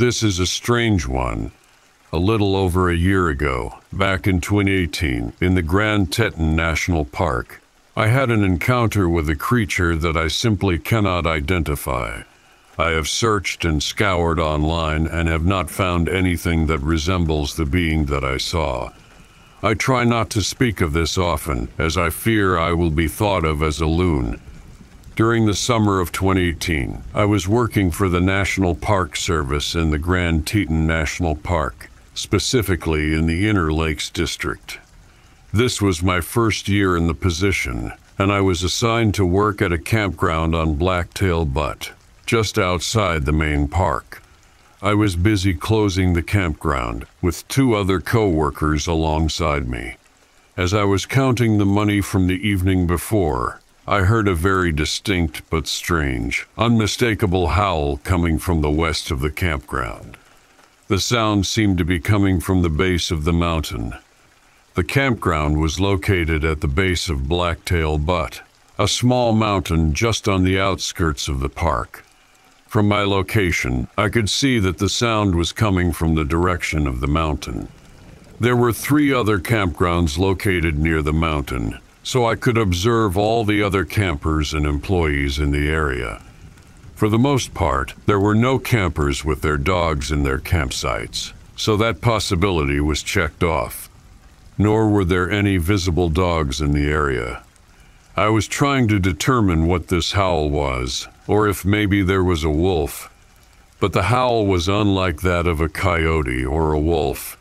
This is a strange one. A little over a year ago, back in 2018, in the Grand Teton National Park, I had an encounter with a creature that I simply cannot identify. I have searched and scoured online and have not found anything that resembles the being that I saw. I try not to speak of this often, as I fear I will be thought of as a loon. During the summer of 2018, I was working for the National Park Service in the Grand Teton National Park, specifically in the Inner Lakes District. This was my first year in the position, and I was assigned to work at a campground on Blacktail Butte, just outside the main park. I was busy closing the campground with two other co-workers alongside me. As I was counting the money from the evening before, I heard a very distinct but strange, unmistakable howl coming from the west of the campground. The sound seemed to be coming from the base of the mountain. The campground was located at the base of Blacktail Butte, a small mountain just on the outskirts of the park. From my location, I could see that the sound was coming from the direction of the mountain. There were three other campgrounds located near the mountain, so I could observe all the other campers and employees in the area. For the most part, there were no campers with their dogs in their campsites, so that possibility was checked off. Nor were there any visible dogs in the area. I was trying to determine what this howl was, or if maybe there was a wolf. But the howl was unlike that of a coyote or a wolf.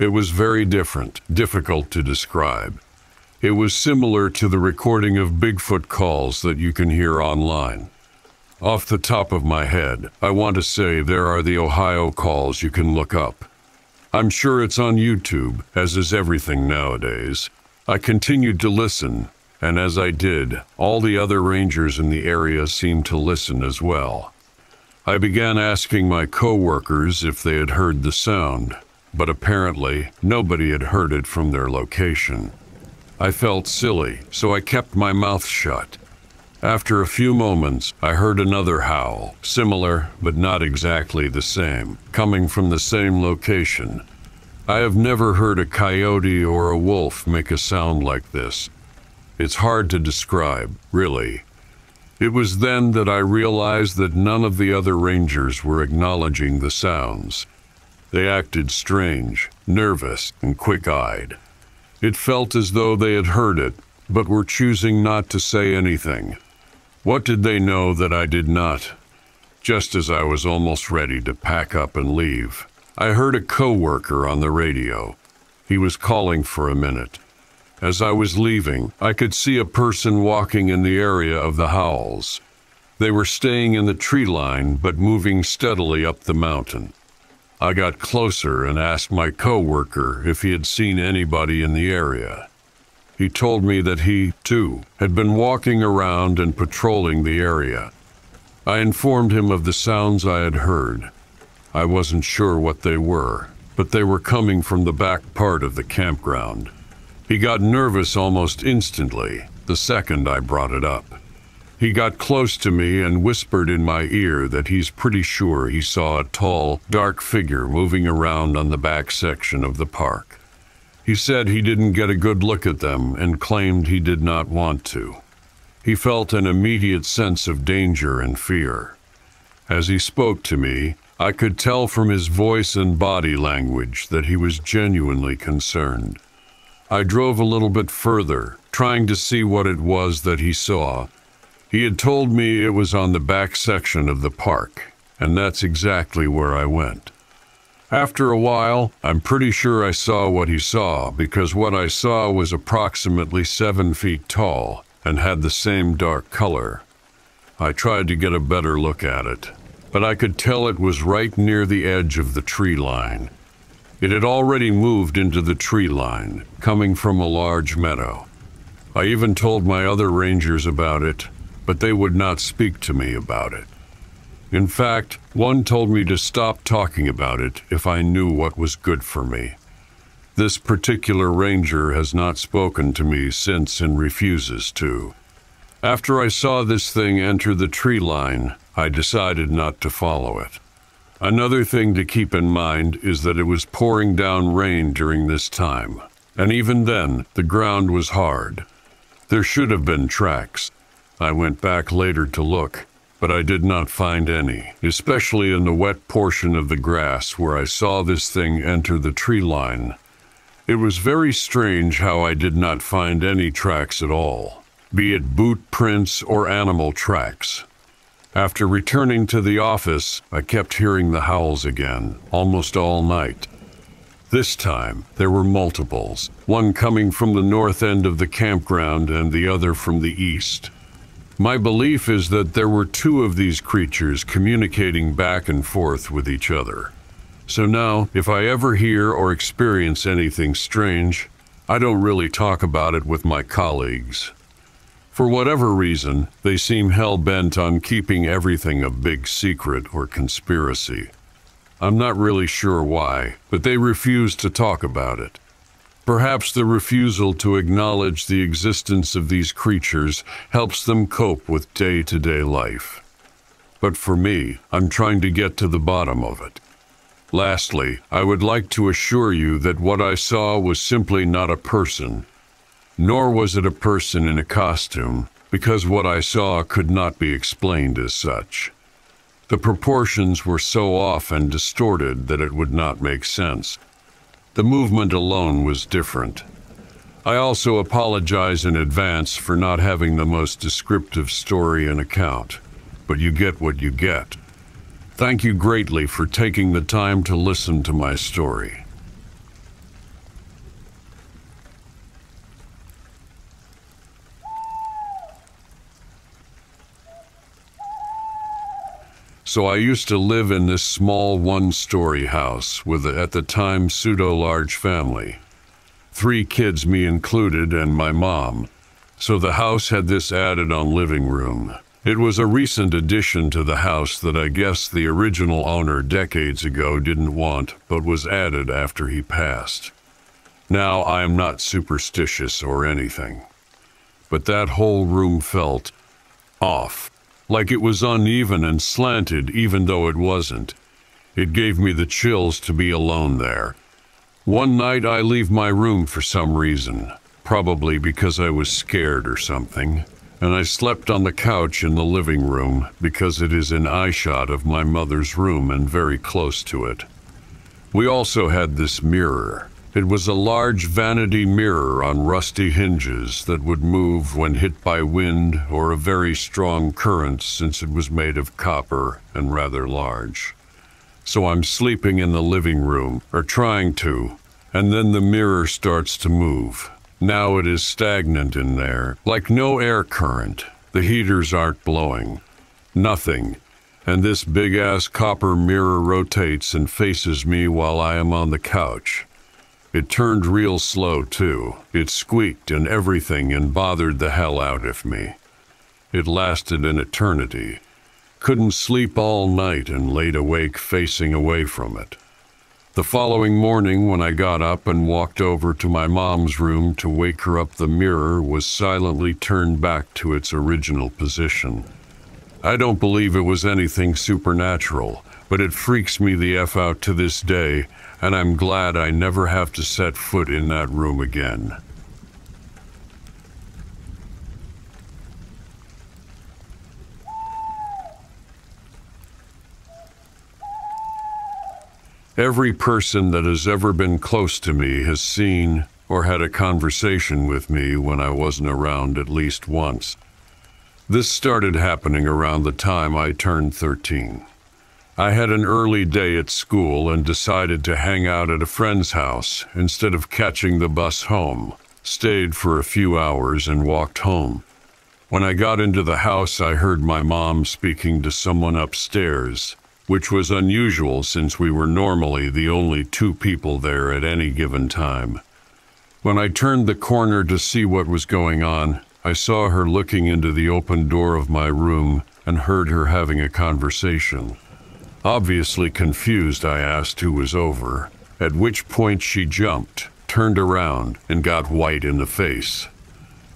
It was very different, difficult to describe. It was similar to the recording of Bigfoot calls that you can hear online. Off the top of my head, I want to say there are the Ohio calls you can look up. I'm sure it's on YouTube, as is everything nowadays. I continued to listen, and as I did, all the other rangers in the area seemed to listen as well. I began asking my co-workers if they had heard the sound, but apparently nobody had heard it from their location. I felt silly, so I kept my mouth shut. After a few moments, I heard another howl, similar but not exactly the same, coming from the same location. I have never heard a coyote or a wolf make a sound like this, it's hard to describe, really. It was then that I realized that none of the other rangers were acknowledging the sounds. They acted strange, nervous, and quick eyed. It felt as though they had heard it, but were choosing not to say anything. What did they know that I did not? Just as I was almost ready to pack up and leave, I heard a co-worker on the radio. He was calling for a minute. As I was leaving, I could see a person walking in the area of the howls. They were staying in the tree line but moving steadily up the mountain. I got closer and asked my coworker if he had seen anybody in the area. He told me that he, too, had been walking around and patrolling the area. I informed him of the sounds I had heard. I wasn't sure what they were, but they were coming from the back part of the campground. He got nervous almost instantly, the second I brought it up. He got close to me and whispered in my ear that he's pretty sure he saw a tall, dark figure moving around on the back section of the park. He said he didn't get a good look at them and claimed he did not want to. He felt an immediate sense of danger and fear. As he spoke to me, I could tell from his voice and body language that he was genuinely concerned. I drove a little bit further, trying to see what it was that he saw. He had told me it was on the back section of the park, and that's exactly where I went. After a while, I'm pretty sure I saw what he saw because what I saw was approximately seven feet tall and had the same dark color. I tried to get a better look at it, but I could tell it was right near the edge of the tree line, it had already moved into the tree line, coming from a large meadow. I even told my other rangers about it, but they would not speak to me about it. In fact, one told me to stop talking about it if I knew what was good for me. This particular ranger has not spoken to me since and refuses to. After I saw this thing enter the tree line, I decided not to follow it. Another thing to keep in mind is that it was pouring down rain during this time, and even then, the ground was hard. There should have been tracks. I went back later to look, but I did not find any, especially in the wet portion of the grass where I saw this thing enter the tree line. It was very strange how I did not find any tracks at all, be it boot prints or animal tracks. After returning to the office, I kept hearing the howls again, almost all night. This time, there were multiples, one coming from the north end of the campground and the other from the east. My belief is that there were two of these creatures communicating back and forth with each other. So now, if I ever hear or experience anything strange, I don't really talk about it with my colleagues. For whatever reason, they seem hell bent on keeping everything a big secret or conspiracy. I'm not really sure why, but they refuse to talk about it. Perhaps the refusal to acknowledge the existence of these creatures helps them cope with day to day life. But for me, I'm trying to get to the bottom of it. Lastly, I would like to assure you that what I saw was simply not a person, nor was it a person in a costume, because what I saw could not be explained as such. The proportions were so off and distorted that it would not make sense. The movement alone was different. I also apologize in advance for not having the most descriptive story and account, but you get what you get. Thank you greatly for taking the time to listen to my story. So I used to live in this small one-story house with a, at the time pseudo-large family. Three kids, me included, and my mom. So the house had this added on living room. It was a recent addition to the house that I guess the original owner decades ago didn't want, but was added after he passed. Now, I am not superstitious or anything. But that whole room felt off like it was uneven and slanted even though it wasn't. It gave me the chills to be alone there. One night I leave my room for some reason, probably because I was scared or something, and I slept on the couch in the living room because it is in eyeshot of my mother's room and very close to it. We also had this mirror. It was a large vanity mirror on rusty hinges that would move when hit by wind or a very strong current since it was made of copper and rather large. So I'm sleeping in the living room, or trying to, and then the mirror starts to move. Now it is stagnant in there, like no air current. The heaters aren't blowing. Nothing. And this big ass copper mirror rotates and faces me while I am on the couch. It turned real slow, too. It squeaked and everything and bothered the hell out of me. It lasted an eternity. Couldn't sleep all night and laid awake facing away from it. The following morning, when I got up and walked over to my mom's room to wake her up, the mirror was silently turned back to its original position. I don't believe it was anything supernatural, but it freaks me the F out to this day and I'm glad I never have to set foot in that room again. Every person that has ever been close to me has seen or had a conversation with me when I wasn't around at least once. This started happening around the time I turned 13. I had an early day at school and decided to hang out at a friend's house instead of catching the bus home. Stayed for a few hours and walked home. When I got into the house, I heard my mom speaking to someone upstairs, which was unusual since we were normally the only two people there at any given time. When I turned the corner to see what was going on, I saw her looking into the open door of my room and heard her having a conversation. Obviously confused, I asked who was over, at which point she jumped, turned around, and got white in the face.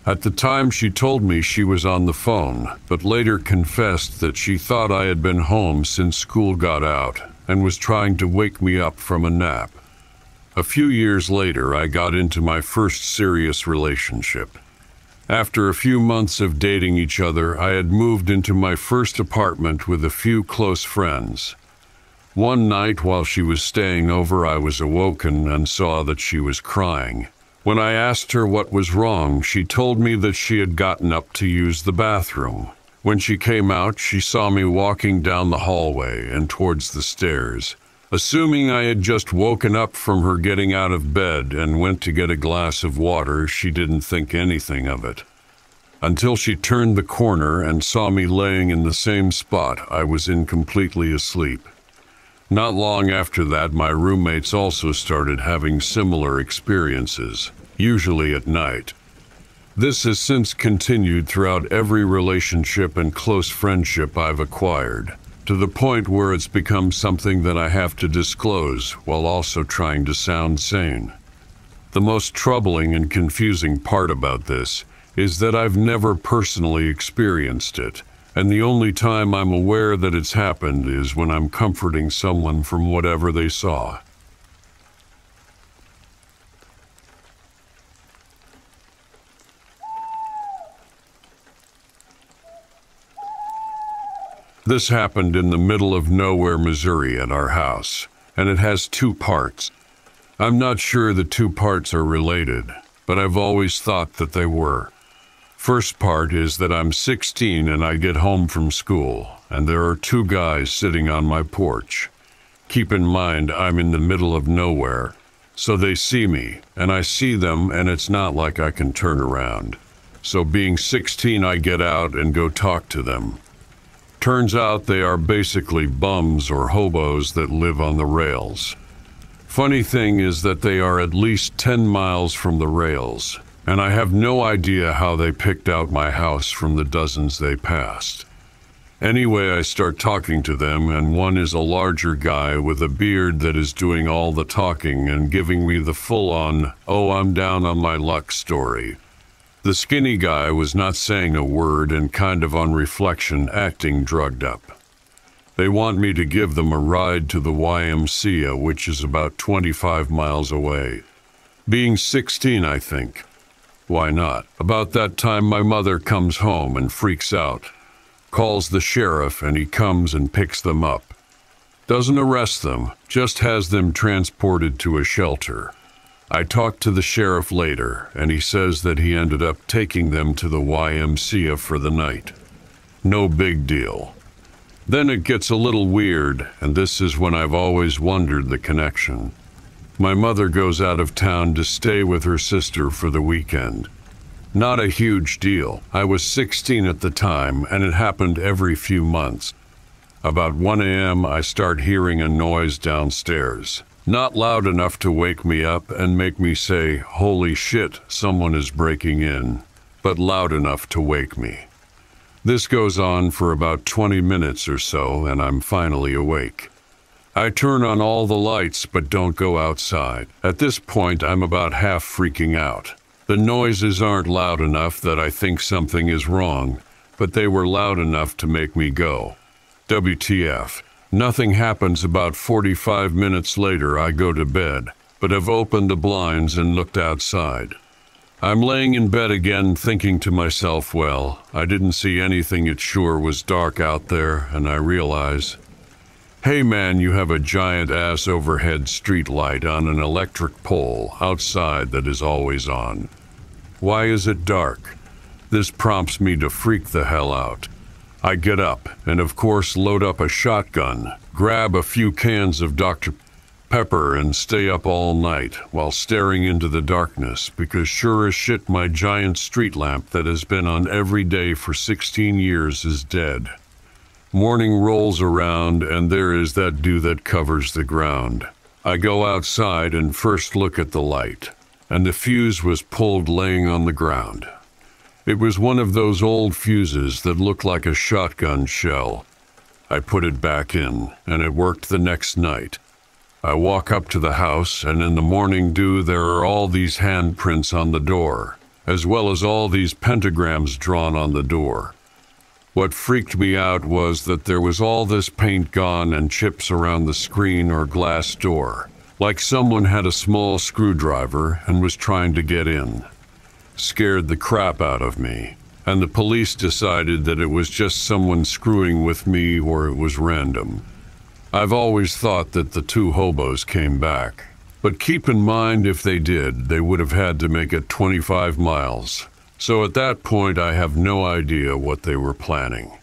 At the time, she told me she was on the phone, but later confessed that she thought I had been home since school got out and was trying to wake me up from a nap. A few years later, I got into my first serious relationship. After a few months of dating each other, I had moved into my first apartment with a few close friends. One night while she was staying over, I was awoken and saw that she was crying. When I asked her what was wrong, she told me that she had gotten up to use the bathroom. When she came out, she saw me walking down the hallway and towards the stairs. Assuming I had just woken up from her getting out of bed and went to get a glass of water, she didn't think anything of it. Until she turned the corner and saw me laying in the same spot I was in completely asleep. Not long after that, my roommates also started having similar experiences, usually at night. This has since continued throughout every relationship and close friendship I've acquired to the point where it's become something that I have to disclose while also trying to sound sane. The most troubling and confusing part about this is that I've never personally experienced it, and the only time I'm aware that it's happened is when I'm comforting someone from whatever they saw. This happened in the middle of nowhere, Missouri, at our house, and it has two parts. I'm not sure the two parts are related, but I've always thought that they were. First part is that I'm 16 and I get home from school, and there are two guys sitting on my porch. Keep in mind, I'm in the middle of nowhere, so they see me, and I see them, and it's not like I can turn around. So, being 16, I get out and go talk to them. Turns out they are basically bums or hobos that live on the rails. Funny thing is that they are at least 10 miles from the rails, and I have no idea how they picked out my house from the dozens they passed. Anyway, I start talking to them, and one is a larger guy with a beard that is doing all the talking and giving me the full on, oh, I'm down on my luck story. The skinny guy was not saying a word and kind of on reflection acting drugged up. They want me to give them a ride to the YMCA, which is about 25 miles away. Being 16, I think. Why not? About that time, my mother comes home and freaks out. Calls the sheriff, and he comes and picks them up. Doesn't arrest them, just has them transported to a shelter. I talked to the sheriff later, and he says that he ended up taking them to the YMCA for the night. No big deal. Then it gets a little weird, and this is when I've always wondered the connection. My mother goes out of town to stay with her sister for the weekend. Not a huge deal. I was 16 at the time, and it happened every few months. About 1 a.m., I start hearing a noise downstairs. Not loud enough to wake me up and make me say, holy shit, someone is breaking in, but loud enough to wake me. This goes on for about 20 minutes or so, and I'm finally awake. I turn on all the lights but don't go outside. At this point, I'm about half freaking out. The noises aren't loud enough that I think something is wrong, but they were loud enough to make me go. WTF. Nothing happens about 45 minutes later. I go to bed, but have opened the blinds and looked outside. I'm laying in bed again, thinking to myself, well, I didn't see anything. It sure was dark out there, and I realize, hey man, you have a giant ass overhead street light on an electric pole outside that is always on. Why is it dark? This prompts me to freak the hell out. I get up and, of course, load up a shotgun, grab a few cans of Dr. Pepper, and stay up all night while staring into the darkness because sure as shit my giant street lamp that has been on every day for 16 years is dead. Morning rolls around and there is that dew that covers the ground. I go outside and first look at the light, and the fuse was pulled laying on the ground. It was one of those old fuses that looked like a shotgun shell. I put it back in, and it worked the next night. I walk up to the house, and in the morning dew, there are all these handprints on the door, as well as all these pentagrams drawn on the door. What freaked me out was that there was all this paint gone and chips around the screen or glass door, like someone had a small screwdriver and was trying to get in. Scared the crap out of me, and the police decided that it was just someone screwing with me or it was random. I've always thought that the two hobos came back. But keep in mind, if they did, they would have had to make it 25 miles. So at that point, I have no idea what they were planning.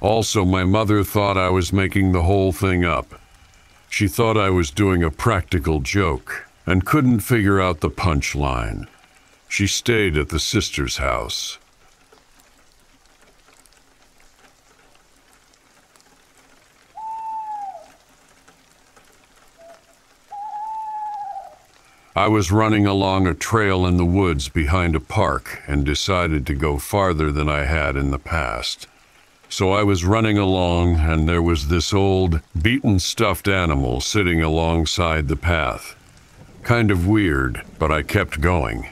Also, my mother thought I was making the whole thing up. She thought I was doing a practical joke and couldn't figure out the punchline. She stayed at the sister's house. I was running along a trail in the woods behind a park and decided to go farther than I had in the past. So I was running along, and there was this old, beaten stuffed animal sitting alongside the path. Kind of weird, but I kept going.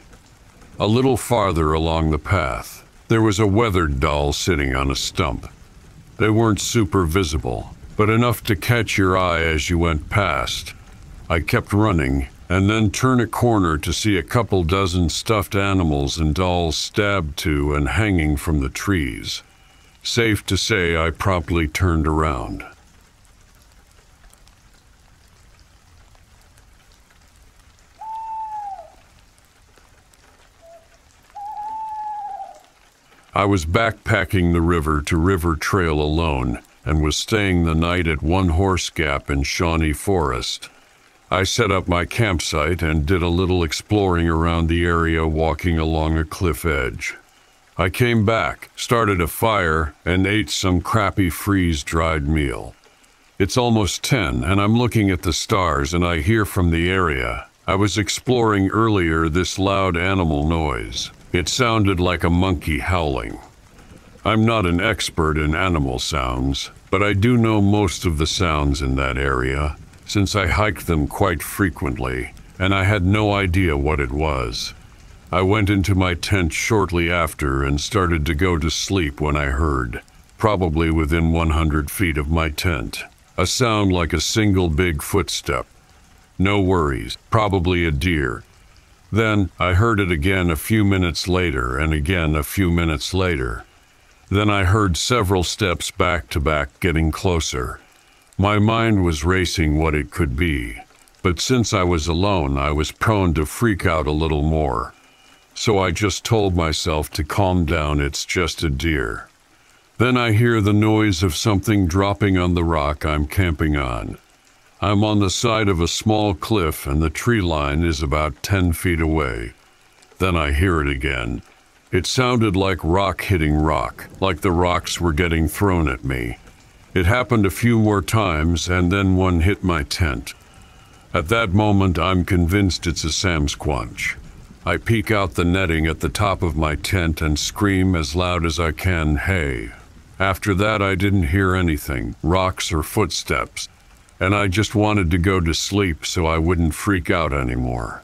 A little farther along the path, there was a weathered doll sitting on a stump. They weren't super visible, but enough to catch your eye as you went past. I kept running, and then turn a corner to see a couple dozen stuffed animals and dolls stabbed to and hanging from the trees. Safe to say, I promptly turned around. I was backpacking the river to River Trail alone and was staying the night at One Horse Gap in Shawnee Forest. I set up my campsite and did a little exploring around the area walking along a cliff edge. I came back, started a fire, and ate some crappy freeze-dried meal. It's almost 10 and I'm looking at the stars and I hear from the area. I was exploring earlier this loud animal noise. It sounded like a monkey howling. I'm not an expert in animal sounds, but I do know most of the sounds in that area, since I hiked them quite frequently, and I had no idea what it was. I went into my tent shortly after and started to go to sleep when I heard, probably within 100 feet of my tent, a sound like a single big footstep. No worries, probably a deer. Then I heard it again a few minutes later and again a few minutes later. Then I heard several steps back to back getting closer. My mind was racing what it could be, but since I was alone, I was prone to freak out a little more. So I just told myself to calm down, it's just a deer. Then I hear the noise of something dropping on the rock I'm camping on. I'm on the side of a small cliff and the tree line is about 10 feet away. Then I hear it again. It sounded like rock hitting rock, like the rocks were getting thrown at me. It happened a few more times, and then one hit my tent. At that moment, I'm convinced it's a Sasquatch. I peek out the netting at the top of my tent and scream as loud as I can, hey. After that, I didn't hear anything, rocks or footsteps, and I just wanted to go to sleep so I wouldn't freak out anymore.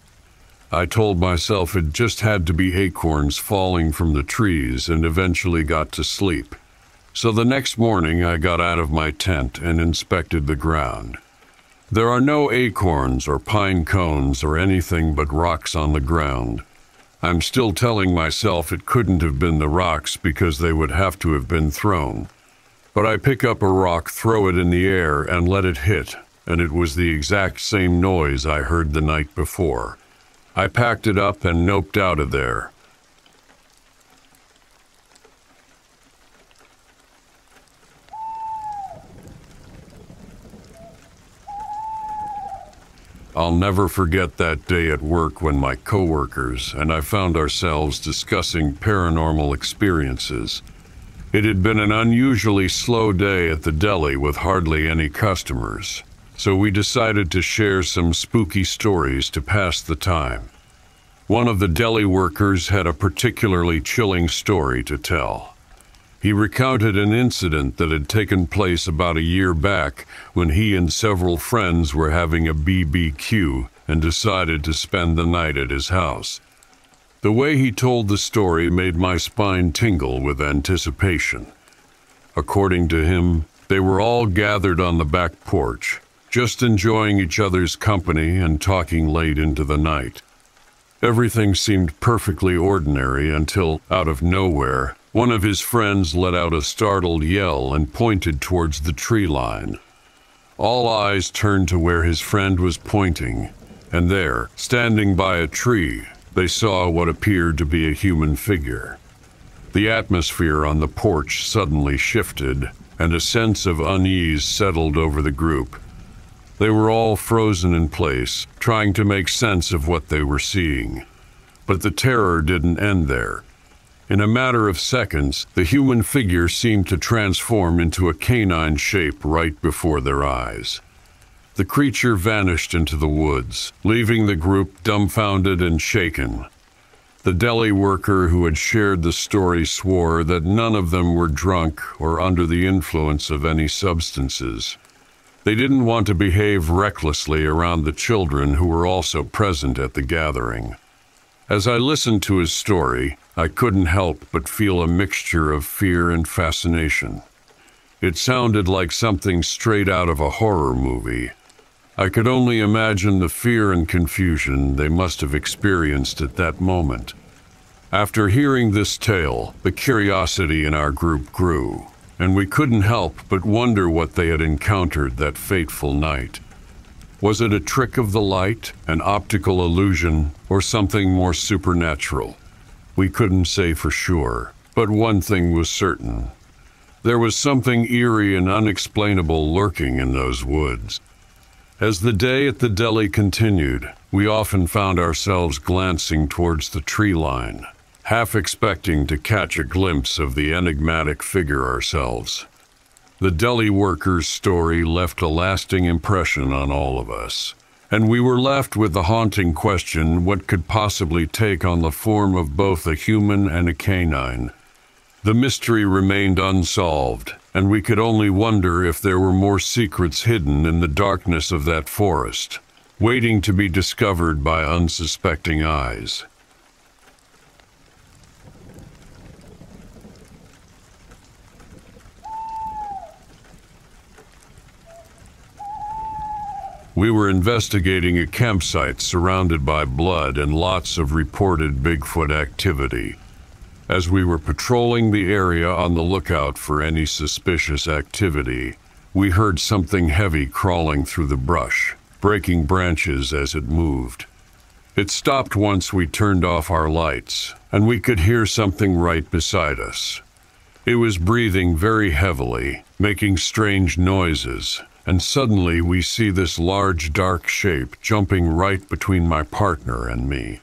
I told myself it just had to be acorns falling from the trees and eventually got to sleep. So the next morning, I got out of my tent and inspected the ground. There are no acorns or pine cones or anything but rocks on the ground. I'm still telling myself it couldn't have been the rocks because they would have to have been thrown. But I pick up a rock, throw it in the air, and let it hit, and it was the exact same noise I heard the night before. I packed it up and noped out of there. I'll never forget that day at work when my coworkers and I found ourselves discussing paranormal experiences. It had been an unusually slow day at the deli with hardly any customers, so we decided to share some spooky stories to pass the time. One of the deli workers had a particularly chilling story to tell. He recounted an incident that had taken place about a year back when he and several friends were having a BBQ and decided to spend the night at his house. The way he told the story made my spine tingle with anticipation. According to him, they were all gathered on the back porch, just enjoying each other's company and talking late into the night. Everything seemed perfectly ordinary until, out of nowhere, one of his friends let out a startled yell and pointed towards the tree line. All eyes turned to where his friend was pointing, and there, standing by a tree, they saw what appeared to be a human figure. The atmosphere on the porch suddenly shifted, and a sense of unease settled over the group. They were all frozen in place, trying to make sense of what they were seeing. But the terror didn't end there. In a matter of seconds, the human figure seemed to transform into a canine shape right before their eyes. The creature vanished into the woods, leaving the group dumbfounded and shaken. The deli worker who had shared the story swore that none of them were drunk or under the influence of any substances. They didn't want to behave recklessly around the children who were also present at the gathering. As I listened to his story, I couldn't help but feel a mixture of fear and fascination. It sounded like something straight out of a horror movie. I could only imagine the fear and confusion they must have experienced at that moment. After hearing this tale, the curiosity in our group grew, and we couldn't help but wonder what they had encountered that fateful night. Was it a trick of the light, an optical illusion, or something more supernatural? We couldn't say for sure, but one thing was certain. There was something eerie and unexplainable lurking in those woods. As the day at the deli continued, we often found ourselves glancing towards the tree line, half expecting to catch a glimpse of the enigmatic figure ourselves. The deli worker's story left a lasting impression on all of us, and we were left with the haunting question what could possibly take on the form of both a human and a canine. The mystery remained unsolved, and we could only wonder if there were more secrets hidden in the darkness of that forest, waiting to be discovered by unsuspecting eyes. We were investigating a campsite surrounded by blood and lots of reported Bigfoot activity. As we were patrolling the area on the lookout for any suspicious activity, we heard something heavy crawling through the brush, breaking branches as it moved. It stopped once we turned off our lights, and we could hear something right beside us. It was breathing very heavily, making strange noises, and suddenly we see this large dark shape jumping right between my partner and me.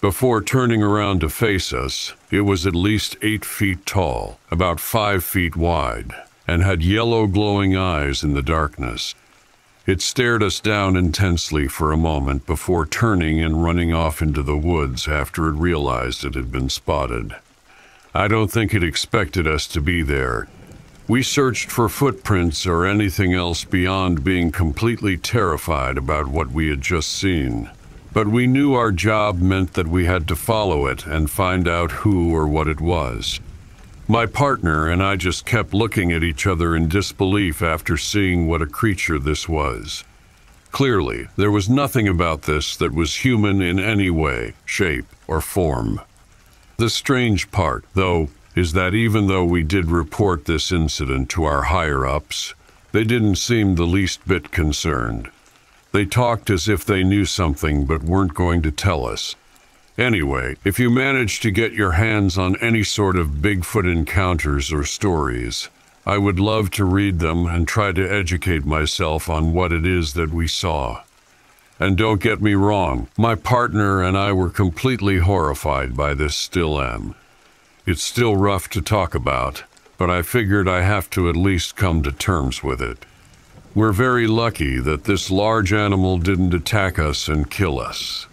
Before turning around to face us, it was at least eight feet tall, about five feet wide, and had yellow glowing eyes in the darkness. It stared us down intensely for a moment before turning and running off into the woods after it realized it had been spotted. I don't think it expected us to be there, we searched for footprints or anything else beyond being completely terrified about what we had just seen. But we knew our job meant that we had to follow it and find out who or what it was. My partner and I just kept looking at each other in disbelief after seeing what a creature this was. Clearly, there was nothing about this that was human in any way, shape, or form. The strange part, though, is that even though we did report this incident to our higher ups, they didn't seem the least bit concerned. They talked as if they knew something but weren't going to tell us. Anyway, if you manage to get your hands on any sort of Bigfoot encounters or stories, I would love to read them and try to educate myself on what it is that we saw. And don't get me wrong, my partner and I were completely horrified by this still am. It's still rough to talk about, but I figured I have to at least come to terms with it. We're very lucky that this large animal didn't attack us and kill us.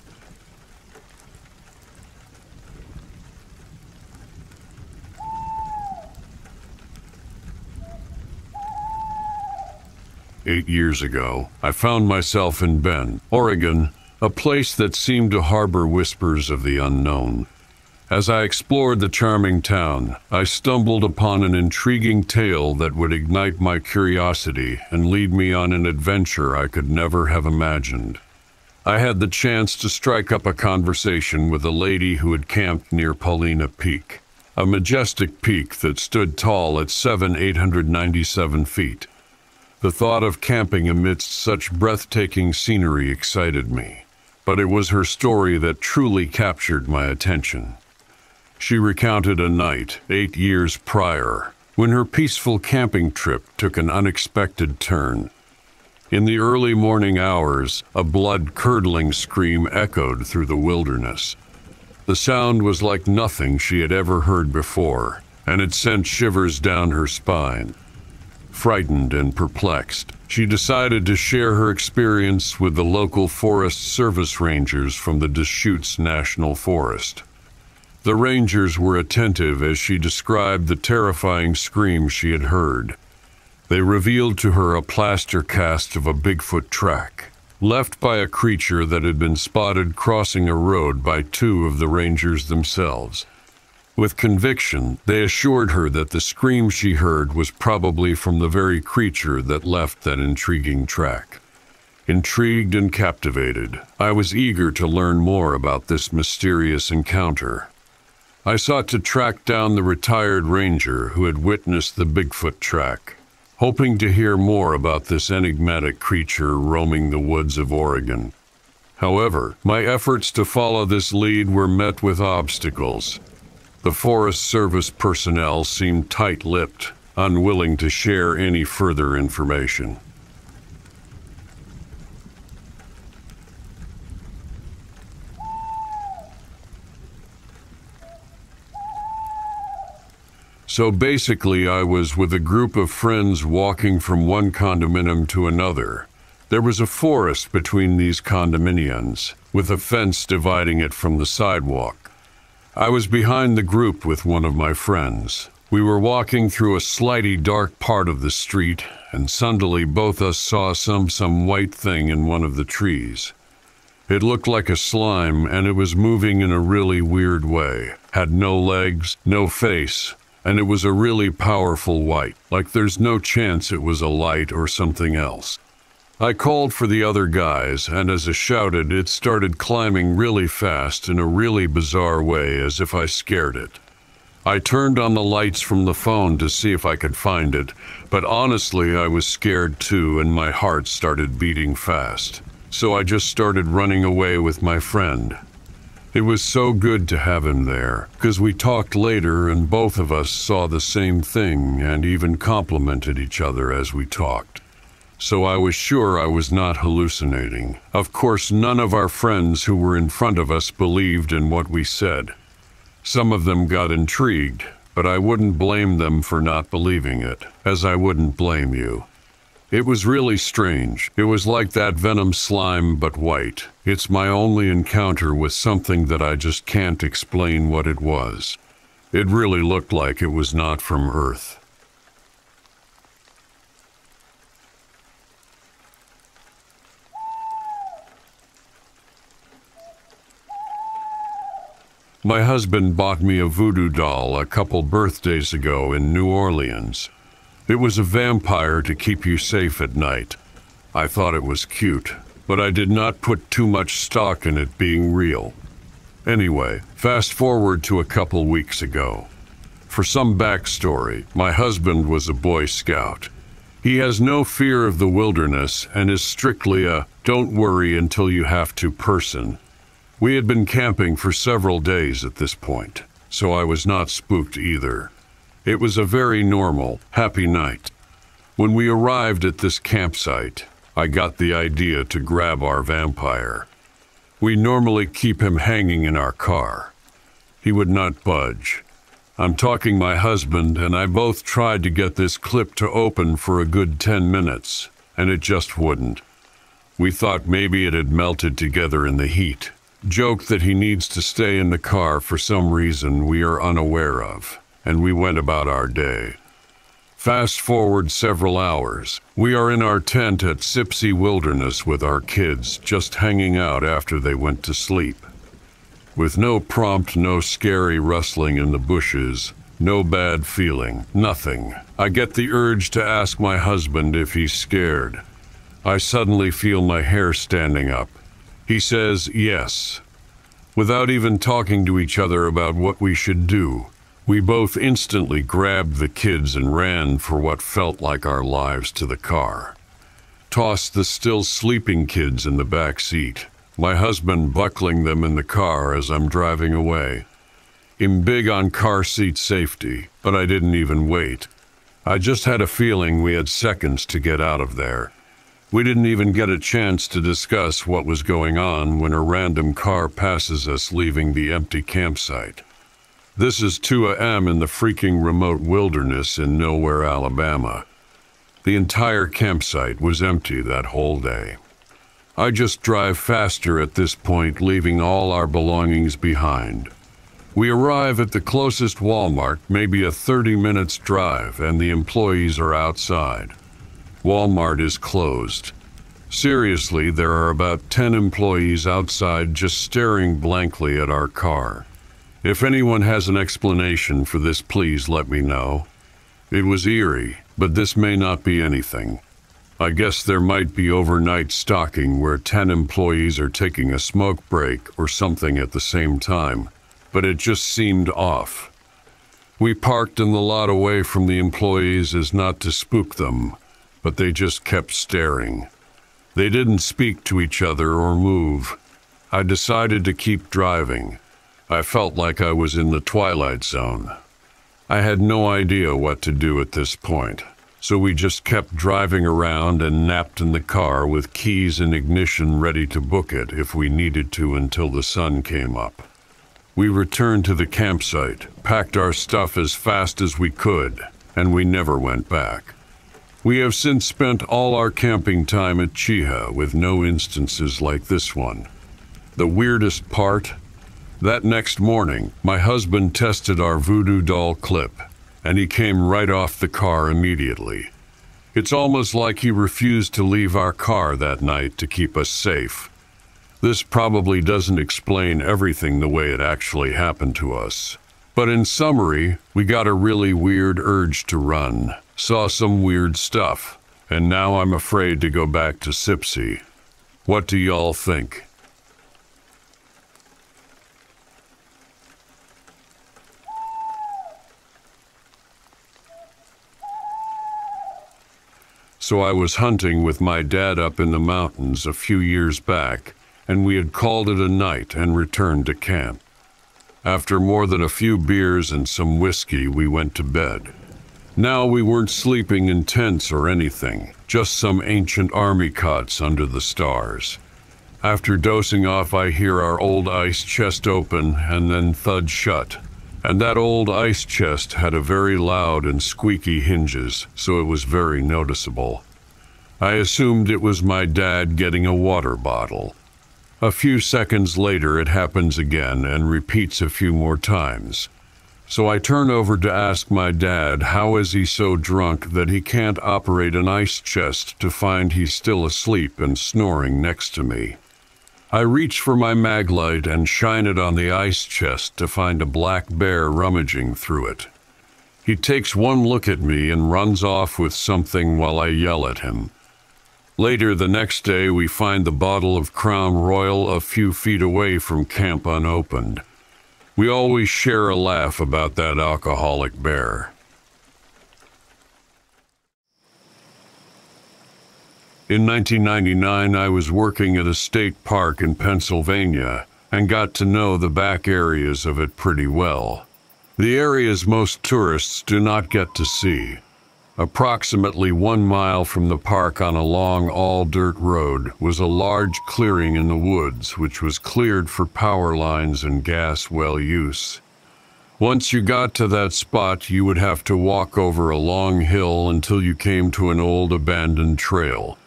Eight years ago, I found myself in Bend, Oregon, a place that seemed to harbor whispers of the unknown. As I explored the charming town, I stumbled upon an intriguing tale that would ignite my curiosity and lead me on an adventure I could never have imagined. I had the chance to strike up a conversation with a lady who had camped near Paulina Peak, a majestic peak that stood tall at 7 897 feet. The thought of camping amidst such breathtaking scenery excited me, but it was her story that truly captured my attention. She recounted a night, eight years prior, when her peaceful camping trip took an unexpected turn. In the early morning hours, a blood curdling scream echoed through the wilderness. The sound was like nothing she had ever heard before, and it sent shivers down her spine. Frightened and perplexed, she decided to share her experience with the local Forest Service rangers from the Deschutes National Forest. The rangers were attentive as she described the terrifying scream she had heard. They revealed to her a plaster cast of a Bigfoot track, left by a creature that had been spotted crossing a road by two of the rangers themselves. With conviction, they assured her that the scream she heard was probably from the very creature that left that intriguing track. Intrigued and captivated, I was eager to learn more about this mysterious encounter. I sought to track down the retired ranger who had witnessed the Bigfoot track, hoping to hear more about this enigmatic creature roaming the woods of Oregon. However, my efforts to follow this lead were met with obstacles. The Forest Service personnel seemed tight lipped, unwilling to share any further information. So basically, I was with a group of friends walking from one condominium to another. There was a forest between these condominiums, with a fence dividing it from the sidewalk. I was behind the group with one of my friends. We were walking through a slightly dark part of the street, and suddenly both us saw some some white thing in one of the trees. It looked like a slime, and it was moving in a really weird way. Had no legs, no face, and it was a really powerful white, like there's no chance it was a light or something else. I called for the other guys, and as I shouted, it started climbing really fast in a really bizarre way as if I scared it. I turned on the lights from the phone to see if I could find it, but honestly, I was scared too, and my heart started beating fast. So I just started running away with my friend. It was so good to have him there, because we talked later and both of us saw the same thing and even complimented each other as we talked. So I was sure I was not hallucinating. Of course, none of our friends who were in front of us believed in what we said. Some of them got intrigued, but I wouldn't blame them for not believing it, as I wouldn't blame you. It was really strange. It was like that venom slime, but white. It's my only encounter with something that I just can't explain what it was. It really looked like it was not from Earth. My husband bought me a voodoo doll a couple birthdays ago in New Orleans. It was a vampire to keep you safe at night. I thought it was cute, but I did not put too much stock in it being real. Anyway, fast forward to a couple weeks ago. For some backstory, my husband was a Boy Scout. He has no fear of the wilderness and is strictly a don't worry until you have to person. We had been camping for several days at this point, so I was not spooked either. It was a very normal, happy night. When we arrived at this campsite, I got the idea to grab our vampire. We normally keep him hanging in our car. He would not budge. I'm talking my husband, and I both tried to get this clip to open for a good 10 minutes, and it just wouldn't. We thought maybe it had melted together in the heat. Joked that he needs to stay in the car for some reason we are unaware of and we went about our day. Fast forward several hours. We are in our tent at Sipsey Wilderness with our kids, just hanging out after they went to sleep. with no prompt, no scary rustling in the bushes, no bad feeling, nothing. I get the urge to ask my husband if he's scared. I suddenly feel my hair standing up. He says yes. Without even talking to each other about what we should do, we both instantly grabbed the kids and ran for what felt like our lives to the car. Tossed the still sleeping kids in the back seat, my husband buckling them in the car as I'm driving away. I'm big on car seat safety, but I didn't even wait. I just had a feeling we had seconds to get out of there. We didn't even get a chance to discuss what was going on when a random car passes us leaving the empty campsite. This is 2 a.m. in the freaking remote wilderness in nowhere, Alabama. The entire campsite was empty that whole day. I just drive faster at this point, leaving all our belongings behind. We arrive at the closest Walmart, maybe a 30 minutes drive, and the employees are outside. Walmart is closed. Seriously, there are about 10 employees outside just staring blankly at our car. If anyone has an explanation for this, please let me know. It was eerie, but this may not be anything. I guess there might be overnight stocking where 10 employees are taking a smoke break or something at the same time but it just seemed off. We parked in the lot away from the employees as not to spook them, but they just kept staring. They didn't speak to each other or move. I decided to keep driving. I felt like I was in the twilight zone. I had no idea what to do at this point, so we just kept driving around and napped in the car with keys and ignition ready to book it if we needed to until the sun came up. We returned to the campsite, packed our stuff as fast as we could, and we never went back. We have since spent all our camping time at Cheaha with no instances like this one. The weirdest part? That next morning, my husband tested our voodoo doll clip, and he came right off the car immediately. It's almost like he refused to leave our car that night to keep us safe. This probably doesn't explain everything the way it actually happened to us. But in summary, we got a really weird urge to run, saw some weird stuff, and now I'm afraid to go back to Sipsey. What do y'all think? So I was hunting with my dad up in the mountains a few years back, and we had called it a night and returned to camp. After more than a few beers and some whiskey, we went to bed. Now we weren't sleeping in tents or anything, just some ancient army cots under the stars. After dosing off, I hear our old ice chest open and then thud shut. And that old ice chest had a very loud and squeaky hinges, so it was very noticeable. I assumed it was my dad getting a water bottle. A few seconds later, it happens again and repeats a few more times. So I turn over to ask my dad how is he so drunk that he can't operate an ice chest to find he's still asleep and snoring next to me. I reach for my maglite and shine it on the ice chest to find a black bear rummaging through it. He takes one look at me and runs off with something while I yell at him. Later the next day, we find the bottle of Crown Royal a few feet away from camp unopened. We always share a laugh about that alcoholic bear. In 1999, I was working at a state park in Pennsylvania and got to know the back areas of it pretty well. The areas most tourists do not get to see. Approximately one mile from the park on a long all-dirt road was a large clearing in the woods which was cleared for power lines and gas well use. Once you got to that spot, you would have to walk over a long hill until you came to an old abandoned trail.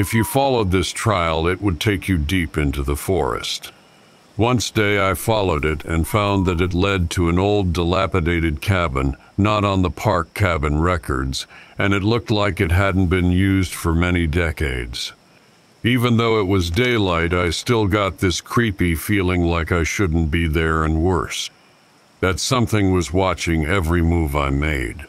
If you followed this trail, it would take you deep into the forest. Once day I followed it and found that it led to an old dilapidated cabin, not on the park cabin records, and it looked like it hadn't been used for many decades. Even though it was daylight, I still got this creepy feeling like I shouldn't be there and worse. That something was watching every move I made.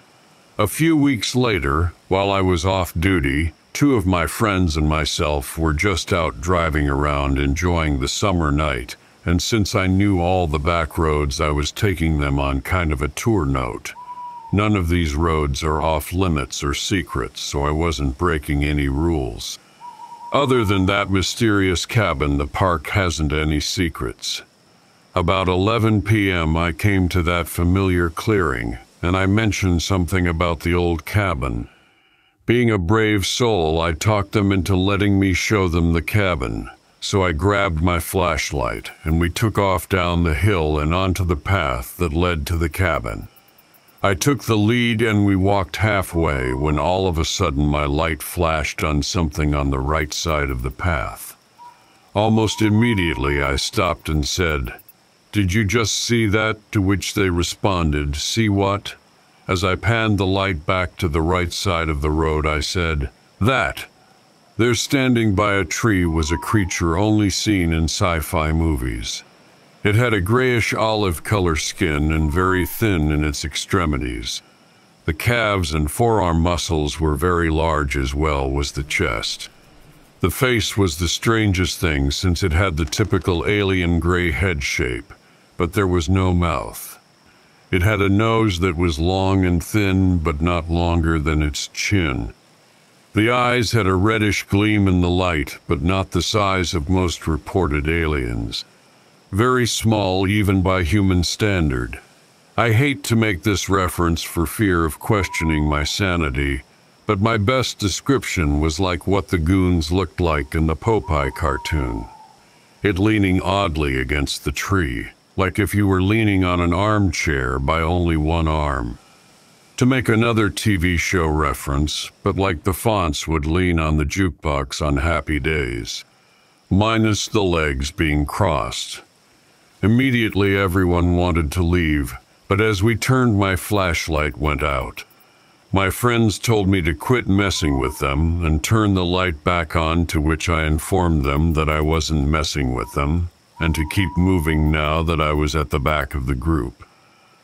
A few weeks later, while I was off duty, two of my friends and myself were just out driving around enjoying the summer night, and since I knew all the back roads, I was taking them on kind of a tour note. None of these roads are off limits or secrets, so I wasn't breaking any rules. Other than that mysterious cabin, the park hasn't any secrets. About 11 p.m., I came to that familiar clearing, and I mentioned something about the old cabin. Being a brave soul, I talked them into letting me show them the cabin. So I grabbed my flashlight, and we took off down the hill and onto the path that led to the cabin. I took the lead and we walked halfway when all of a sudden my light flashed on something on the right side of the path. Almost immediately I stopped and said, Did you just see that? To which they responded, See what? As I panned the light back to the right side of the road, I said, That! There standing by a tree was a creature only seen in sci-fi movies. It had a grayish olive color skin and very thin in its extremities. The calves and forearm muscles were very large as well was the chest. The face was the strangest thing since it had the typical alien gray head shape, but there was no mouth. It had a nose that was long and thin, but not longer than its chin. The eyes had a reddish gleam in the light, but not the size of most reported aliens very small even by human standard. I hate to make this reference for fear of questioning my sanity, but my best description was like what the goons looked like in the Popeye cartoon. It leaning oddly against the tree, like if you were leaning on an armchair by only one arm. To make another TV show reference, but like the Fonz would lean on the jukebox on happy days, minus the legs being crossed. Immediately everyone wanted to leave, but as we turned my flashlight went out. My friends told me to quit messing with them and turn the light back on to which I informed them that I wasn't messing with them and to keep moving now that I was at the back of the group.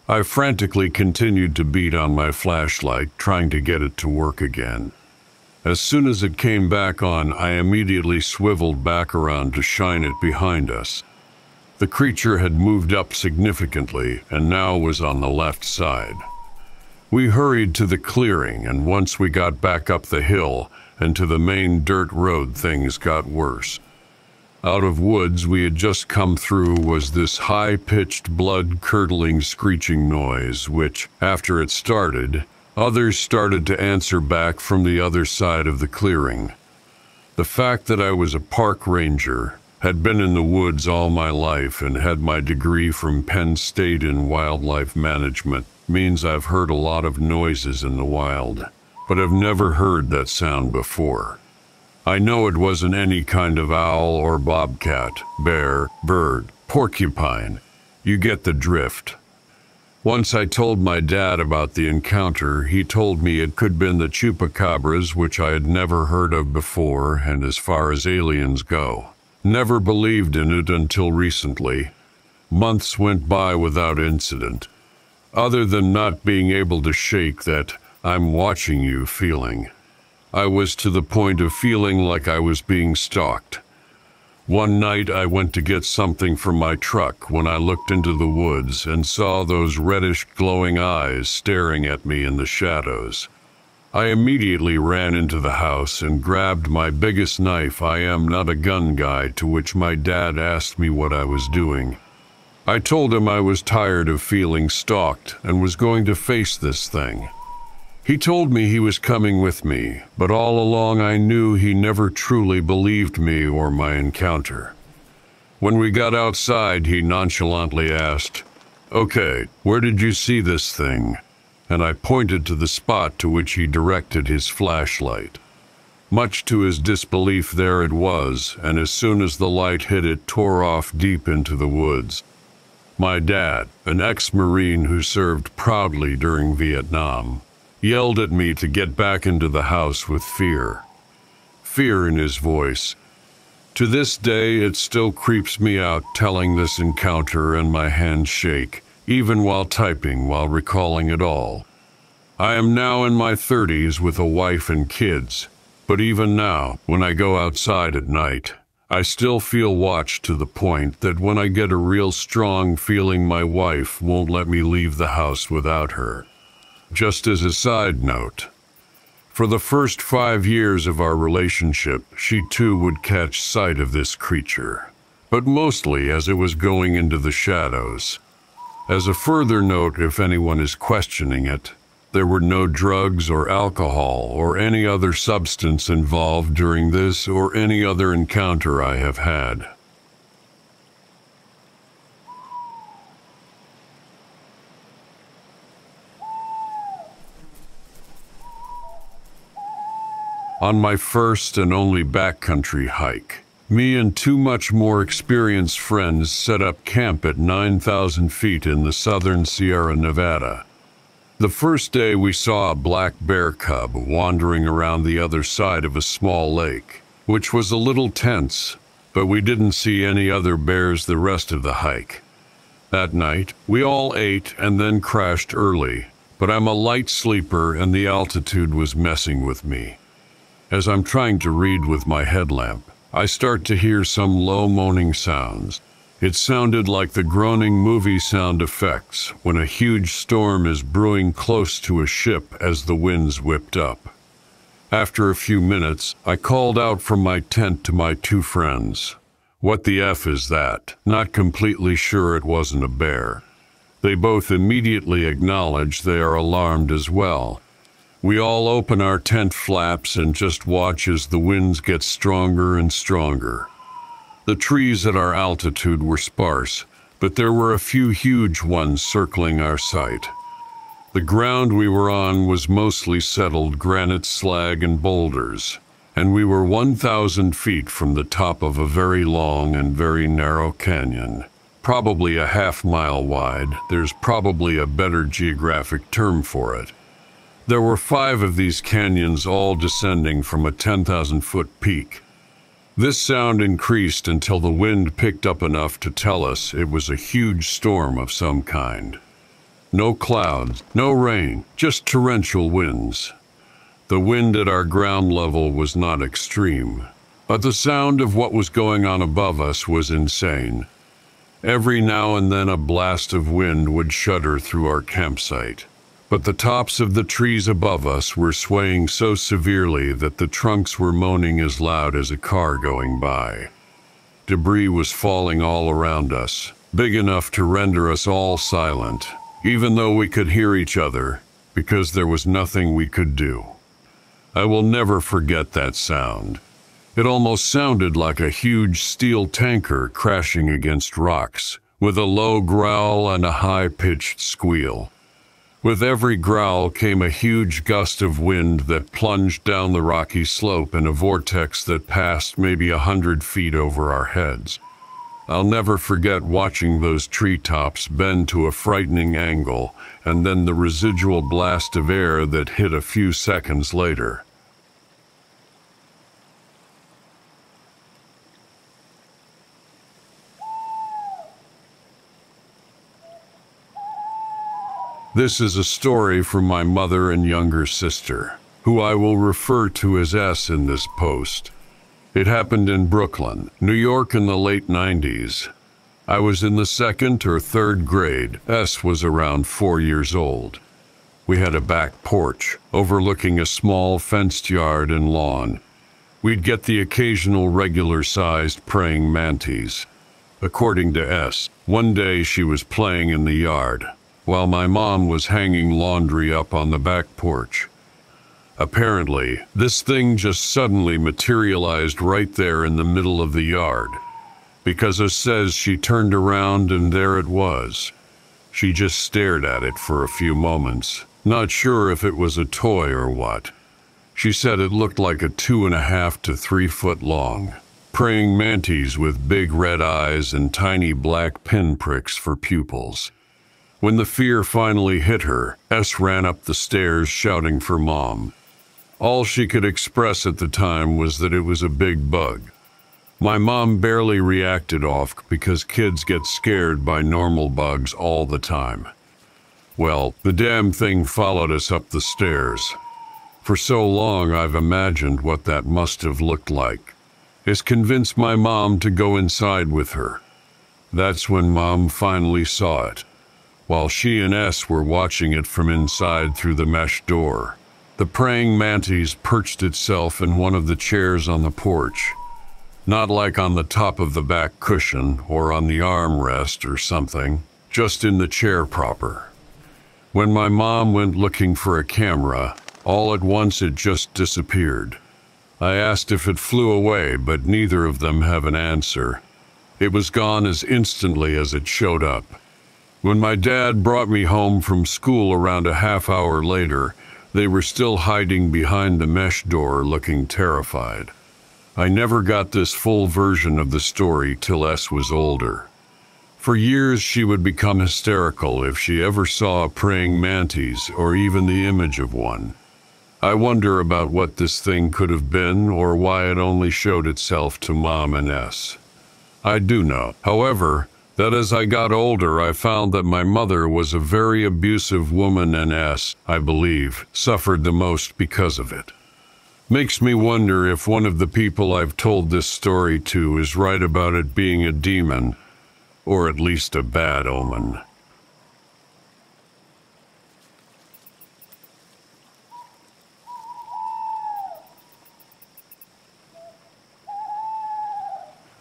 I frantically continued to beat on my flashlight, trying to get it to work again. As soon as it came back on, I immediately swiveled back around to shine it behind us. The creature had moved up significantly and now was on the left side. We hurried to the clearing, and once we got back up the hill and to the main dirt road, things got worse. Out of woods we had just come through was this high-pitched, blood-curdling screeching noise, which, after it started, others started to answer back from the other side of the clearing. The fact that I was a park ranger had been in the woods all my life and had my degree from Penn State in wildlife management means I've heard a lot of noises in the wild, but I've never heard that sound before. I know it wasn't any kind of owl or bobcat, bear, bird, porcupine. You get the drift. Once I told my dad about the encounter, he told me it could been the chupacabras, which I had never heard of before, and as far as aliens go. Never believed in it until recently. Months went by without incident, other than not being able to shake that I'm watching you feeling. I was to the point of feeling like I was being stalked. One night I went to get something from my truck when I looked into the woods and saw those reddish glowing eyes staring at me in the shadows. I immediately ran into the house and grabbed my biggest knife. I am not a gun guy, to which my dad asked me what I was doing. I told him I was tired of feeling stalked and was going to face this thing. He told me he was coming with me, but all along I knew he never truly believed me or my encounter. When we got outside, he nonchalantly asked, Okay, where did you see this thing? and I pointed to the spot to which he directed his flashlight. Much to his disbelief, there it was, and as soon as the light hit it, tore off deep into the woods. My dad, an ex-Marine who served proudly during Vietnam, yelled at me to get back into the house with fear. Fear in his voice, To this day, it still creeps me out telling this encounter and my hands shake, even while typing while recalling it all. I am now in my 30s with a wife and kids, but even now, when I go outside at night, I still feel watched to the point that when I get a real strong feeling my wife won't let me leave the house without her. Just as a side note, for the first five years of our relationship, she too would catch sight of this creature, but mostly as it was going into the shadows. As a further note, if anyone is questioning it, there were no drugs or alcohol or any other substance involved during this or any other encounter I have had. On my first and only backcountry hike, me and two much more experienced friends set up camp at 9,000 feet in the southern Sierra Nevada. The first day we saw a black bear cub wandering around the other side of a small lake, which was a little tense, but we didn't see any other bears the rest of the hike. That night, we all ate and then crashed early, but I'm a light sleeper and the altitude was messing with me. As I'm trying to read with my headlamp, I start to hear some low moaning sounds. It sounded like the groaning movie sound effects when a huge storm is brewing close to a ship as the winds whipped up. After a few minutes, I called out from my tent to my two friends. What the F is that? Not completely sure it wasn't a bear. They both immediately acknowledge they are alarmed as well. We all open our tent flaps and just watch as the winds get stronger and stronger. The trees at our altitude were sparse, but there were a few huge ones circling our site. The ground we were on was mostly settled granite slag and boulders, and we were 1,000 feet from the top of a very long and very narrow canyon. Probably a half mile wide, there's probably a better geographic term for it. There were five of these canyons all descending from a 10,000 foot peak. This sound increased until the wind picked up enough to tell us it was a huge storm of some kind. No clouds, no rain, just torrential winds. The wind at our ground level was not extreme, but the sound of what was going on above us was insane. Every now and then a blast of wind would shudder through our campsite but the tops of the trees above us were swaying so severely that the trunks were moaning as loud as a car going by. Debris was falling all around us, big enough to render us all silent, even though we could hear each other, because there was nothing we could do. I will never forget that sound. It almost sounded like a huge steel tanker crashing against rocks, with a low growl and a high-pitched squeal. With every growl came a huge gust of wind that plunged down the rocky slope in a vortex that passed maybe a hundred feet over our heads. I'll never forget watching those treetops bend to a frightening angle and then the residual blast of air that hit a few seconds later. This is a story from my mother and younger sister, who I will refer to as S in this post. It happened in Brooklyn, New York in the late 90s. I was in the second or third grade. S was around four years old. We had a back porch overlooking a small fenced yard and lawn. We'd get the occasional regular sized praying mantis. According to S, one day she was playing in the yard while my mom was hanging laundry up on the back porch. Apparently, this thing just suddenly materialized right there in the middle of the yard, because it says she turned around and there it was. She just stared at it for a few moments, not sure if it was a toy or what. She said it looked like a two and a half to three foot long, praying mantis with big red eyes and tiny black pinpricks for pupils. When the fear finally hit her, S ran up the stairs shouting for mom. All she could express at the time was that it was a big bug. My mom barely reacted off because kids get scared by normal bugs all the time. Well, the damn thing followed us up the stairs. For so long, I've imagined what that must have looked like. It's convinced my mom to go inside with her. That's when mom finally saw it, while she and S were watching it from inside through the mesh door. The praying mantis perched itself in one of the chairs on the porch. Not like on the top of the back cushion or on the armrest or something, just in the chair proper. When my mom went looking for a camera, all at once it just disappeared. I asked if it flew away, but neither of them have an answer. It was gone as instantly as it showed up. When my dad brought me home from school around a half hour later, they were still hiding behind the mesh door looking terrified. I never got this full version of the story till S was older. For years, she would become hysterical if she ever saw a praying mantis or even the image of one. I wonder about what this thing could have been or why it only showed itself to Mom and S. I do know, however, that as I got older, I found that my mother was a very abusive woman and S, I believe, suffered the most because of it. Makes me wonder if one of the people I've told this story to is right about it being a demon, or at least a bad omen.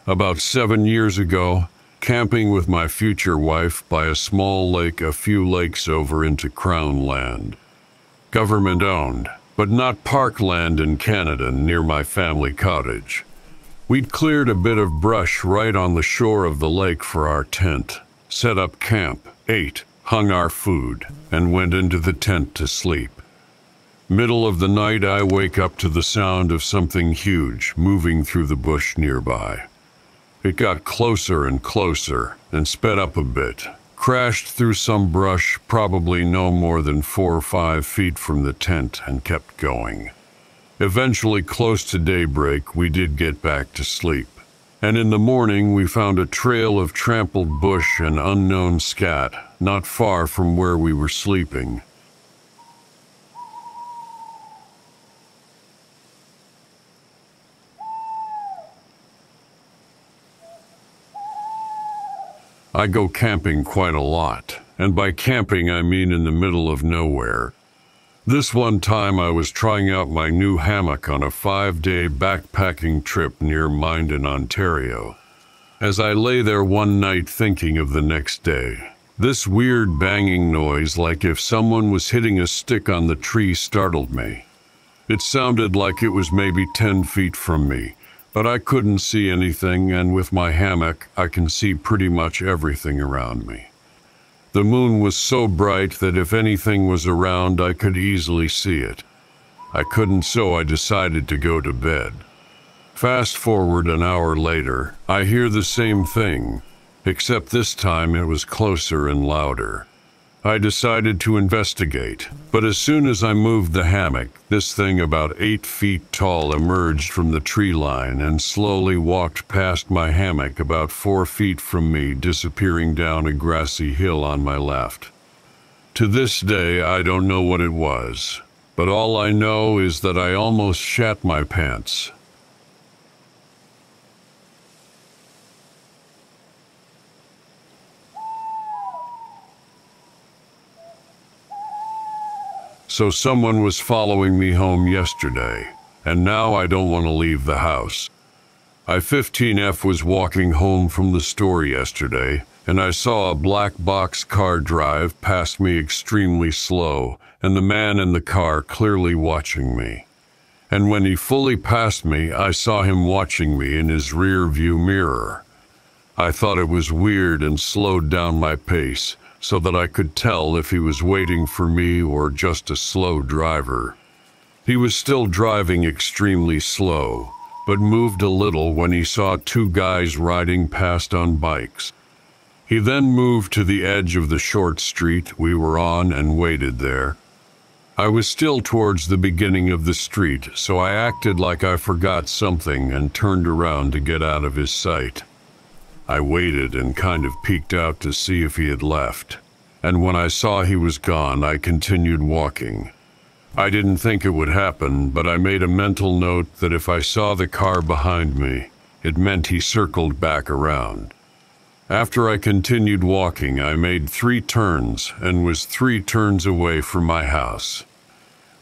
About seven years ago, camping with my future wife by a small lake a few lakes over into Crown Land. Government owned, but not parkland in Canada near my family cottage. We'd cleared a bit of brush right on the shore of the lake for our tent, set up camp, ate, hung our food, and went into the tent to sleep. Middle of the night, I wake up to the sound of something huge moving through the bush nearby. It got closer and closer and sped up a bit, crashed through some brush probably no more than four or five feet from the tent and kept going. Eventually, close to daybreak, we did get back to sleep. And in the morning, we found a trail of trampled bush and unknown scat not far from where we were sleeping. I go camping quite a lot, and by camping I mean in the middle of nowhere. This one time I was trying out my new hammock on a five-day backpacking trip near Minden, Ontario. As I lay there one night thinking of the next day, this weird banging noise like if someone was hitting a stick on the tree startled me. It sounded like it was maybe 10 feet from me, but I couldn't see anything, and with my hammock, I can see pretty much everything around me. The moon was so bright that if anything was around, I could easily see it. I couldn't, so I decided to go to bed. Fast forward an hour later, I hear the same thing, except this time it was closer and louder. I decided to investigate, but as soon as I moved the hammock, this thing about eight feet tall emerged from the tree line and slowly walked past my hammock about four feet from me, disappearing down a grassy hill on my left. To this day, I don't know what it was, but all I know is that I almost shat my pants. So someone was following me home yesterday, and now I don't want to leave the house. I-15F was walking home from the store yesterday, and I saw a black box car drive past me extremely slow, and the man in the car clearly watching me. And when he fully passed me, I saw him watching me in his rear view mirror. I thought it was weird and slowed down my pace, so that I could tell if he was waiting for me or just a slow driver. He was still driving extremely slow, but moved a little when he saw two guys riding past on bikes. He then moved to the edge of the short street we were on and waited there. I was still towards the beginning of the street, so I acted like I forgot something and turned around to get out of his sight. I waited and kind of peeked out to see if he had left, and when I saw he was gone, I continued walking. I didn't think it would happen, but I made a mental note that if I saw the car behind me, it meant he circled back around. After I continued walking, I made three turns and was three turns away from my house.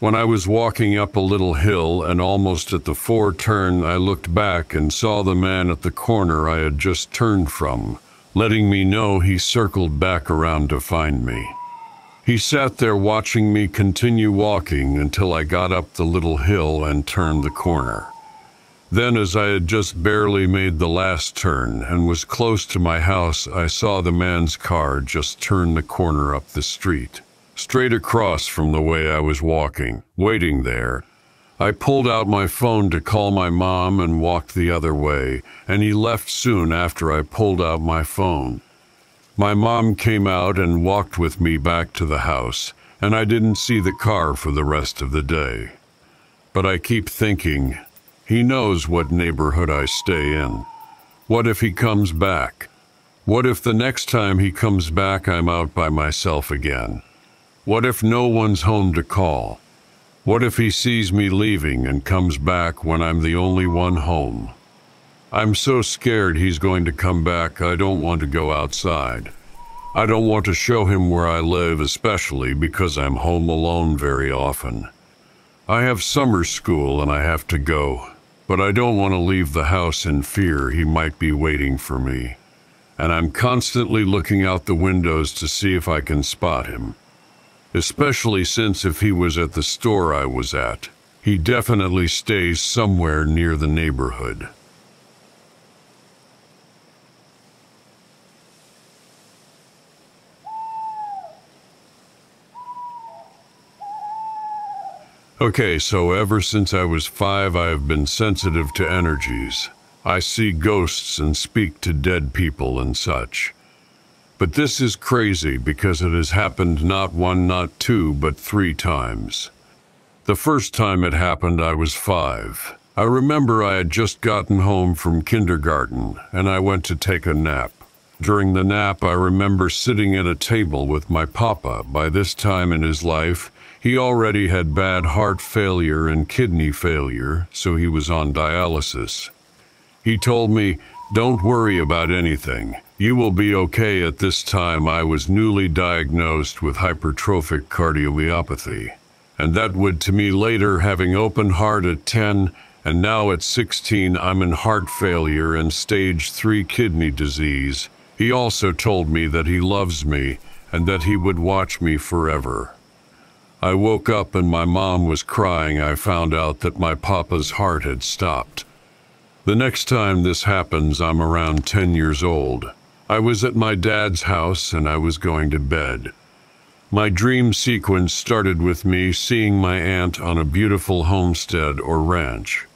When I was walking up a little hill and almost at the fore turn, I looked back and saw the man at the corner I had just turned from, letting me know he circled back around to find me. He sat there watching me continue walking until I got up the little hill and turned the corner. Then, as I had just barely made the last turn and was close to my house, I saw the man's car just turn the corner up the street, straight across from the way I was walking, waiting there. I pulled out my phone to call my mom and walked the other way, and he left soon after I pulled out my phone. My mom came out and walked with me back to the house, and I didn't see the car for the rest of the day. But I keep thinking, he knows what neighborhood I stay in. What if he comes back? What if the next time he comes back I'm out by myself again? What if no one's home to call? What if he sees me leaving and comes back when I'm the only one home? I'm so scared he's going to come back I don't want to go outside. I don't want to show him where I live, especially because I'm home alone very often. I have summer school and I have to go, but I don't want to leave the house in fear he might be waiting for me. And I'm constantly looking out the windows to see if I can spot him. Especially since if he was at the store I was at, he definitely stays somewhere near the neighborhood. Okay, so ever since I was five, I have been sensitive to energies. I see ghosts and speak to dead people and such. But this is crazy because it has happened not one, not two, but three times. The first time it happened, I was five. I remember I had just gotten home from kindergarten and I went to take a nap. During the nap, I remember sitting at a table with my papa. By this time in his life, he already had bad heart failure and kidney failure, so he was on dialysis. He told me, Don't worry about anything. You will be okay at this time. I was newly diagnosed with hypertrophic cardiomyopathy. And that would to me later, having open heart at 10, and now at 16, I'm in heart failure and stage 3 kidney disease. He also told me that he loves me and that he would watch me forever. I woke up and my mom was crying. I found out that my papa's heart had stopped. The next time this happens, I'm around 10 years old. I was at my dad's house and I was going to bed. My dream sequence started with me seeing my aunt on a beautiful homestead or ranch.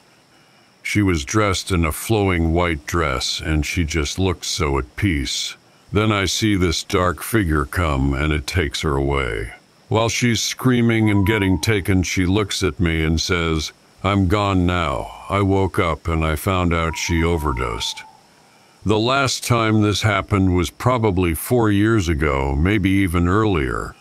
She was dressed in a flowing white dress and she just looked so at peace. Then I see this dark figure come and it takes her away. While she's screaming and getting taken, she looks at me and says, I'm gone now. I woke up and I found out she overdosed. The last time this happened was probably four years ago, maybe even earlier.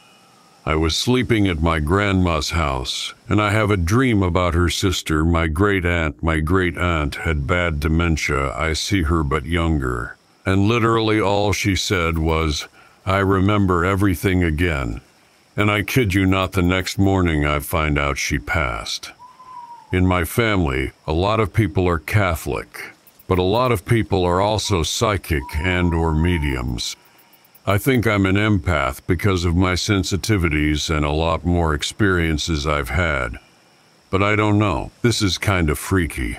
I was sleeping at my grandma's house, and I have a dream about her sister, my great aunt. My great aunt had bad dementia. I see her but younger. And literally all she said was, I remember everything again. And I kid you not, the next morning I find out she passed. In my family, a lot of people are Catholic, but a lot of people are also psychic and or mediums. I think I'm an empath because of my sensitivities and a lot more experiences I've had. But I don't know, this is kind of freaky.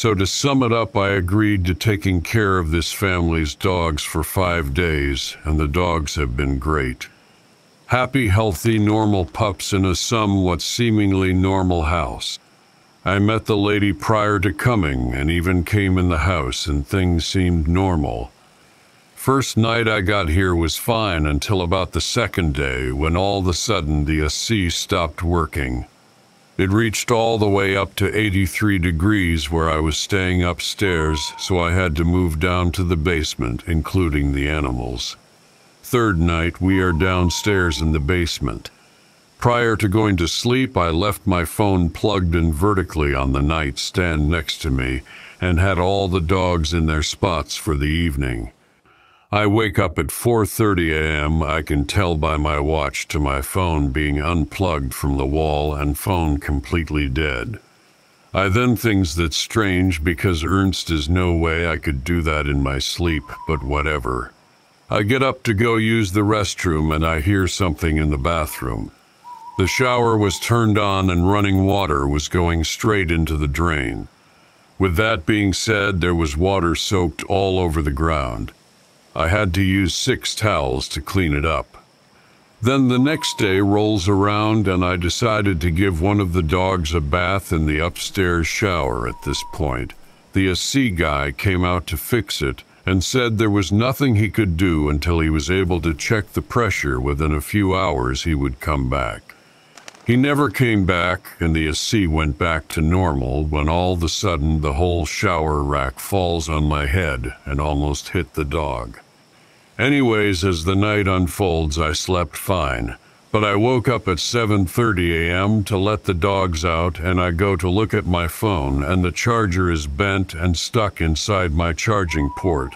So to sum it up, I agreed to taking care of this family's dogs for five days, and the dogs have been great. Happy, healthy, normal pups in a somewhat seemingly normal house. I met the lady prior to coming and even came in the house, and things seemed normal. First night I got here was fine until about the second day when all of a sudden the AC stopped working. It reached all the way up to 83 degrees where I was staying upstairs, so I had to move down to the basement, including the animals. Third night, we are downstairs in the basement. Prior to going to sleep, I left my phone plugged in vertically on the nightstand next to me and had all the dogs in their spots for the evening. I wake up at 4:30 a.m. I can tell by my watch to my phone being unplugged from the wall and phone completely dead. I then thinks that's strange because Ernst is no way I could do that in my sleep, but whatever. I get up to go use the restroom and I hear something in the bathroom. The shower was turned on and running water was going straight into the drain. With that being said, there was water soaked all over the ground. I had to use six towels to clean it up. Then the next day rolls around and I decided to give one of the dogs a bath in the upstairs shower at this point. The AC guy came out to fix it and said there was nothing he could do until he was able to check the pressure within a few hours he would come back. He never came back, and the AC went back to normal when all of a sudden the whole shower rack falls on my head and almost hit the dog. Anyways, as the night unfolds, I slept fine, but I woke up at 7:30 a.m. to let the dogs out and I go to look at my phone and the charger is bent and stuck inside my charging port.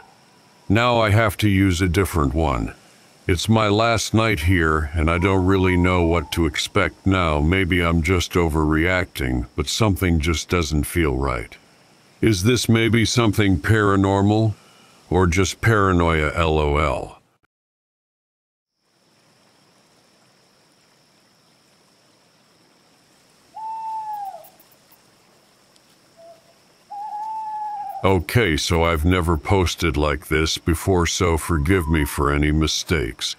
Now I have to use a different one. It's my last night here, and I don't really know what to expect now. Maybe I'm just overreacting, but something just doesn't feel right. Is this maybe something paranormal? Or just paranoia lol? Okay, so I've never posted like this before, so forgive me for any mistakes.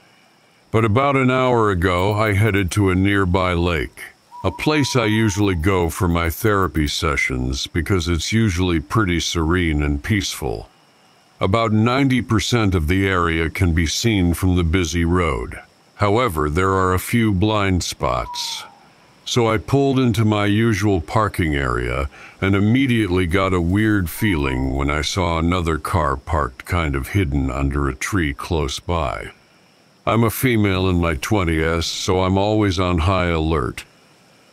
But about an hour ago, I headed to a nearby lake, a place I usually go for my therapy sessions because it's usually pretty serene and peaceful. About 90% of the area can be seen from the busy road. However, there are a few blind spots, so I pulled into my usual parking area and immediately got a weird feeling when I saw another car parked kind of hidden under a tree close by. I'm a female in my 20s, so I'm always on high alert.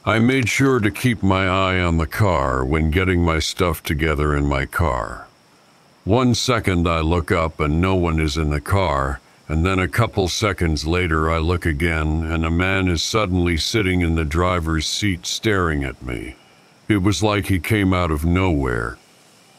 I made sure to keep my eye on the car when getting my stuff together in my car. One second I look up and no one is in the car, and then a couple seconds later, I look again, and a man is suddenly sitting in the driver's seat staring at me. It was like he came out of nowhere.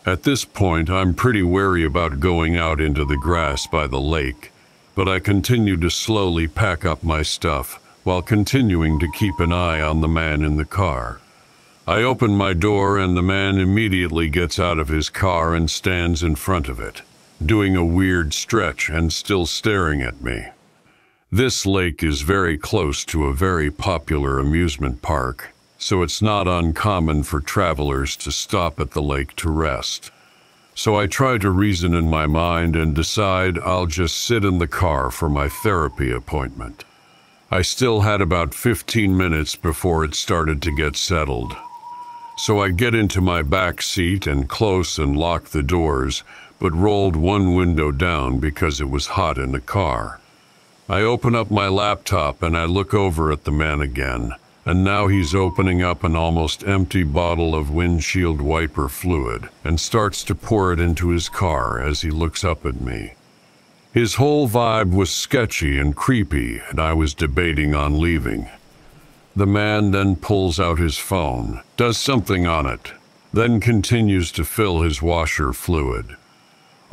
At this point, I'm pretty wary about going out into the grass by the lake, but I continue to slowly pack up my stuff while continuing to keep an eye on the man in the car. I open my door, and the man immediately gets out of his car and stands in front of it doing a weird stretch and still staring at me. This lake is very close to a very popular amusement park, so it's not uncommon for travelers to stop at the lake to rest. So I try to reason in my mind and decide I'll just sit in the car for my therapy appointment. I still had about 15 minutes before it started to get settled. So I get into my back seat and close and lock the doors, but rolled one window down because it was hot in the car. I open up my laptop and I look over at the man again, and now he's opening up an almost empty bottle of windshield wiper fluid and starts to pour it into his car as he looks up at me. His whole vibe was sketchy and creepy, and I was debating on leaving. The man then pulls out his phone, does something on it, then continues to fill his washer fluid.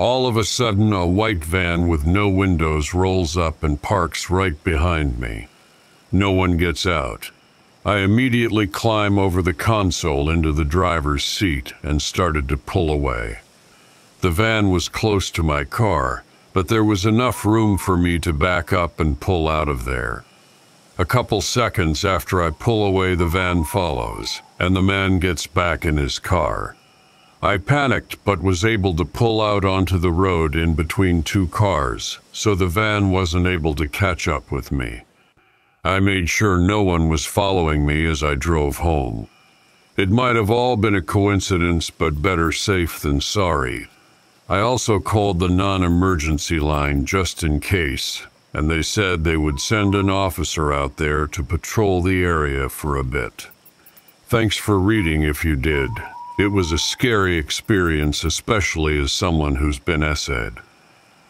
All of a sudden, a white van with no windows rolls up and parks right behind me. No one gets out. I immediately climb over the console into the driver's seat and started to pull away. The van was close to my car, but there was enough room for me to back up and pull out of there. A couple seconds after I pull away, the van follows, and the man gets back in his car. I panicked but was able to pull out onto the road in between two cars, so the van wasn't able to catch up with me. I made sure no one was following me as I drove home. It might have all been a coincidence, but better safe than sorry. I also called the non emergency line just in case, and they said they would send an officer out there to patrol the area for a bit. Thanks for reading if you did. It was a scary experience, especially as someone who's been essayed.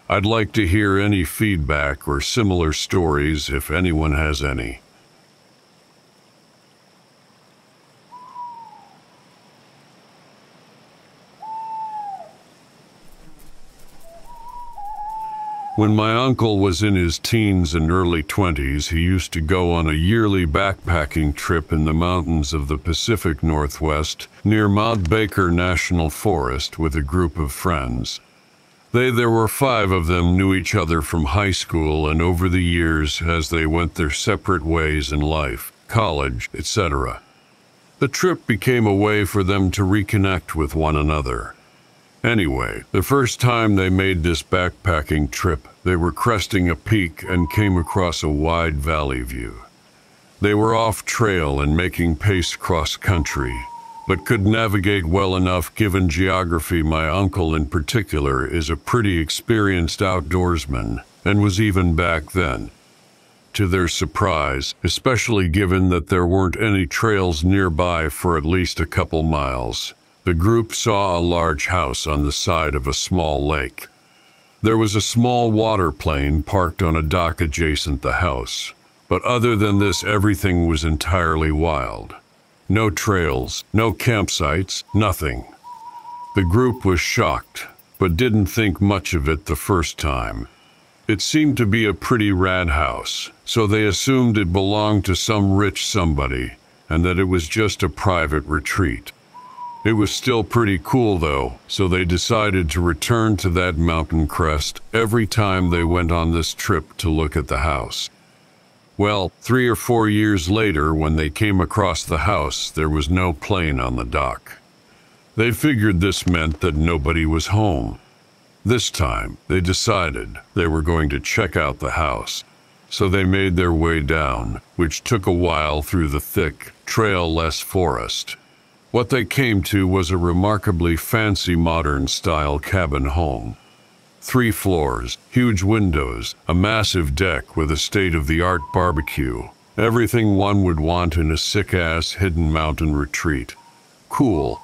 I'd like to hear any feedback or similar stories if anyone has any. When my uncle was in his teens and early 20s, he used to go on a yearly backpacking trip in the mountains of the Pacific Northwest near Mount Baker National Forest with a group of friends. They, there were five of them, knew each other from high school and over the years as they went their separate ways in life, college, etc. The trip became a way for them to reconnect with one another. Anyway, the first time they made this backpacking trip, they were cresting a peak and came across a wide valley view. They were off trail and making pace cross country, but could navigate well enough given geography. My uncle, in particular, is a pretty experienced outdoorsman and was even back then. To their surprise, especially given that there weren't any trails nearby for at least a couple miles, the group saw a large house on the side of a small lake. There was a small water plane parked on a dock adjacent the house, but other than this everything was entirely wild. No trails, no campsites, nothing. The group was shocked, but didn't think much of it the first time. It seemed to be a pretty rad house, so they assumed it belonged to some rich somebody and that it was just a private retreat. It was still pretty cool though, so they decided to return to that mountain crest every time they went on this trip to look at the house. Well, three or four years later, when they came across the house, there was no plane on the dock. They figured this meant that nobody was home. This time, they decided they were going to check out the house. So they made their way down, which took a while through the thick, trail-less forest. What they came to was a remarkably fancy modern style cabin home. Three floors, huge windows, a massive deck with a state of the art barbecue. Everything one would want in a sick ass hidden mountain retreat. Cool.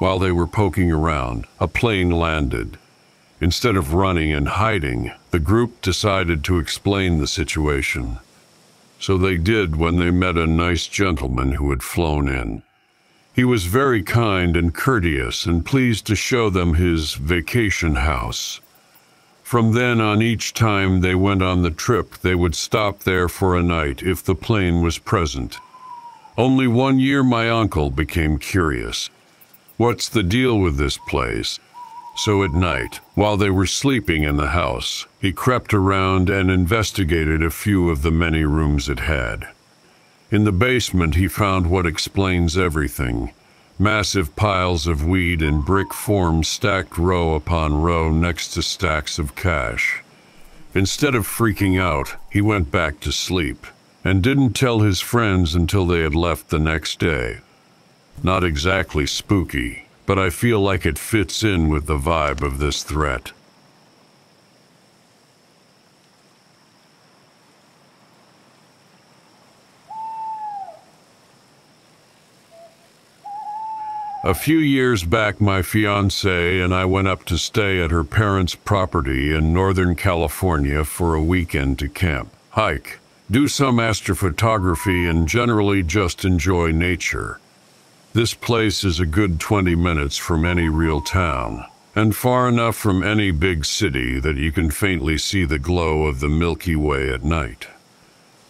While they were poking around, a plane landed. Instead of running and hiding, the group decided to explain the situation. So they did when they met a nice gentleman who had flown in. He was very kind and courteous and pleased to show them his vacation house. From then on, each time they went on the trip, they would stop there for a night if the plane was present. Only one year my uncle became curious. What's the deal with this place? So at night, while they were sleeping in the house, he crept around and investigated a few of the many rooms it had. In the basement, he found what explains everything massive piles of weed in brick form stacked row upon row next to stacks of cash. Instead of freaking out, he went back to sleep and didn't tell his friends until they had left the next day. Not exactly spooky, but I feel like it fits in with the vibe of this threat. A few years back, my fiance and I went up to stay at her parents' property in Northern California for a weekend to camp, hike, do some astrophotography, and generally just enjoy nature. This place is a good 20 minutes from any real town, and far enough from any big city that you can faintly see the glow of the Milky Way at night.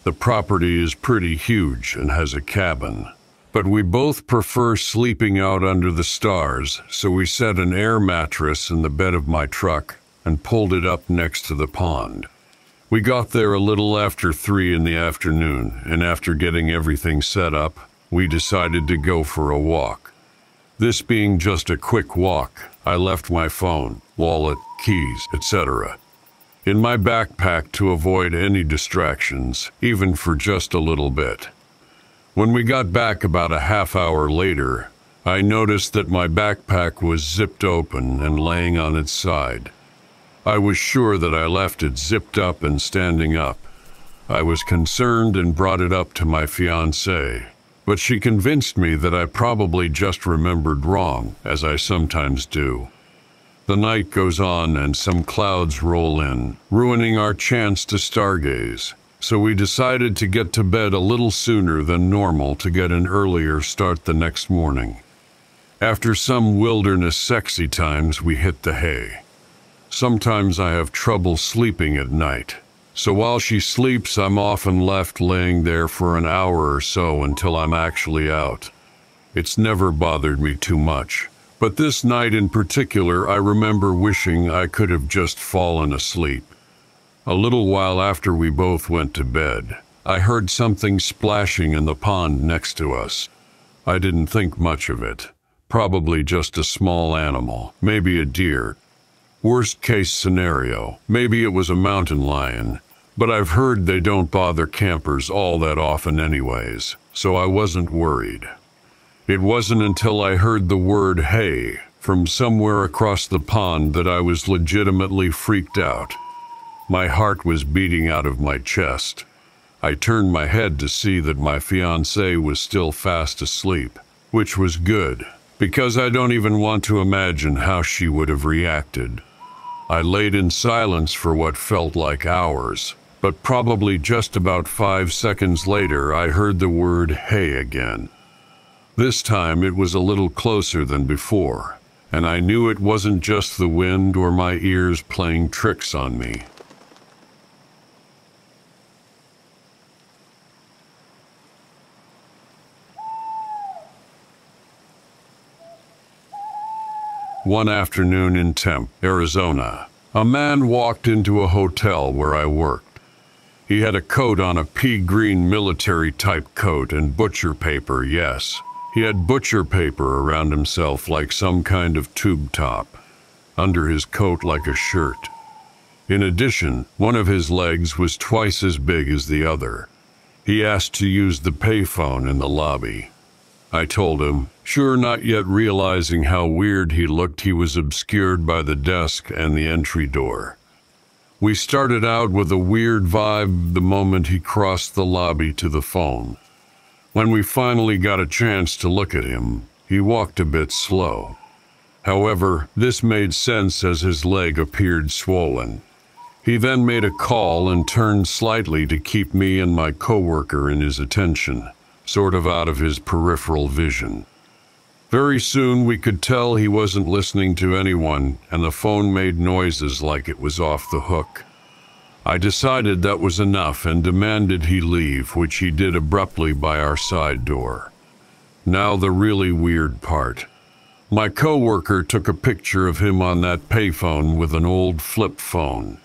The property is pretty huge and has a cabin, but we both prefer sleeping out under the stars, so we set an air mattress in the bed of my truck and pulled it up next to the pond. We got there a little after three in the afternoon, and after getting everything set up, we decided to go for a walk. This being just a quick walk, I left my phone, wallet, keys, etc. in my backpack to avoid any distractions, even for just a little bit. When we got back about a half hour later, I noticed that my backpack was zipped open and laying on its side. I was sure that I left it zipped up and standing up. I was concerned and brought it up to my fiancée, but she convinced me that I probably just remembered wrong, as I sometimes do. The night goes on and some clouds roll in, ruining our chance to stargaze. So we decided to get to bed a little sooner than normal to get an earlier start the next morning. After some wilderness sexy times, we hit the hay. Sometimes I have trouble sleeping at night, so while she sleeps, I'm often left laying there for an hour or so until I'm actually out. It's never bothered me too much, but this night in particular, I remember wishing I could have just fallen asleep. A little while after we both went to bed, I heard something splashing in the pond next to us. I didn't think much of it. Probably just a small animal, maybe a deer, Worst case scenario, maybe it was a mountain lion, but I've heard they don't bother campers all that often anyways, so I wasn't worried. It wasn't until I heard the word hey from somewhere across the pond that I was legitimately freaked out. My heart was beating out of my chest. I turned my head to see that my fiancée was still fast asleep, which was good, because I don't even want to imagine how she would have reacted. I laid in silence for what felt like hours, but probably just about five seconds later, I heard the word hey again. This time it was a little closer than before, and I knew it wasn't just the wind or my ears playing tricks on me. One afternoon in Tempe, Arizona, a man walked into a hotel where I worked. He had a coat on a pea green military type coat and butcher paper, yes. He had butcher paper around himself like some kind of tube top, under his coat like a shirt. In addition, one of his legs was twice as big as the other. He asked to use the payphone in the lobby. I told him, sure not yet realizing how weird he looked, he was obscured by the desk and the entry door. We started out with a weird vibe the moment he crossed the lobby to the phone. When we finally got a chance to look at him, he walked a bit slow. However, this made sense as his leg appeared swollen. He then made a call and turned slightly to keep me and my coworker in his attention sort of out of his peripheral vision. Very soon we could tell he wasn't listening to anyone, and the phone made noises like it was off the hook. I decided that was enough and demanded he leave, which he did abruptly by our side door. Now the really weird part. My coworker took a picture of him on that payphone with an old flip phone.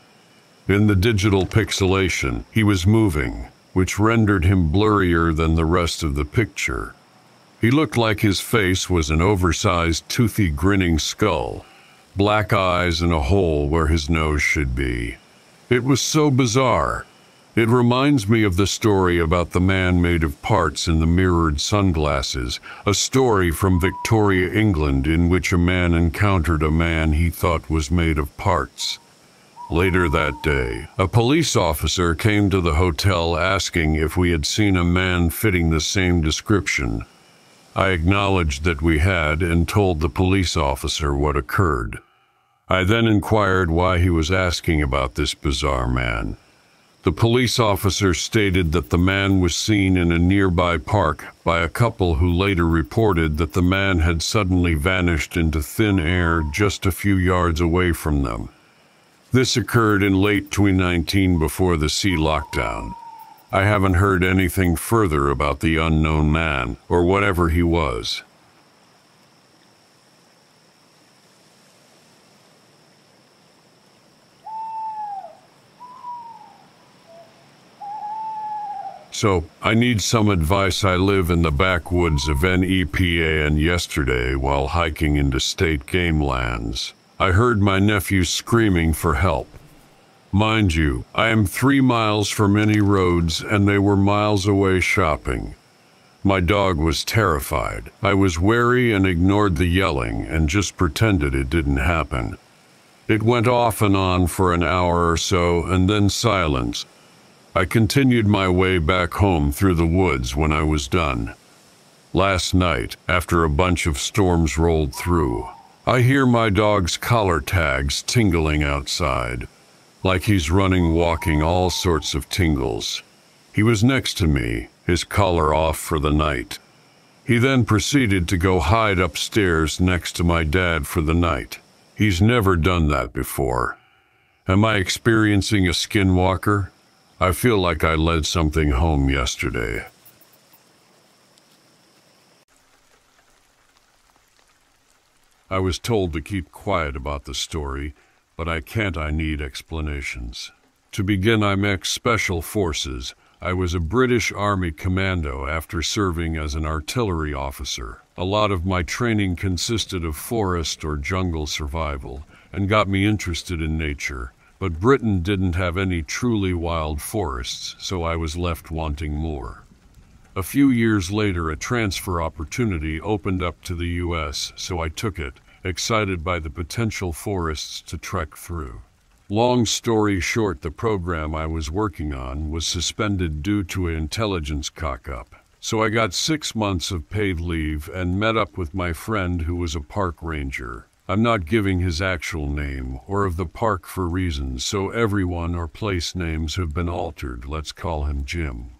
In the digital pixelation, he was moving, which rendered him blurrier than the rest of the picture. He looked like his face was an oversized, toothy, grinning skull, black eyes and a hole where his nose should be. It was so bizarre. It reminds me of the story about the man made of parts in the mirrored sunglasses, a story from Victoria, England, in which a man encountered a man he thought was made of parts. Later that day, a police officer came to the hotel asking if we had seen a man fitting the same description. I acknowledged that we had and told the police officer what occurred. I then inquired why he was asking about this bizarre man. The police officer stated that the man was seen in a nearby park by a couple who later reported that the man had suddenly vanished into thin air just a few yards away from them. This occurred in late 2019 before the sea lockdown. I haven't heard anything further about the unknown man or whatever he was. So, I need some advice. I live in the backwoods of NEPA, and yesterday, while hiking into state game lands, I heard my nephew screaming for help. Mind you, I am three miles from any roads, and they were miles away shopping. My dog was terrified. I was wary and ignored the yelling and just pretended it didn't happen. It went off and on for an hour or so, and then silence. I continued my way back home through the woods when I was done. Last night, after a bunch of storms rolled through, I hear my dog's collar tags tingling outside, like he's running, walking, all sorts of tingles. He was next to me, his collar off for the night. He then proceeded to go hide upstairs next to my dad for the night. He's never done that before. Am I experiencing a skinwalker? I feel like I led something home yesterday. I was told to keep quiet about the story, but I can't, I need explanations. To begin, I'm ex Special Forces. I was a British Army commando after serving as an artillery officer. A lot of my training consisted of forest or jungle survival and got me interested in nature. But Britain didn't have any truly wild forests, so I was left wanting more. A few years later, a transfer opportunity opened up to the US, so I took it, excited by the potential forests to trek through. Long story short, the program I was working on was suspended due to an intelligence cock up. So I got six months of paid leave and met up with my friend who was a park ranger. I'm not giving his actual name or of the park for reasons, so everyone or place names have been altered. Let's call him Jim.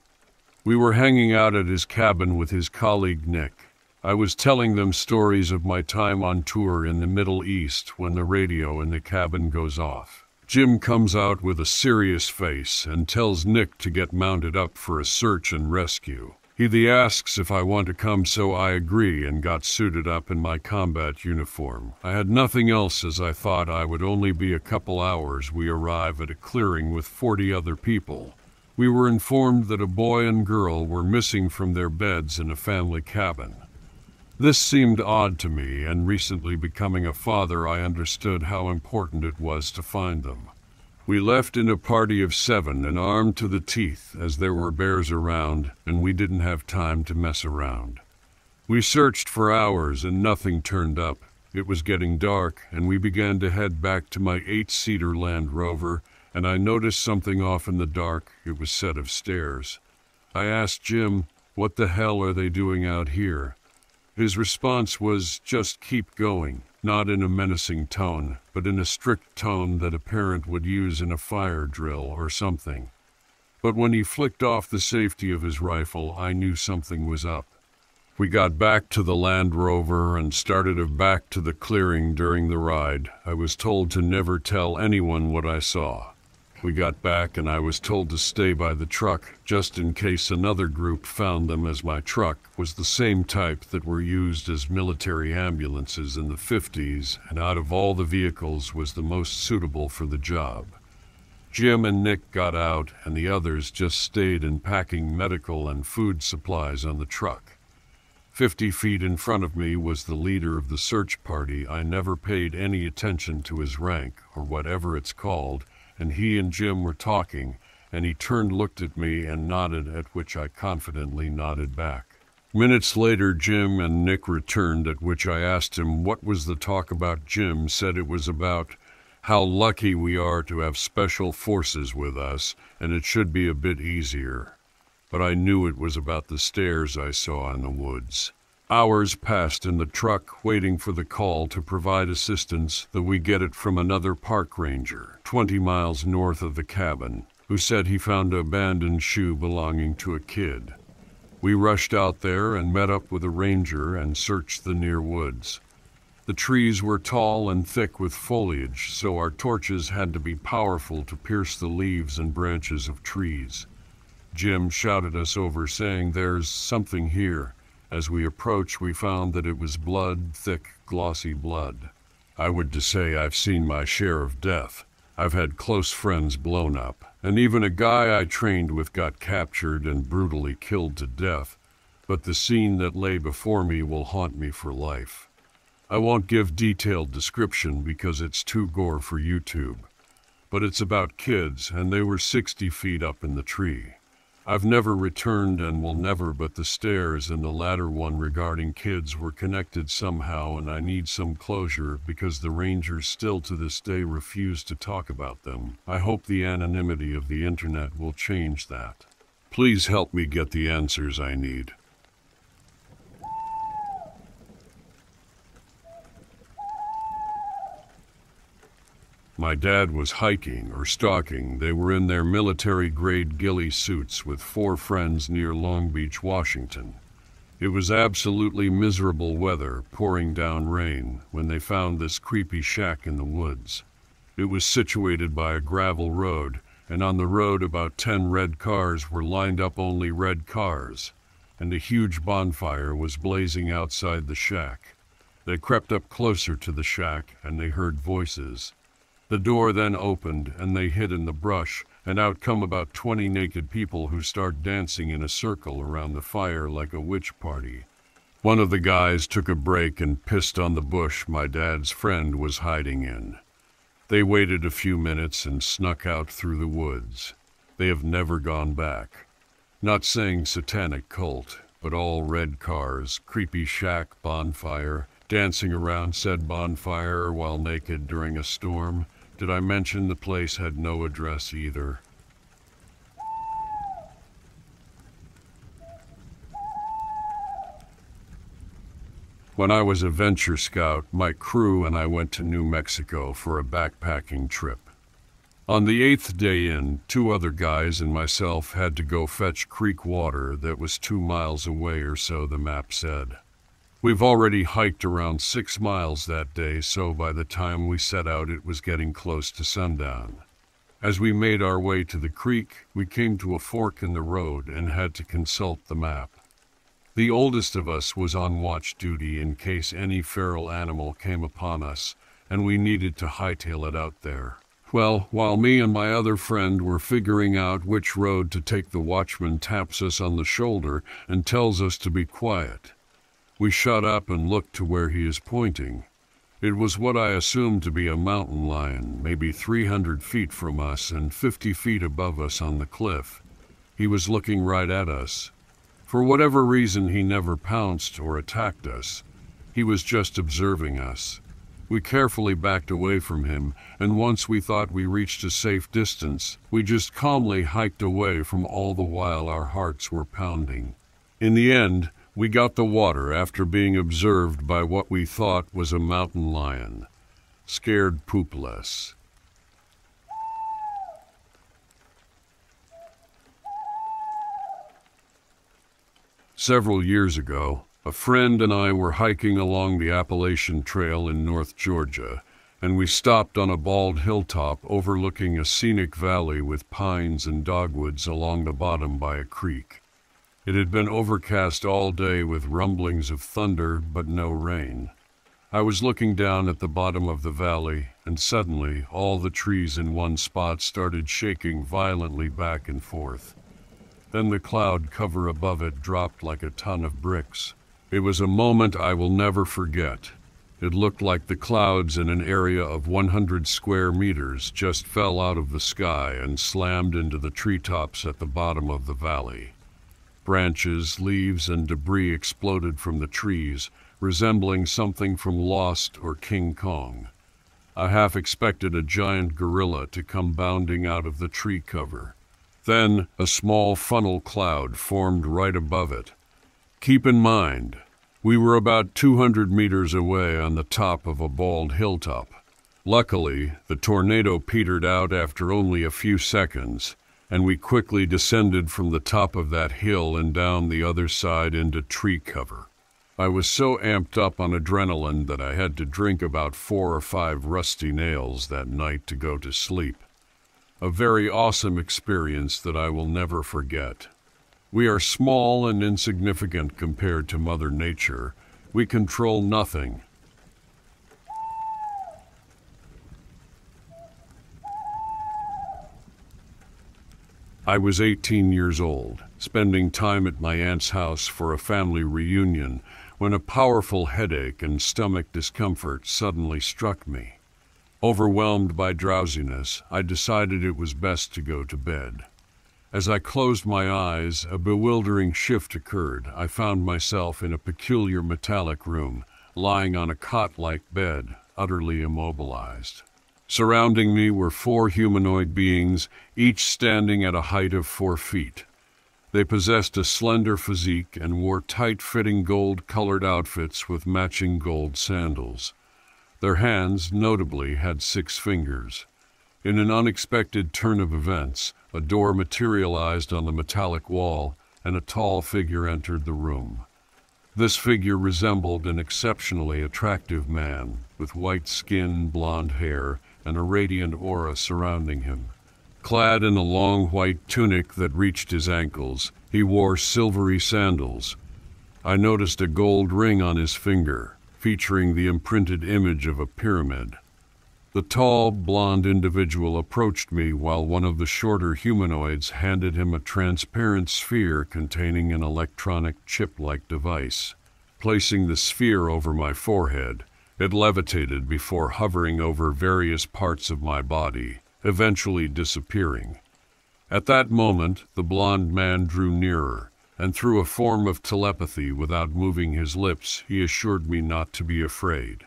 We were hanging out at his cabin with his colleague Nick. I was telling them stories of my time on tour in the Middle East when the radio in the cabin goes off. Jim comes out with a serious face and tells Nick to get mounted up for a search and rescue. He asks if I want to come, so I agree and got suited up in my combat uniform. I had nothing else as I thought I would only be a couple hours. We arrive at a clearing with 40 other people. We were informed that a boy and girl were missing from their beds in a family cabin. This seemed odd to me, and recently becoming a father, I understood how important it was to find them. We left in a party of seven and armed to the teeth as there were bears around and we didn't have time to mess around. We searched for hours and nothing turned up. It was getting dark and we began to head back to my eight-seater Land Rover and I noticed something off in the dark. It was set of stairs. I asked Jim, what the hell are they doing out here? His response was, just keep going not in a menacing tone, but in a strict tone that a parent would use in a fire drill or something. But when he flicked off the safety of his rifle, I knew something was up. We got back to the Land Rover and started back to the clearing during the ride. I was told to never tell anyone what I saw. We got back and I was told to stay by the truck just in case another group found them as my truck was the same type that were used as military ambulances in the 50s and out of all the vehicles was the most suitable for the job. Jim and Nick got out and the others just stayed in packing medical and food supplies on the truck. Fifty feet in front of me was the leader of the search party. I never paid any attention to his rank, or whatever it's called, and he and Jim were talking, and he turned, looked at me, and nodded, at which I confidently nodded back. Minutes later, Jim and Nick returned, at which I asked him what was the talk about. Jim said it was about how lucky we are to have special forces with us, and it should be a bit easier. But I knew it was about the stairs I saw in the woods. Hours passed in the truck waiting for the call to provide assistance, though we get it from another park ranger, 20 miles north of the cabin, who said he found an abandoned shoe belonging to a kid. We rushed out there and met up with a ranger and searched the near woods. The trees were tall and thick with foliage, so our torches had to be powerful to pierce the leaves and branches of trees. Jim shouted us over, saying, There's something here. As we approached, we found that it was blood, thick, glossy blood. I would to say I've seen my share of death, I've had close friends blown up, and even a guy I trained with got captured and brutally killed to death, but the scene that lay before me will haunt me for life. I won't give detailed description because it's too gore for YouTube, but it's about kids and they were 60 feet up in the tree. I've never returned and will never, but the stairs and the latter one regarding kids were connected somehow, and I need some closure because the Rangers still to this day refuse to talk about them. I hope the anonymity of the internet will change that. Please help me get the answers I need. My dad was hiking or stalking. They were in their military grade ghillie suits with four friends near Long Beach, Washington. It was absolutely miserable weather, pouring down rain, when they found this creepy shack in the woods. It was situated by a gravel road, and on the road about ten red cars were lined up only red cars, and a huge bonfire was blazing outside the shack. They crept up closer to the shack, and they heard voices. The door then opened and they hid in the brush, and out come about 20 naked people who start dancing in a circle around the fire like a witch party. One of the guys took a break and pissed on the bush my dad's friend was hiding in. They waited a few minutes and snuck out through the woods. They have never gone back. Not saying satanic cult, but all red cars, creepy shack, bonfire, dancing around said bonfire while naked during a storm. Did I mention the place had no address either? When I was a venture scout, my crew and I went to New Mexico for a backpacking trip. On the eighth day in, two other guys and myself had to go fetch creek water that was two miles away or so, the map said. We've already hiked around six miles that day, so by the time we set out, it was getting close to sundown. As we made our way to the creek, we came to a fork in the road and had to consult the map. The oldest of us was on watch duty in case any feral animal came upon us, and we needed to hightail it out there. Well, while me and my other friend were figuring out which road to take, the watchman taps us on the shoulder and tells us to be quiet. We shut up and looked to where he is pointing. It was what I assumed to be a mountain lion, maybe 300 feet from us and 50 feet above us on the cliff. He was looking right at us. For whatever reason, he never pounced or attacked us. He was just observing us. We carefully backed away from him, and once we thought we reached a safe distance, we just calmly hiked away from all the while our hearts were pounding. In the end, we got the water after being observed by what we thought was a mountain lion. Scared poopless. Several years ago, a friend and I were hiking along the Appalachian Trail in North Georgia, and we stopped on a bald hilltop overlooking a scenic valley with pines and dogwoods along the bottom by a creek. It had been overcast all day with rumblings of thunder, but no rain. I was looking down at the bottom of the valley, and suddenly all the trees in one spot started shaking violently back and forth. Then the cloud cover above it dropped like a ton of bricks. It was a moment I will never forget. It looked like the clouds in an area of 100 square meters just fell out of the sky and slammed into the treetops at the bottom of the valley. Branches, leaves, and debris exploded from the trees, resembling something from Lost or King Kong. I half expected a giant gorilla to come bounding out of the tree cover. Then a small funnel cloud formed right above it. Keep in mind, we were about 200 meters away on the top of a bald hilltop. Luckily, the tornado petered out after only a few seconds, and we quickly descended from the top of that hill and down the other side into tree cover. I was so amped up on adrenaline that I had to drink about four or five rusty nails that night to go to sleep. A very awesome experience that I will never forget. We are small and insignificant compared to Mother Nature. We control nothing, I was 18 years old, spending time at my aunt's house for a family reunion when a powerful headache and stomach discomfort suddenly struck me. Overwhelmed by drowsiness, I decided it was best to go to bed. As I closed my eyes, a bewildering shift occurred. I found myself in a peculiar metallic room, lying on a cot like bed, utterly immobilized. Surrounding me were four humanoid beings, each standing at a height of four feet. They possessed a slender physique and wore tight fitting gold colored outfits with matching gold sandals. Their hands, notably, had six fingers. In an unexpected turn of events, a door materialized on the metallic wall, and a tall figure entered the room. This figure resembled an exceptionally attractive man, with white skin, blond hair, and a radiant aura surrounding him. Clad in a long white tunic that reached his ankles, he wore silvery sandals. I noticed a gold ring on his finger, featuring the imprinted image of a pyramid. The tall, blond individual approached me while one of the shorter humanoids handed him a transparent sphere containing an electronic chip-like device. Placing the sphere over my forehead, it levitated before hovering over various parts of my body, eventually disappearing. At that moment, the blond man drew nearer, and through a form of telepathy without moving his lips, he assured me not to be afraid.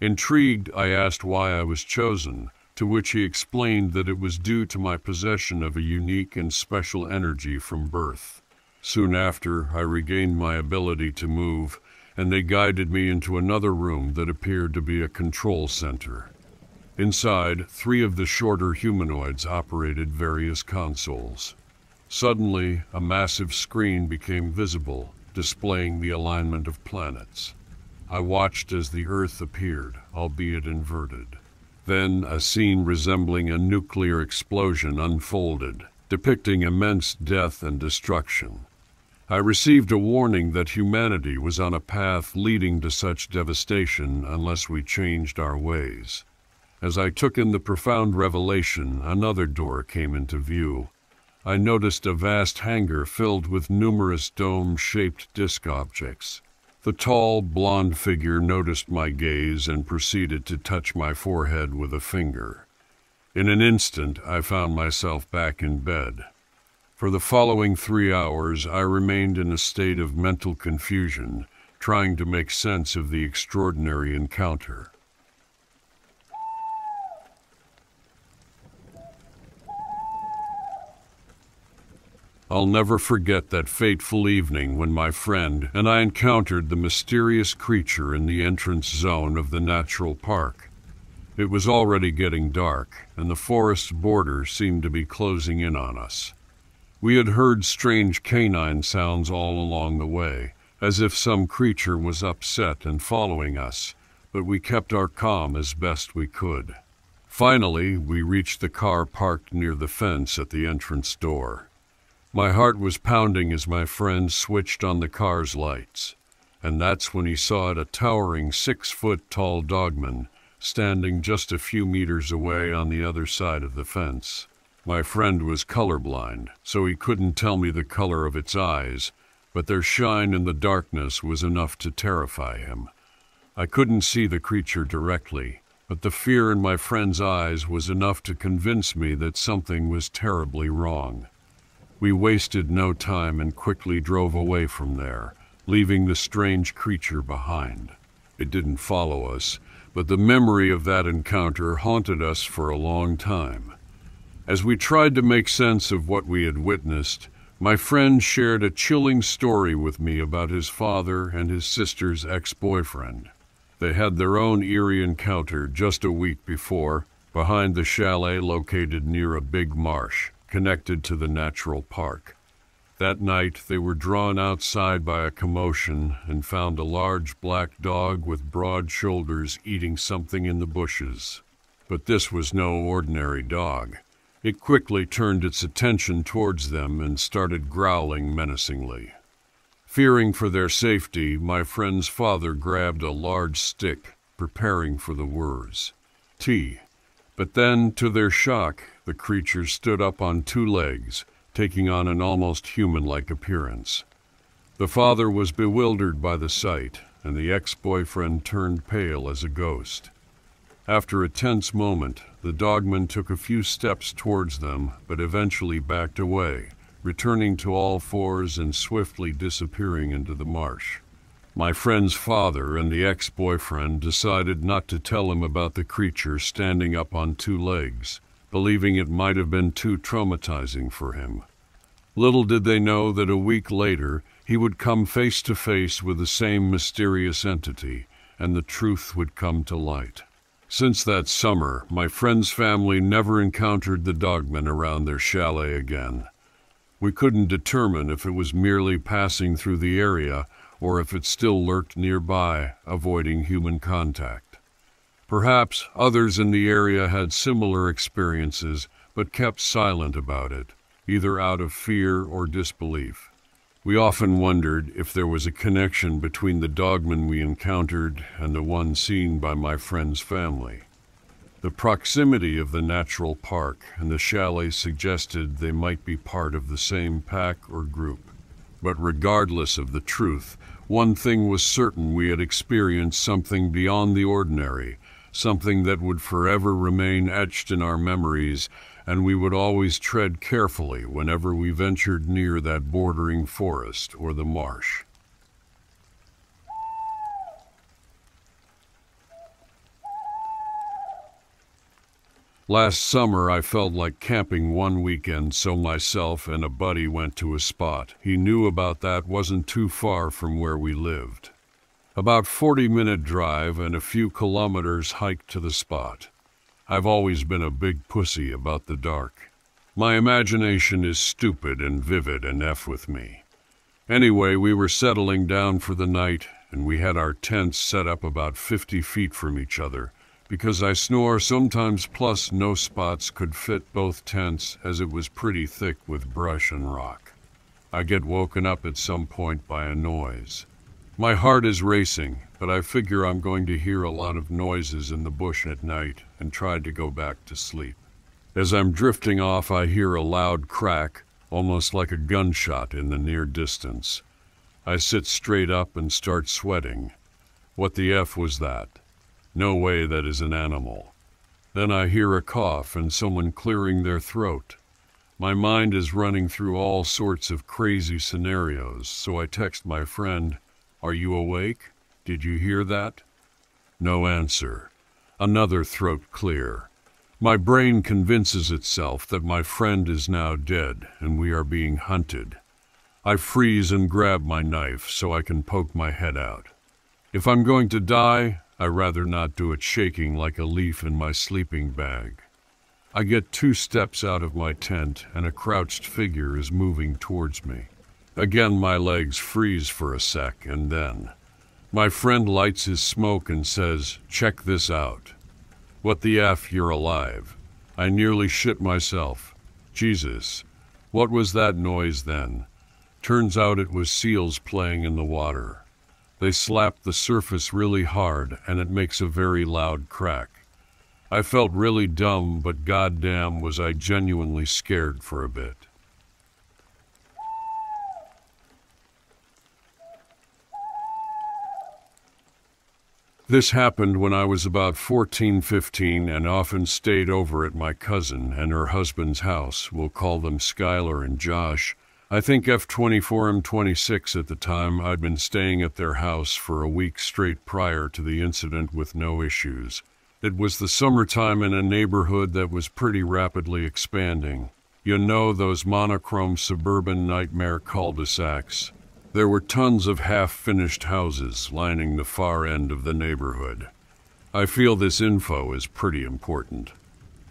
Intrigued, I asked why I was chosen, to which he explained that it was due to my possession of a unique and special energy from birth. Soon after, I regained my ability to move, and they guided me into another room that appeared to be a control center. Inside, three of the shorter humanoids operated various consoles. Suddenly, a massive screen became visible, displaying the alignment of planets. I watched as the Earth appeared, albeit inverted. Then a scene resembling a nuclear explosion unfolded, depicting immense death and destruction. I received a warning that humanity was on a path leading to such devastation unless we changed our ways. As I took in the profound revelation, another door came into view, I noticed a vast hangar filled with numerous dome-shaped disk objects. The tall, blond figure noticed my gaze and proceeded to touch my forehead with a finger. In an instant, I found myself back in bed. For the following three hours, I remained in a state of mental confusion, trying to make sense of the extraordinary encounter. I'll never forget that fateful evening when my friend and I encountered the mysterious creature in the entrance zone of the natural park. It was already getting dark, and the forest's border seemed to be closing in on us. We had heard strange canine sounds all along the way, as if some creature was upset and following us, but we kept our calm as best we could. Finally, we reached the car parked near the fence at the entrance door. My heart was pounding as my friend switched on the car's lights, and that's when he saw a towering six foot tall dogman standing just a few meters away on the other side of the fence. My friend was colorblind, so he couldn't tell me the color of its eyes, but their shine in the darkness was enough to terrify him. I couldn't see the creature directly, but the fear in my friend's eyes was enough to convince me that something was terribly wrong. We wasted no time and quickly drove away from there, leaving the strange creature behind. It didn't follow us, but the memory of that encounter haunted us for a long time. As we tried to make sense of what we had witnessed, my friend shared a chilling story with me about his father and his sister's ex-boyfriend. They had their own eerie encounter just a week before, behind the chalet located near a big marsh connected to the natural park. That night, they were drawn outside by a commotion and found a large black dog with broad shoulders eating something in the bushes. But this was no ordinary dog. It quickly turned its attention towards them and started growling menacingly. Fearing for their safety, my friend's father grabbed a large stick, preparing for the words. T But then, to their shock, the creature stood up on two legs, taking on an almost human like appearance. The father was bewildered by the sight, and the ex boyfriend turned pale as a ghost. After a tense moment, the dogman took a few steps towards them, but eventually backed away, returning to all fours and swiftly disappearing into the marsh. My friend's father and the ex boyfriend decided not to tell him about the creature standing up on two legs, believing it might have been too traumatizing for him. Little did they know that a week later he would come face to face with the same mysterious entity, and the truth would come to light. Since that summer, my friend's family never encountered the dogman around their chalet again. We couldn't determine if it was merely passing through the area or if it still lurked nearby, avoiding human contact. Perhaps others in the area had similar experiences but kept silent about it, either out of fear or disbelief. We often wondered if there was a connection between the dogmen we encountered and the one seen by my friend's family. The proximity of the natural park and the chalet suggested they might be part of the same pack or group. But regardless of the truth, one thing was certain we had experienced something beyond the ordinary, something that would forever remain etched in our memories and we would always tread carefully whenever we ventured near that bordering forest or the marsh. Last summer, I felt like camping one weekend, so myself and a buddy went to a spot he knew about that wasn't too far from where we lived. About 40 minute drive and a few kilometers hike to the spot. I've always been a big pussy about the dark. My imagination is stupid and vivid and F with me. Anyway, we were settling down for the night, and we had our tents set up about 50 feet from each other, because I snore sometimes plus no spots could fit both tents as it was pretty thick with brush and rock. I get woken up at some point by a noise. My heart is racing, but I figure I'm going to hear a lot of noises in the bush at night and try to go back to sleep. As I'm drifting off, I hear a loud crack, almost like a gunshot in the near distance. I sit straight up and start sweating. What the F was that? No way that is an animal. Then I hear a cough and someone clearing their throat. My mind is running through all sorts of crazy scenarios, so I text my friend, Are you awake? Did you hear that? No answer. Another throat clear. My brain convinces itself that my friend is now dead and we are being hunted. I freeze and grab my knife so I can poke my head out. If I'm going to die, I rather not do it shaking like a leaf in my sleeping bag. I get two steps out of my tent and a crouched figure is moving towards me. Again, my legs freeze for a sec and then my friend lights his smoke and says, Check this out. What the F, you're alive. I nearly shit myself. Jesus, what was that noise then? Turns out it was seals playing in the water. They slap the surface really hard and it makes a very loud crack. I felt really dumb, but goddamn was I genuinely scared for a bit. This happened when I was about 14, 15 and often stayed over at my cousin and her husband's house. We'll call them Skylar and Josh. I think F24 and 26 at the time. I'd been staying at their house for a week straight prior to the incident with no issues. It was the summertime in a neighborhood that was pretty rapidly expanding. You know those monochrome suburban nightmare cul-de-sacs. There were tons of half finished houses lining the far end of the neighborhood. I feel this info is pretty important.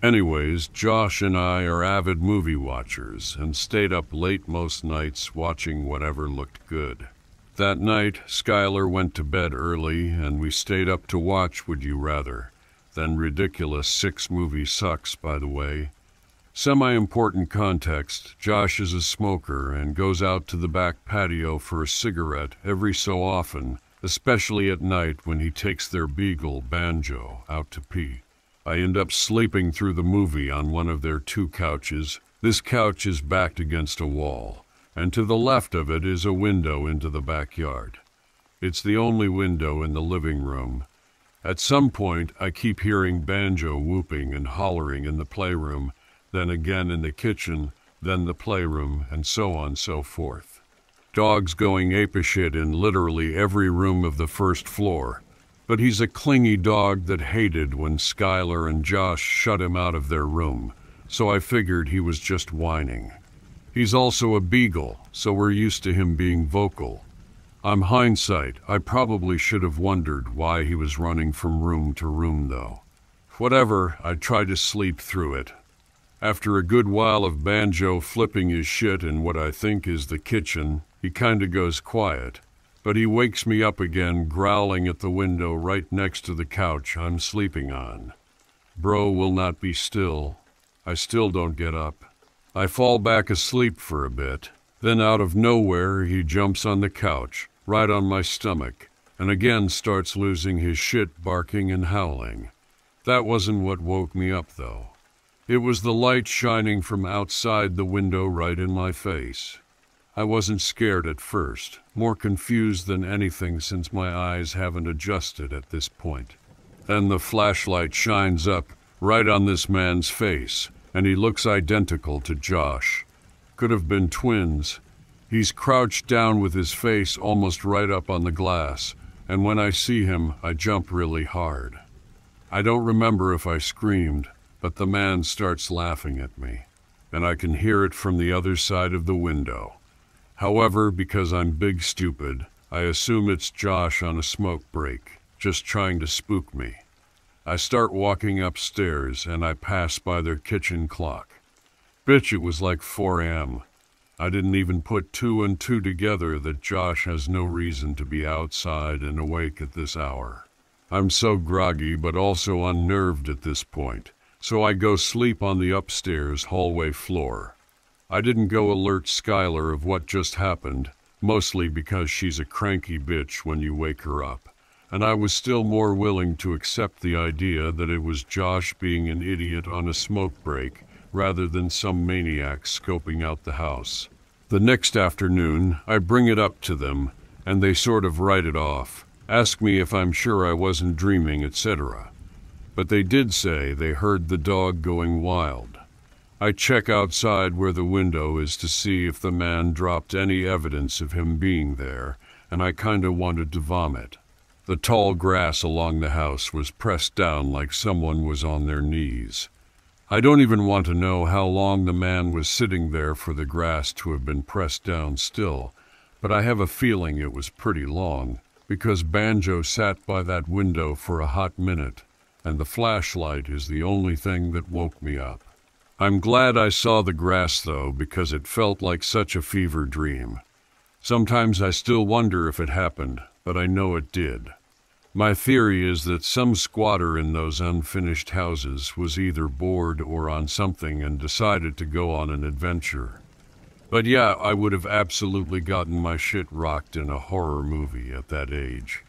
Anyways, Josh and I are avid movie watchers and stayed up late most nights watching whatever looked good. That night, Skylar went to bed early and we stayed up to watch Would You Rather. Then ridiculous six movie sucks, by the way. Semi important context Josh is a smoker and goes out to the back patio for a cigarette every so often, especially at night when he takes their beagle, Banjo, out to pee. I end up sleeping through the movie on one of their two couches. This couch is backed against a wall, and to the left of it is a window into the backyard. It's the only window in the living room. At some point, I keep hearing Banjo whooping and hollering in the playroom, then again in the kitchen, then the playroom, and so on so forth. Dogs going apeshit in literally every room of the first floor. But he's a clingy dog that hated when Skylar and Josh shut him out of their room, so I figured he was just whining. He's also a beagle, so we're used to him being vocal. On hindsight, I probably should have wondered why he was running from room to room, though. Whatever, I tried to sleep through it. After a good while of Banjo flipping his shit in what I think is the kitchen, he kinda goes quiet. But he wakes me up again, growling at the window right next to the couch I'm sleeping on. Bro will not be still. I still don't get up. I fall back asleep for a bit. Then out of nowhere, he jumps on the couch, right on my stomach, and again starts losing his shit, barking and howling. That wasn't what woke me up, though. It was the light shining from outside the window right in my face. I wasn't scared at first, more confused than anything since my eyes haven't adjusted at this point. Then the flashlight shines up right on this man's face, and he looks identical to Josh. Could have been twins. He's crouched down with his face almost right up on the glass, and when I see him, I jump really hard. I don't remember if I screamed, but the man starts laughing at me, and I can hear it from the other side of the window. However, because I'm big stupid, I assume it's Josh on a smoke break, just trying to spook me. I start walking upstairs and I pass by their kitchen clock. Bitch, it was like 4 a.m. I didn't even put two and two together that Josh has no reason to be outside and awake at this hour. I'm so groggy but also unnerved at this point, so I go sleep on the upstairs hallway floor. I didn't go alert Skylar of what just happened, mostly because she's a cranky bitch when you wake her up, and I was still more willing to accept the idea that it was Josh being an idiot on a smoke break rather than some maniac scoping out the house. The next afternoon, I bring it up to them, and they sort of write it off, ask me if I'm sure I wasn't dreaming, etc. But they did say they heard the dog going wild. I check outside where the window is to see if the man dropped any evidence of him being there, and I kinda wanted to vomit. The tall grass along the house was pressed down like someone was on their knees. I don't even want to know how long the man was sitting there for the grass to have been pressed down still, but I have a feeling it was pretty long, because Banjo sat by that window for a hot minute, and the flashlight is the only thing that woke me up. I'm glad I saw the grass, though, because it felt like such a fever dream. Sometimes I still wonder if it happened, but I know it did. My theory is that some squatter in those unfinished houses was either bored or on something and decided to go on an adventure. But yeah, I would have absolutely gotten my shit rocked in a horror movie at that age.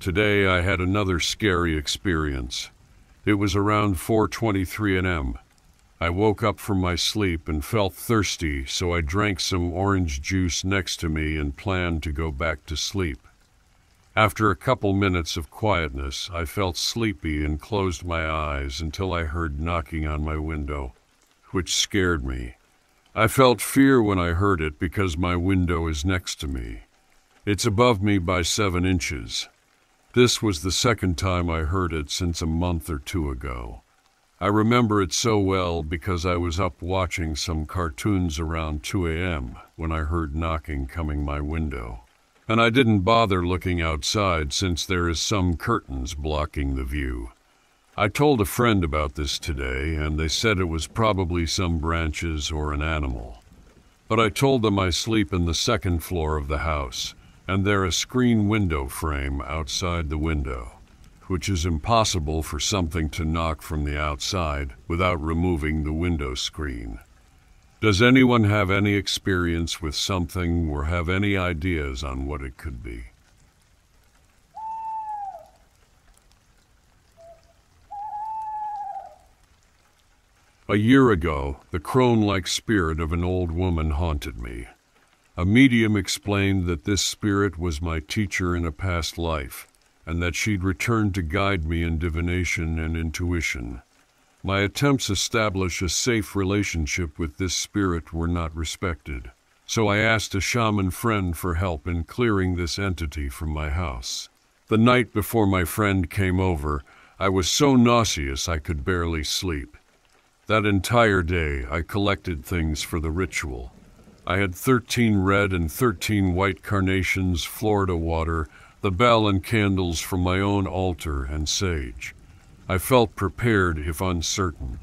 Today I had another scary experience. It was around 4:23 a.m. I woke up from my sleep and felt thirsty, so I drank some orange juice next to me and planned to go back to sleep. After a couple minutes of quietness, I felt sleepy and closed my eyes until I heard knocking on my window, which scared me. I felt fear when I heard it because my window is next to me. It's above me by seven inches. This was the second time I heard it since a month or two ago. I remember it so well because I was up watching some cartoons around 2 a.m. when I heard knocking coming my window. And I didn't bother looking outside since there is some curtains blocking the view. I told a friend about this today and they said it was probably some branches or an animal. But I told them I sleep in the second floor of the house and there a screen window frame outside the window which is impossible for something to knock from the outside without removing the window screen. Does anyone have any experience with something or have any ideas on what it could be? A year ago, the crone like spirit of an old woman haunted me. A medium explained that this spirit was my teacher in a past life, and that she'd returned to guide me in divination and intuition. My attempts to establish a safe relationship with this spirit were not respected, so I asked a shaman friend for help in clearing this entity from my house. The night before my friend came over, I was so nauseous I could barely sleep. That entire day, I collected things for the ritual. I had 13 red and 13 white carnations, Florida water, the bell and candles from my own altar, and sage. I felt prepared if uncertain.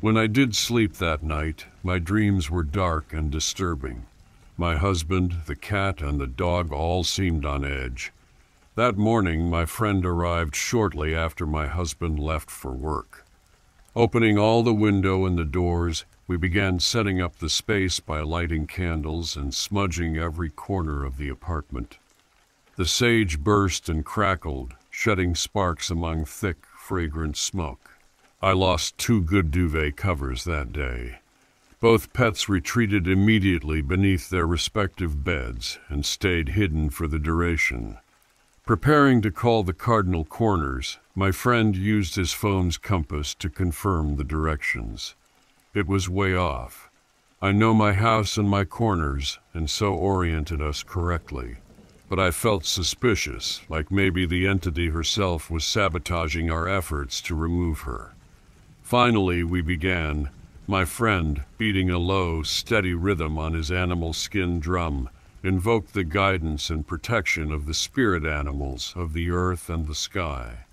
When I did sleep that night, my dreams were dark and disturbing. My husband, the cat, and the dog all seemed on edge. That morning, my friend arrived shortly after my husband left for work. Opening all the window and the doors, we began setting up the space by lighting candles and smudging every corner of the apartment. The sage burst and crackled, shedding sparks among thick, fragrant smoke. I lost two good duvet covers that day. Both pets retreated immediately beneath their respective beds and stayed hidden for the duration. Preparing to call the cardinal corners, my friend used his phone's compass to confirm the directions. It was way off. I know my house and my corners, and so oriented us correctly. But I felt suspicious, like maybe the entity herself was sabotaging our efforts to remove her. Finally, we began, my friend beating a low, steady rhythm on his animal skin drum invoked the guidance and protection of the spirit animals of the earth and the sky.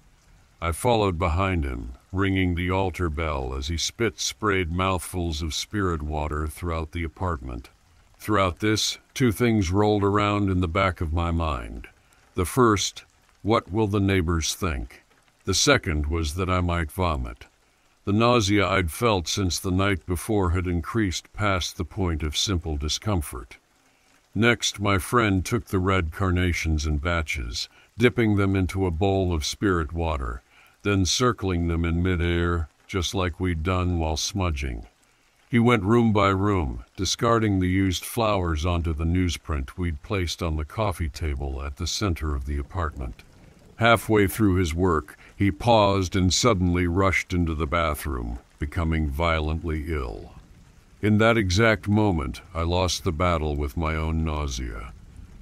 I followed behind him, ringing the altar bell as he spit sprayed mouthfuls of spirit water throughout the apartment. Throughout this, two things rolled around in the back of my mind. The first, what will the neighbors think? The second was that I might vomit. The nausea I'd felt since the night before had increased past the point of simple discomfort. Next, my friend took the red carnations in batches, dipping them into a bowl of spirit water, then circling them in midair, just like we'd done while smudging. He went room by room, discarding the used flowers onto the newsprint we'd placed on the coffee table at the center of the apartment. Halfway through his work, he paused and suddenly rushed into the bathroom, becoming violently ill. In that exact moment, I lost the battle with my own nausea.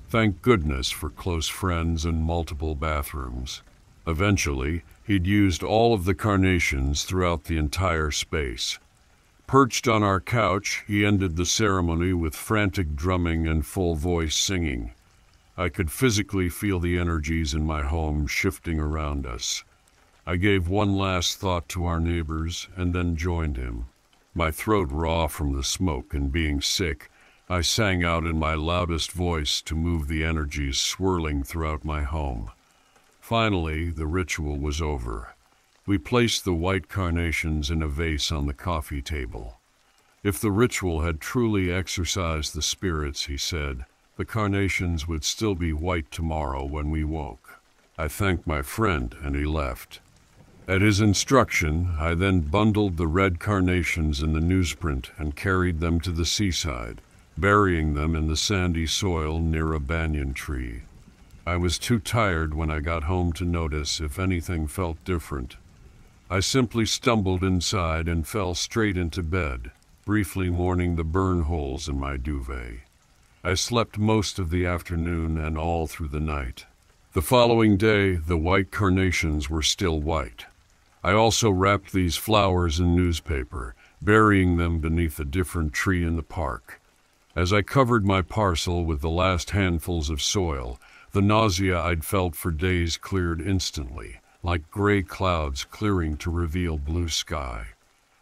Thank goodness for close friends and multiple bathrooms. Eventually, he'd used all of the carnations throughout the entire space. Perched on our couch, he ended the ceremony with frantic drumming and full voice singing. I could physically feel the energies in my home shifting around us. I gave one last thought to our neighbors and then joined him. My throat raw from the smoke and being sick, I sang out in my loudest voice to move the energies swirling throughout my home. Finally, the ritual was over. We placed the white carnations in a vase on the coffee table. If the ritual had truly exorcised the spirits, he said, the carnations would still be white tomorrow when we woke. I thanked my friend and he left. At his instruction, I then bundled the red carnations in the newsprint and carried them to the seaside, burying them in the sandy soil near a banyan tree. I was too tired when I got home to notice if anything felt different. I simply stumbled inside and fell straight into bed, briefly mourning the burn holes in my duvet. I slept most of the afternoon and all through the night. The following day, the white carnations were still white. I also wrapped these flowers in newspaper, burying them beneath a different tree in the park. As I covered my parcel with the last handfuls of soil, the nausea I'd felt for days cleared instantly, like gray clouds clearing to reveal blue sky.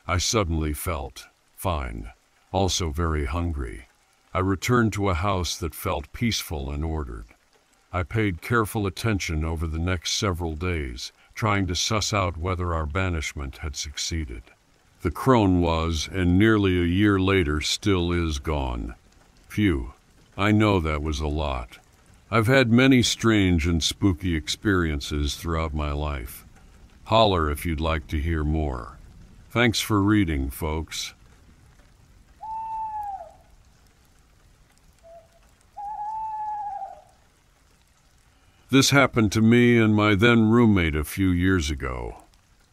I suddenly felt fine, also very hungry. I returned to a house that felt peaceful and ordered. I paid careful attention over the next several days, trying to suss out whether our banishment had succeeded. The crone was, and nearly a year later still is gone. Phew, I know that was a lot. I've had many strange and spooky experiences throughout my life. Holler if you'd like to hear more. Thanks for reading, folks. This happened to me and my then roommate a few years ago.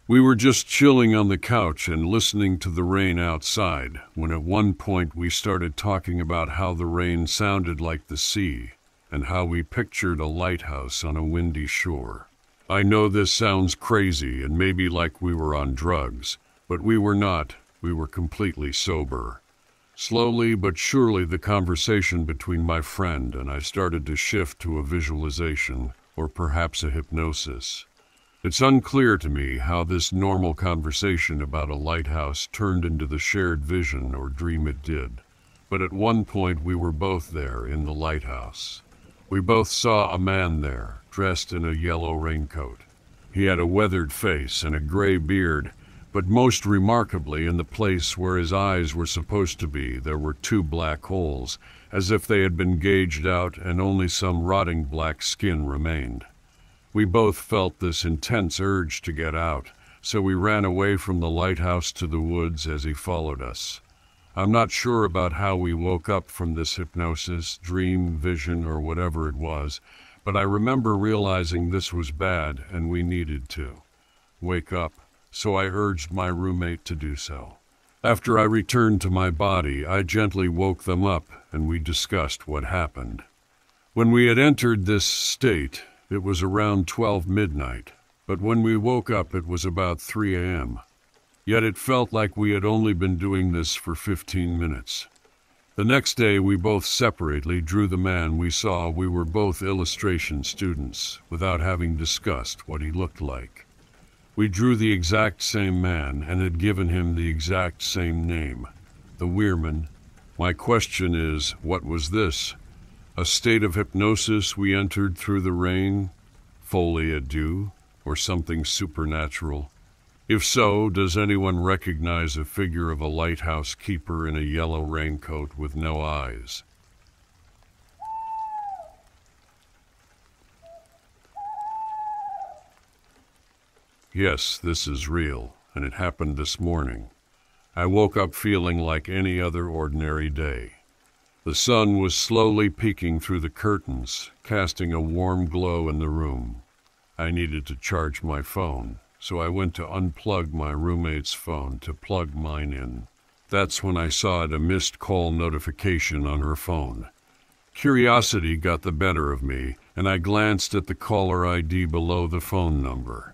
We were just chilling on the couch and listening to the rain outside when at one point we started talking about how the rain sounded like the sea and how we pictured a lighthouse on a windy shore. I know this sounds crazy and maybe like we were on drugs, but we were not. We were completely sober. Slowly but surely, the conversation between my friend and I started to shift to a visualization or perhaps a hypnosis. It's unclear to me how this normal conversation about a lighthouse turned into the shared vision or dream it did, but at one point we were both there in the lighthouse. We both saw a man there, dressed in a yellow raincoat. He had a weathered face and a gray beard, but most remarkably, in the place where his eyes were supposed to be, there were two black holes, as if they had been gauged out and only some rotting black skin remained. We both felt this intense urge to get out, so we ran away from the lighthouse to the woods as he followed us. I'm not sure about how we woke up from this hypnosis, dream, vision, or whatever it was, but I remember realizing this was bad and we needed to wake up so I urged my roommate to do so. After I returned to my body, I gently woke them up and we discussed what happened. When we had entered this state, it was around 12 midnight, but when we woke up, it was about 3 a.m. Yet it felt like we had only been doing this for 15 minutes. The next day, we both separately drew the man we saw we were both illustration students without having discussed what he looked like. We drew the exact same man and had given him the exact same name, the Weirman. My question is, what was this? A state of hypnosis we entered through the rain, folie à deux, or something supernatural? If so, does anyone recognize a figure of a lighthouse keeper in a yellow raincoat with no eyes? Yes, this is real, and it happened this morning. I woke up feeling like any other ordinary day. The sun was slowly peeking through the curtains, casting a warm glow in the room. I needed to charge my phone, so I went to unplug my roommate's phone to plug mine in. That's when I saw a missed call notification on her phone. Curiosity got the better of me, and I glanced at the caller ID below the phone number.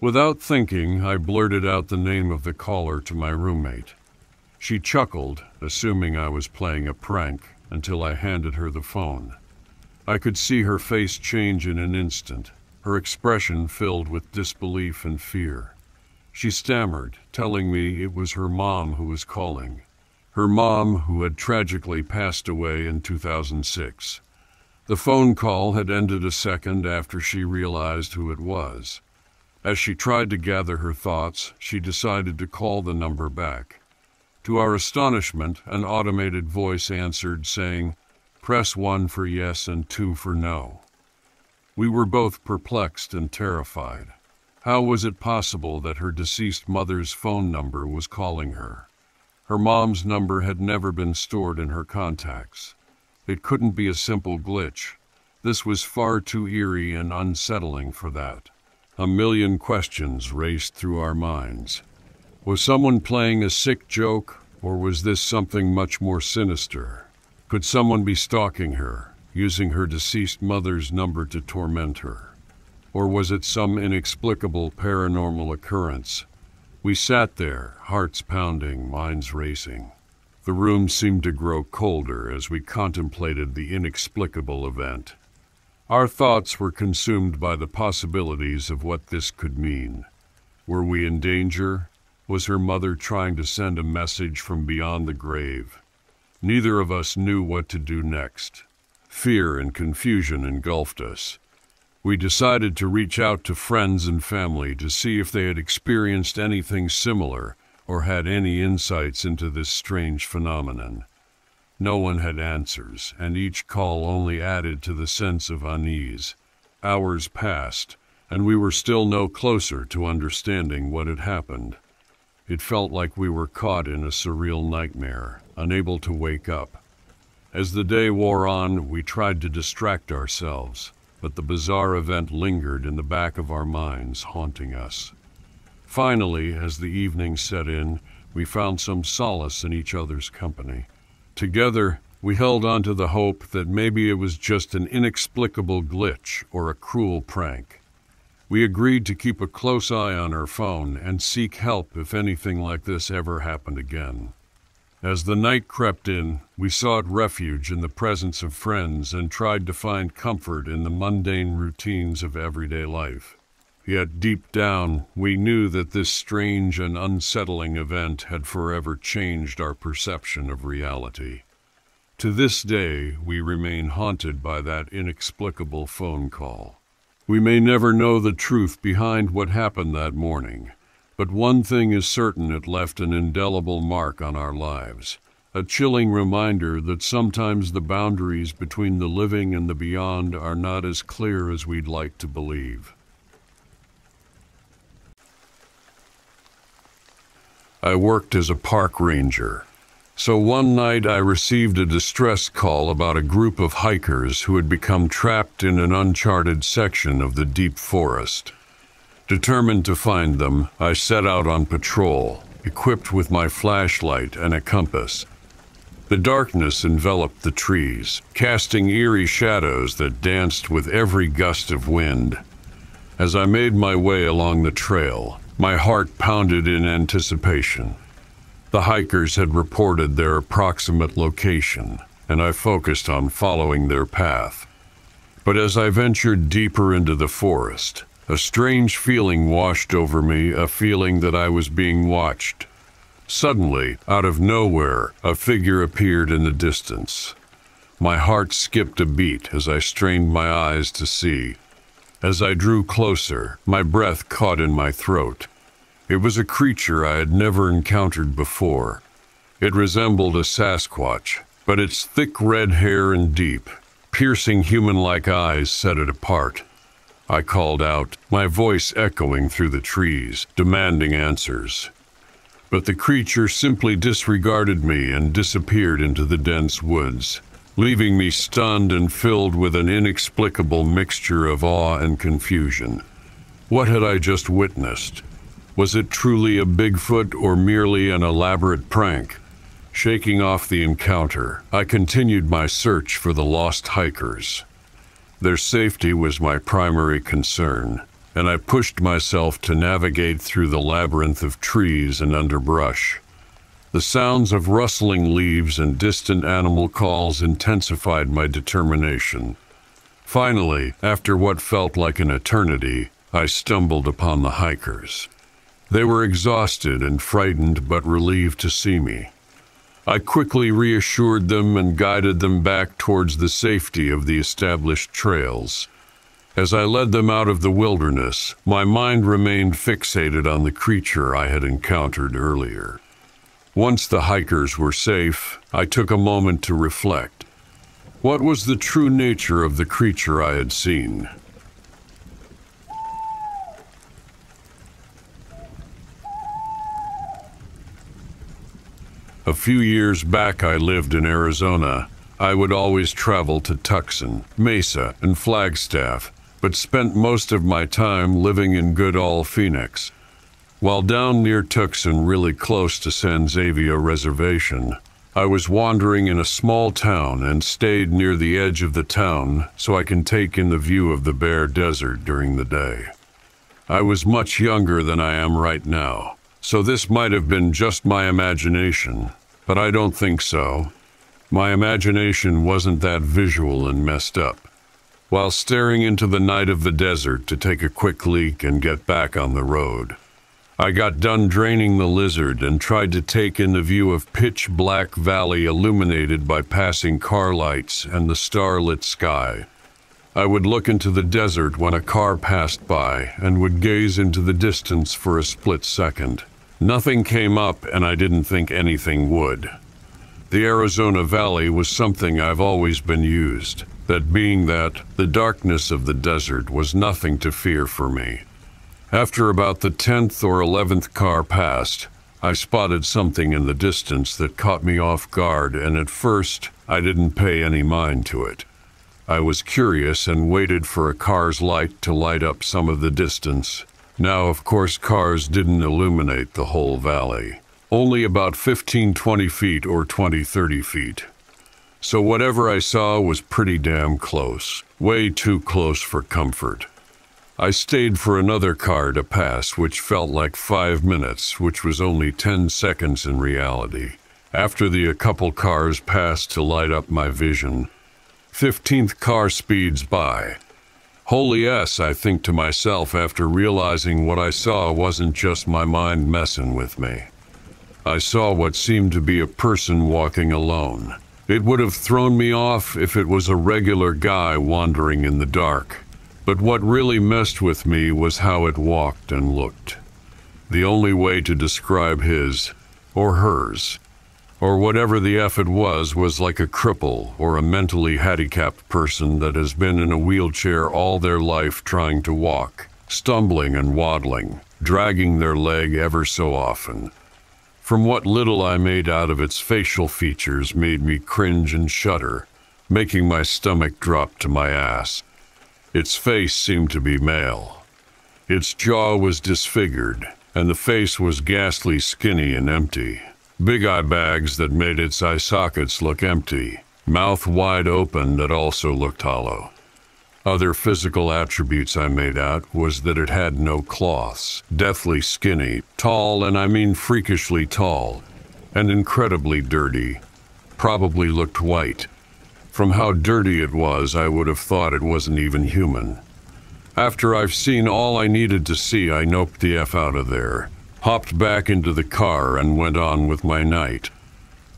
Without thinking, I blurted out the name of the caller to my roommate. She chuckled, assuming I was playing a prank, until I handed her the phone. I could see her face change in an instant, her expression filled with disbelief and fear. She stammered, telling me it was her mom who was calling. Her mom, who had tragically passed away in 2006. The phone call had ended a second after she realized who it was. As she tried to gather her thoughts, she decided to call the number back. To our astonishment, an automated voice answered, saying, Press 1 for yes and 2 for no. We were both perplexed and terrified. How was it possible that her deceased mother's phone number was calling her? Her mom's number had never been stored in her contacts. It couldn't be a simple glitch. This was far too eerie and unsettling for that. A million questions raced through our minds. Was someone playing a sick joke, or was this something much more sinister? Could someone be stalking her, using her deceased mother's number to torment her? Or was it some inexplicable paranormal occurrence? We sat there, hearts pounding, minds racing. The room seemed to grow colder as we contemplated the inexplicable event. Our thoughts were consumed by the possibilities of what this could mean. Were we in danger? Was her mother trying to send a message from beyond the grave? Neither of us knew what to do next. Fear and confusion engulfed us. We decided to reach out to friends and family to see if they had experienced anything similar or had any insights into this strange phenomenon. No one had answers, and each call only added to the sense of unease. Hours passed, and we were still no closer to understanding what had happened. It felt like we were caught in a surreal nightmare, unable to wake up. As the day wore on, we tried to distract ourselves, but the bizarre event lingered in the back of our minds, haunting us. Finally, as the evening set in, we found some solace in each other's company. Together, we held on to the hope that maybe it was just an inexplicable glitch or a cruel prank. We agreed to keep a close eye on our phone and seek help if anything like this ever happened again. As the night crept in, we sought refuge in the presence of friends and tried to find comfort in the mundane routines of everyday life. Yet deep down, we knew that this strange and unsettling event had forever changed our perception of reality. To this day, we remain haunted by that inexplicable phone call. We may never know the truth behind what happened that morning, but one thing is certain it left an indelible mark on our lives, a chilling reminder that sometimes the boundaries between the living and the beyond are not as clear as we'd like to believe. I worked as a park ranger. So one night I received a distress call about a group of hikers who had become trapped in an uncharted section of the deep forest. Determined to find them, I set out on patrol, equipped with my flashlight and a compass. The darkness enveloped the trees, casting eerie shadows that danced with every gust of wind. As I made my way along the trail, my heart pounded in anticipation. The hikers had reported their approximate location, and I focused on following their path. But as I ventured deeper into the forest, a strange feeling washed over me, a feeling that I was being watched. Suddenly, out of nowhere, a figure appeared in the distance. My heart skipped a beat as I strained my eyes to see. As I drew closer, my breath caught in my throat. It was a creature I had never encountered before. It resembled a Sasquatch, but its thick red hair and deep, piercing human like eyes set it apart. I called out, my voice echoing through the trees, demanding answers. But the creature simply disregarded me and disappeared into the dense woods leaving me stunned and filled with an inexplicable mixture of awe and confusion. What had I just witnessed? Was it truly a Bigfoot or merely an elaborate prank? Shaking off the encounter, I continued my search for the lost hikers. Their safety was my primary concern, and I pushed myself to navigate through the labyrinth of trees and underbrush. The sounds of rustling leaves and distant animal calls intensified my determination. Finally, after what felt like an eternity, I stumbled upon the hikers. They were exhausted and frightened but relieved to see me. I quickly reassured them and guided them back towards the safety of the established trails. As I led them out of the wilderness, my mind remained fixated on the creature I had encountered earlier. Once the hikers were safe, I took a moment to reflect. What was the true nature of the creature I had seen? A few years back, I lived in Arizona. I would always travel to Tucson, Mesa, and Flagstaff, but spent most of my time living in good old Phoenix. While down near Tucson, really close to San Xavier Reservation, I was wandering in a small town and stayed near the edge of the town so I can take in the view of the bare desert during the day. I was much younger than I am right now, so this might have been just my imagination, but I don't think so. My imagination wasn't that visual and messed up. While staring into the night of the desert to take a quick leak and get back on the road, I got done draining the lizard and tried to take in the view of pitch black valley illuminated by passing car lights and the starlit sky. I would look into the desert when a car passed by and would gaze into the distance for a split second. Nothing came up, and I didn't think anything would. The Arizona Valley was something I've always been used, that being that the darkness of the desert was nothing to fear for me. After about the 10th or 11th car passed, I spotted something in the distance that caught me off guard, and at first I didn't pay any mind to it. I was curious and waited for a car's light to light up some of the distance. Now, of course, cars didn't illuminate the whole valley, only about 15 20 feet or 20 30 feet. So whatever I saw was pretty damn close, way too close for comfort. I stayed for another car to pass, which felt like five minutes, which was only 10 seconds in reality. After the a couple cars passed to light up my vision, 15th car speeds by. Holy S, I think to myself after realizing what I saw wasn't just my mind messing with me. I saw what seemed to be a person walking alone. It would have thrown me off if it was a regular guy wandering in the dark. But what really messed with me was how it walked and looked. The only way to describe his, or hers, or whatever the F it was, was like a cripple or a mentally handicapped person that has been in a wheelchair all their life trying to walk, stumbling and waddling, dragging their leg ever so often. From what little I made out of its facial features made me cringe and shudder, making my stomach drop to my ass. Its face seemed to be male. Its jaw was disfigured, and the face was ghastly skinny and empty. Big eye bags that made its eye sockets look empty, mouth wide open that also looked hollow. Other physical attributes I made out was that it had no cloths, deathly skinny, tall, and I mean freakishly tall, and incredibly dirty. Probably looked white. From how dirty it was, I would have thought it wasn't even human. After I've seen all I needed to see, I noped the F out of there hopped back into the car and went on with my night.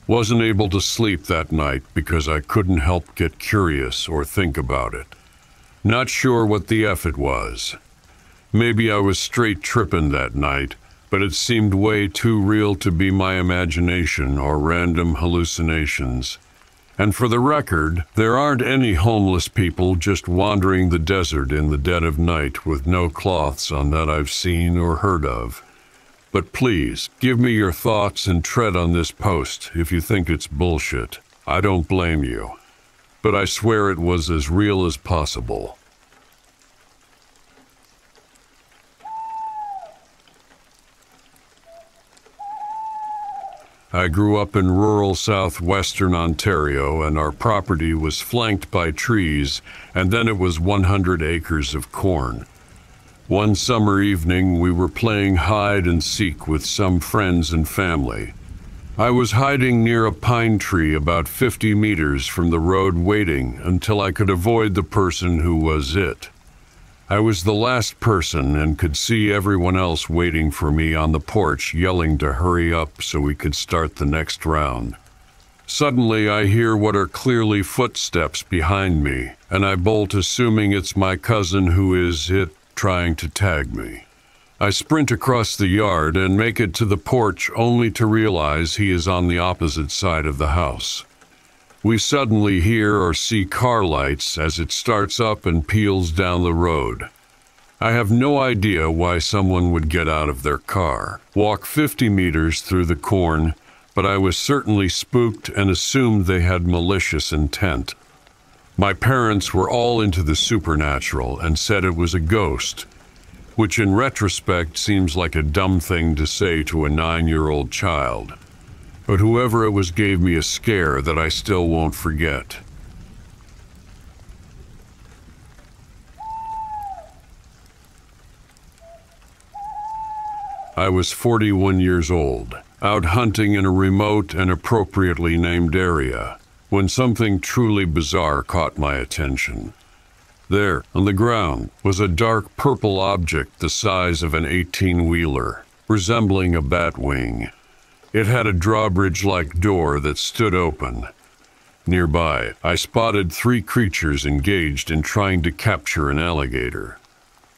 Wasn't able to sleep that night because I couldn't help get curious or think about it. Not sure what the F it was. Maybe I was straight tripping that night, but it seemed way too real to be my imagination or random hallucinations. And for the record, there aren't any homeless people just wandering the desert in the dead of night with no cloths on that I've seen or heard of. But please, give me your thoughts and tread on this post if you think it's bullshit. I don't blame you. But I swear it was as real as possible. I grew up in rural southwestern Ontario, and our property was flanked by trees, and then it was 100 acres of corn. One summer evening, we were playing hide and seek with some friends and family. I was hiding near a pine tree about 50 meters from the road, waiting until I could avoid the person who was it. I was the last person and could see everyone else waiting for me on the porch, yelling to hurry up so we could start the next round. Suddenly, I hear what are clearly footsteps behind me, and I bolt, assuming it's my cousin who is it trying to tag me. I sprint across the yard and make it to the porch only to realize he is on the opposite side of the house. We suddenly hear or see car lights as it starts up and peels down the road. I have no idea why someone would get out of their car, walk 50 meters through the corn, but I was certainly spooked and assumed they had malicious intent. My parents were all into the supernatural and said it was a ghost, which in retrospect seems like a dumb thing to say to a nine year old child. But whoever it was gave me a scare that I still won't forget. I was 41 years old, out hunting in a remote and appropriately named area when something truly bizarre caught my attention. There, on the ground, was a dark purple object the size of an 18 wheeler, resembling a bat wing. It had a drawbridge like door that stood open. Nearby, I spotted three creatures engaged in trying to capture an alligator.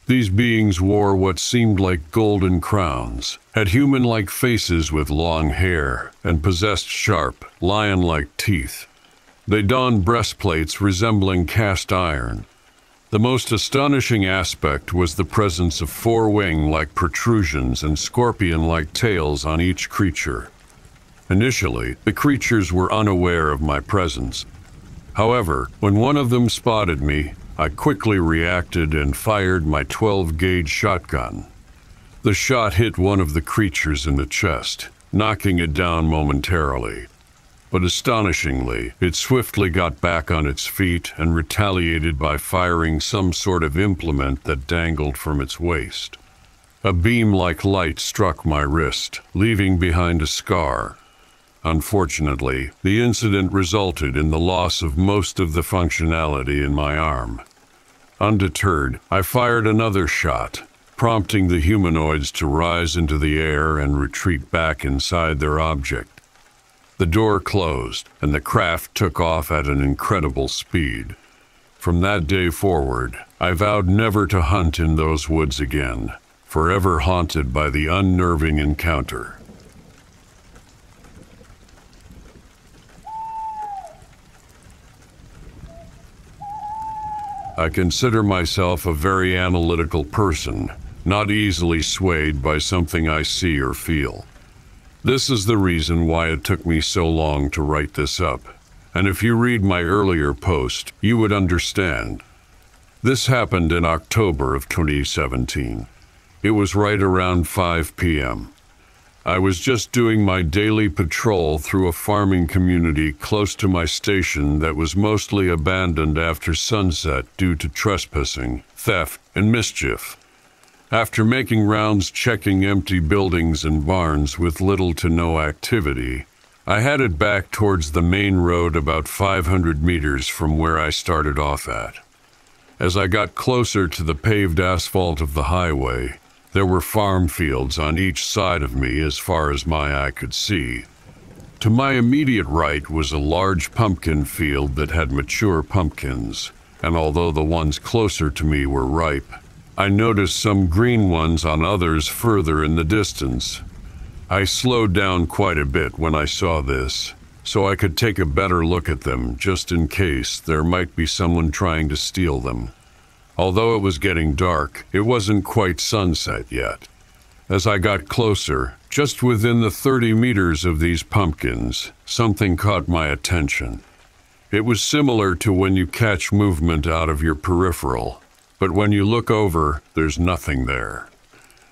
These beings wore what seemed like golden crowns, had human like faces with long hair, and possessed sharp, lion like teeth. They donned breastplates resembling cast iron. The most astonishing aspect was the presence of four wing like protrusions and scorpion like tails on each creature. Initially, the creatures were unaware of my presence. However, when one of them spotted me, I quickly reacted and fired my 12 gauge shotgun. The shot hit one of the creatures in the chest, knocking it down momentarily. But astonishingly, it swiftly got back on its feet and retaliated by firing some sort of implement that dangled from its waist. A beam like light struck my wrist, leaving behind a scar. Unfortunately, the incident resulted in the loss of most of the functionality in my arm. Undeterred, I fired another shot, prompting the humanoids to rise into the air and retreat back inside their object. The door closed, and the craft took off at an incredible speed. From that day forward, I vowed never to hunt in those woods again, forever haunted by the unnerving encounter. I consider myself a very analytical person, not easily swayed by something I see or feel. This is the reason why it took me so long to write this up, and if you read my earlier post, you would understand. This happened in October of 2017. It was right around 5 p.m. I was just doing my daily patrol through a farming community close to my station that was mostly abandoned after sunset due to trespassing, theft, and mischief. After making rounds checking empty buildings and barns with little to no activity, I headed back towards the main road about 500 meters from where I started off at. As I got closer to the paved asphalt of the highway, there were farm fields on each side of me as far as my eye could see. To my immediate right was a large pumpkin field that had mature pumpkins, and although the ones closer to me were ripe, I noticed some green ones on others further in the distance. I slowed down quite a bit when I saw this, so I could take a better look at them just in case there might be someone trying to steal them. Although it was getting dark, it wasn't quite sunset yet. As I got closer, just within the 30 meters of these pumpkins, something caught my attention. It was similar to when you catch movement out of your peripheral, but when you look over, there's nothing there.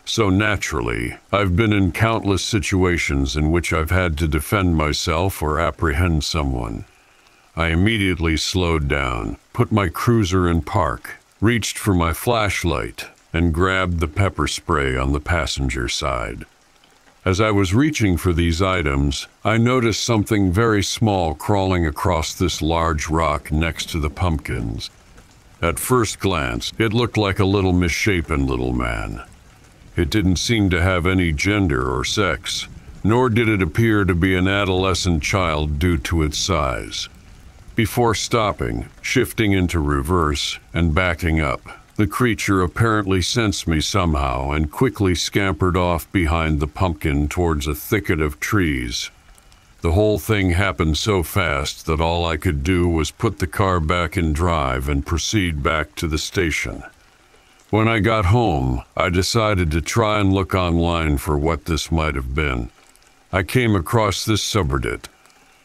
So naturally, I've been in countless situations in which I've had to defend myself or apprehend someone. I immediately slowed down, put my cruiser in park, reached for my flashlight, and grabbed the pepper spray on the passenger side. As I was reaching for these items, I noticed something very small crawling across this large rock next to the pumpkins. At first glance, it looked like a little misshapen little man. It didn't seem to have any gender or sex, nor did it appear to be an adolescent child due to its size. Before stopping, shifting into reverse, and backing up, the creature apparently sensed me somehow and quickly scampered off behind the pumpkin towards a thicket of trees. The whole thing happened so fast that all I could do was put the car back in drive and proceed back to the station. When I got home, I decided to try and look online for what this might have been. I came across this subreddit,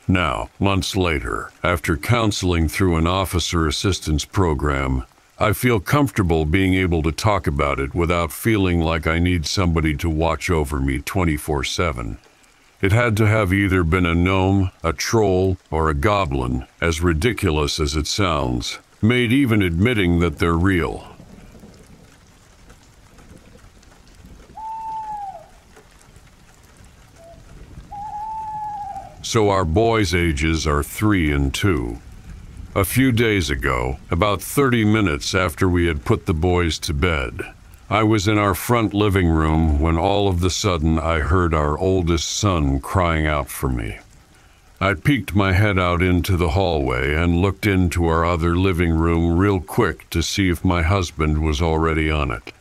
now, months later, after counseling through an officer assistance program, I feel comfortable being able to talk about it without feeling like I need somebody to watch over me 24 7. It had to have either been a gnome, a troll, or a goblin, as ridiculous as it sounds, made even admitting that they're real. so our boys' ages are three and two. A few days ago, about 30 minutes after we had put the boys to bed, I was in our front living room when all of the sudden I heard our oldest son crying out for me. I peeked my head out into the hallway and looked into our other living room real quick to see if my husband was already on it.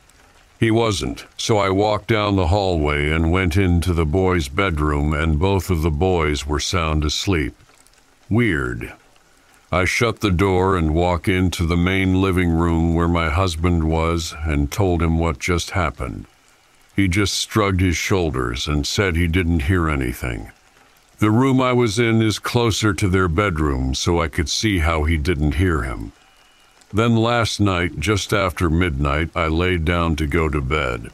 He wasn't, so I walked down the hallway and went into the boys' bedroom, and both of the boys were sound asleep. Weird. I shut the door and walk into the main living room where my husband was and told him what just happened. He just shrugged his shoulders and said he didn't hear anything. The room I was in is closer to their bedroom, so I could see how he didn't hear him. Then last night, just after midnight, I laid down to go to bed.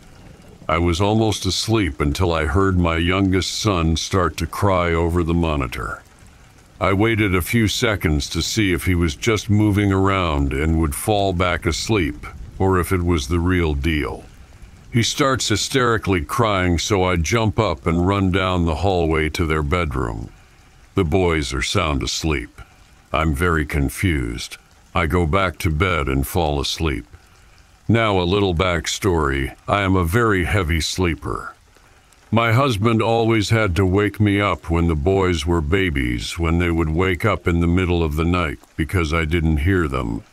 I was almost asleep until I heard my youngest son start to cry over the monitor. I waited a few seconds to see if he was just moving around and would fall back asleep, or if it was the real deal. He starts hysterically crying, so I jump up and run down the hallway to their bedroom. The boys are sound asleep. I'm very confused. I go back to bed and fall asleep. Now, a little backstory I am a very heavy sleeper. My husband always had to wake me up when the boys were babies, when they would wake up in the middle of the night because I didn't hear them.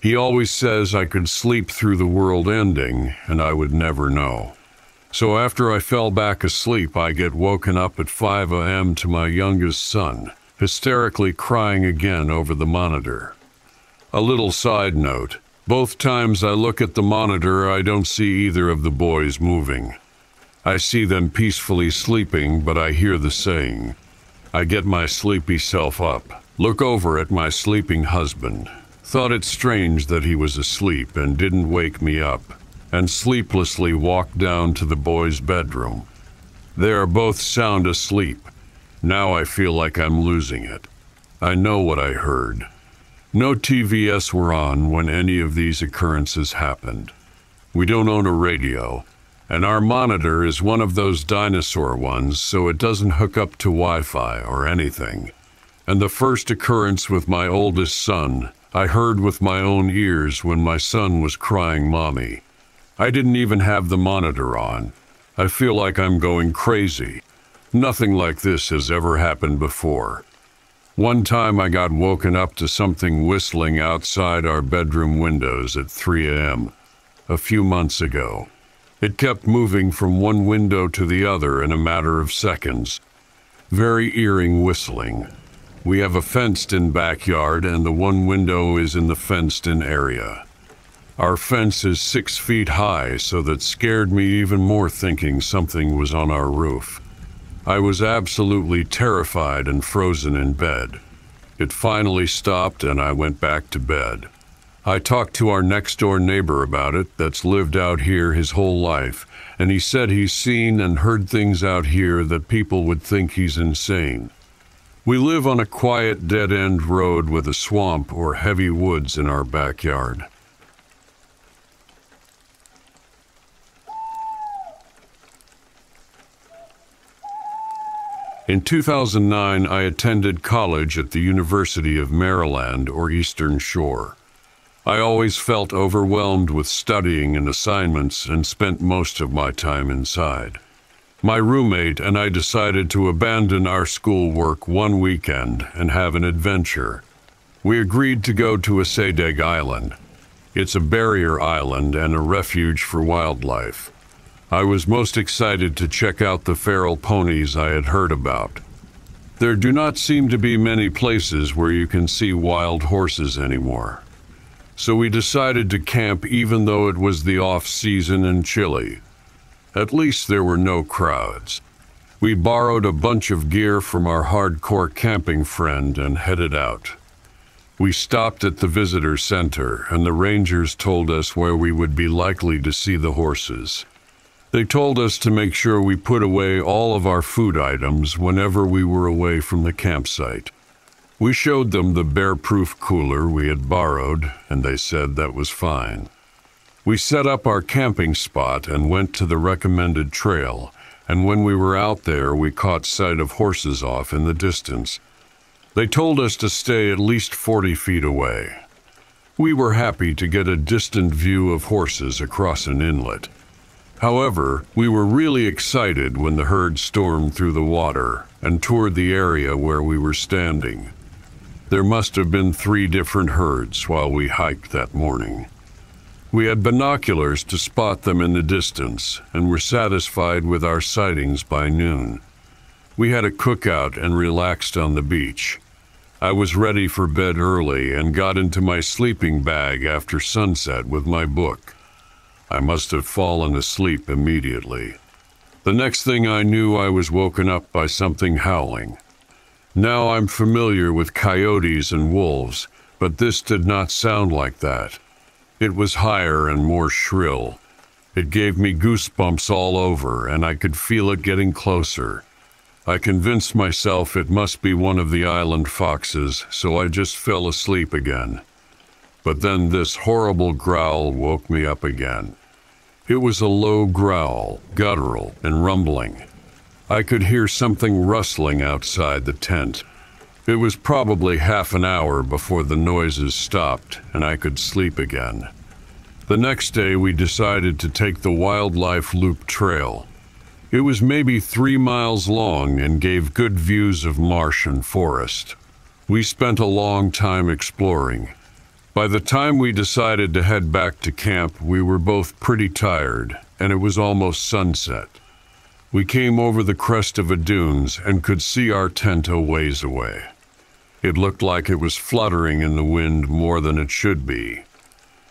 He always says I could sleep through the world ending, and I would never know. So after I fell back asleep, I get woken up at 5 a.m. to my youngest son, hysterically crying again over the monitor. A little side note both times I look at the monitor, I don't see either of the boys moving. I see them peacefully sleeping, but I hear the saying. I get my sleepy self up, look over at my sleeping husband, Thought it strange that he was asleep and didn't wake me up, and sleeplessly walked down to the boys' bedroom. They are both sound asleep. Now I feel like I'm losing it. I know what I heard. No TVS were on when any of these occurrences happened. We don't own a radio, and our monitor is one of those dinosaur ones, so it doesn't hook up to Wi Fi or anything. And the first occurrence with my oldest son I heard with my own ears when my son was crying mommy. I didn't even have the monitor on. I feel like I'm going crazy. Nothing like this has ever happened before. One time I got woken up to something whistling outside our bedroom windows at 3 a.m. a few months ago. It kept moving from one window to the other in a matter of seconds. Very earring whistling. We have a fenced-in backyard and the one window is in the fenced-in area. Our fence is six feet high, so that scared me even more thinking something was on our roof. I was absolutely terrified and frozen in bed. It finally stopped and I went back to bed. I talked to our next door neighbor about it that's lived out here his whole life, and he said he's seen and heard things out here that people would think he's insane. We live on a quiet dead end road with a swamp or heavy woods in our backyard. In 2009, I attended college at the University of Maryland or Eastern Shore. I always felt overwhelmed with studying and assignments and spent most of my time inside. My roommate and I decided to abandon our schoolwork one weekend and have an adventure. We agreed to go to Assateague Island. It's a barrier island and a refuge for wildlife. I was most excited to check out the feral ponies I had heard about. There do not seem to be many places where you can see wild horses anymore. So we decided to camp even though it was the off season and chilly. At least there were no crowds. We borrowed a bunch of gear from our hardcore camping friend and headed out. We stopped at the visitor center, and the rangers told us where we would be likely to see the horses. They told us to make sure we put away all of our food items whenever we were away from the campsite. We showed them the bear-proof cooler we had borrowed, and they said that was fine. We set up our camping spot and went to the recommended trail, and when we were out there, we caught sight of horses off in the distance. They told us to stay at least 40 feet away. We were happy to get a distant view of horses across an inlet. However, we were really excited when the herd stormed through the water and toured the area where we were standing. There must have been three different herds while we hiked that morning. We had binoculars to spot them in the distance and were satisfied with our sightings by noon. We had a cookout and relaxed on the beach. I was ready for bed early and got into my sleeping bag after sunset with my book. I must have fallen asleep immediately. The next thing I knew, I was woken up by something howling. Now I'm familiar with coyotes and wolves, but this did not sound like that. It was higher and more shrill. It gave me goosebumps all over, and I could feel it getting closer. I convinced myself it must be one of the island foxes, so I just fell asleep again. But then this horrible growl woke me up again. It was a low growl, guttural and rumbling. I could hear something rustling outside the tent. It was probably half an hour before the noises stopped and I could sleep again. The next day, we decided to take the Wildlife Loop Trail. It was maybe three miles long and gave good views of marsh and forest. We spent a long time exploring. By the time we decided to head back to camp, we were both pretty tired, and it was almost sunset. We came over the crest of a dunes and could see our tent a ways away. It looked like it was fluttering in the wind more than it should be.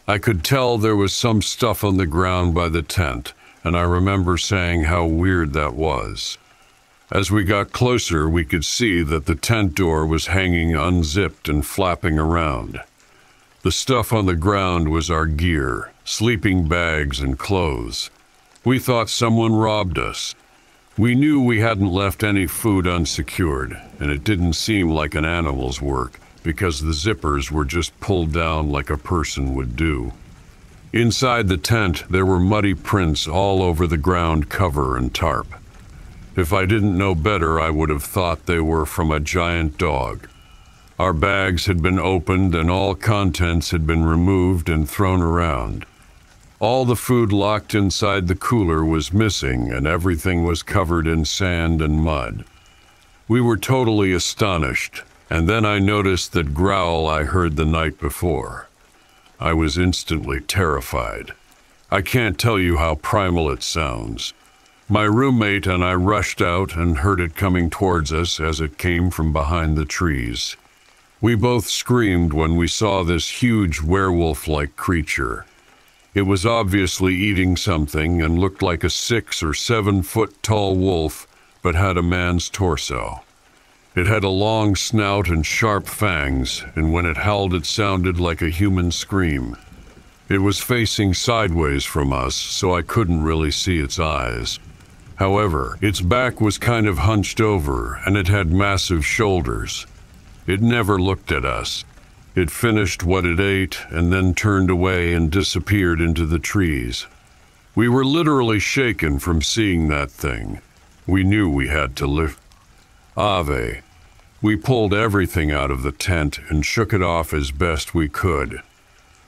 I could tell there was some stuff on the ground by the tent, and I remember saying how weird that was. As we got closer, we could see that the tent door was hanging unzipped and flapping around. The stuff on the ground was our gear, sleeping bags, and clothes. We thought someone robbed us, we knew we hadn't left any food unsecured, and it didn't seem like an animal's work because the zippers were just pulled down like a person would do. Inside the tent, there were muddy prints all over the ground cover and tarp. If I didn't know better, I would have thought they were from a giant dog. Our bags had been opened and all contents had been removed and thrown around. All the food locked inside the cooler was missing, and everything was covered in sand and mud. We were totally astonished, and then I noticed that growl I heard the night before. I was instantly terrified. I can't tell you how primal it sounds. My roommate and I rushed out and heard it coming towards us as it came from behind the trees. We both screamed when we saw this huge werewolf like creature. It was obviously eating something and looked like a six or seven foot tall wolf, but had a man's torso. It had a long snout and sharp fangs, and when it howled, it sounded like a human scream. It was facing sideways from us, so I couldn't really see its eyes. However, its back was kind of hunched over, and it had massive shoulders. It never looked at us, it finished what it ate and then turned away and disappeared into the trees. We were literally shaken from seeing that thing. We knew we had to live. Ave. We pulled everything out of the tent and shook it off as best we could.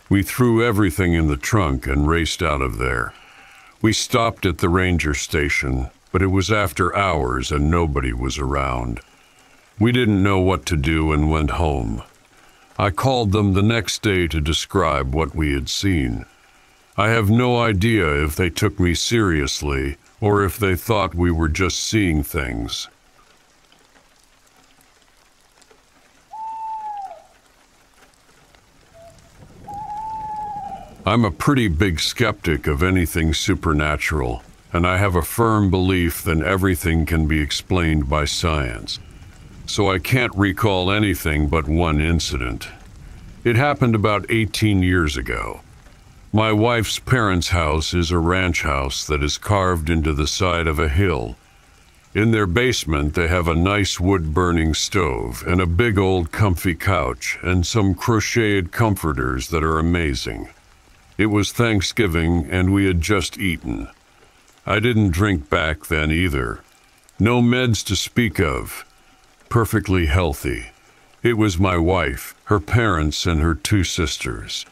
We threw everything in the trunk and raced out of there. We stopped at the ranger station, but it was after hours and nobody was around. We didn't know what to do and went home. I called them the next day to describe what we had seen. I have no idea if they took me seriously or if they thought we were just seeing things. I'm a pretty big skeptic of anything supernatural, and I have a firm belief that everything can be explained by science so I can't recall anything but one incident. It happened about 18 years ago. My wife's parents' house is a ranch house that is carved into the side of a hill. In their basement, they have a nice wood burning stove and a big old comfy couch and some crocheted comforters that are amazing. It was Thanksgiving and we had just eaten. I didn't drink back then either. No meds to speak of, perfectly healthy. It was my wife, her parents, and her two sisters.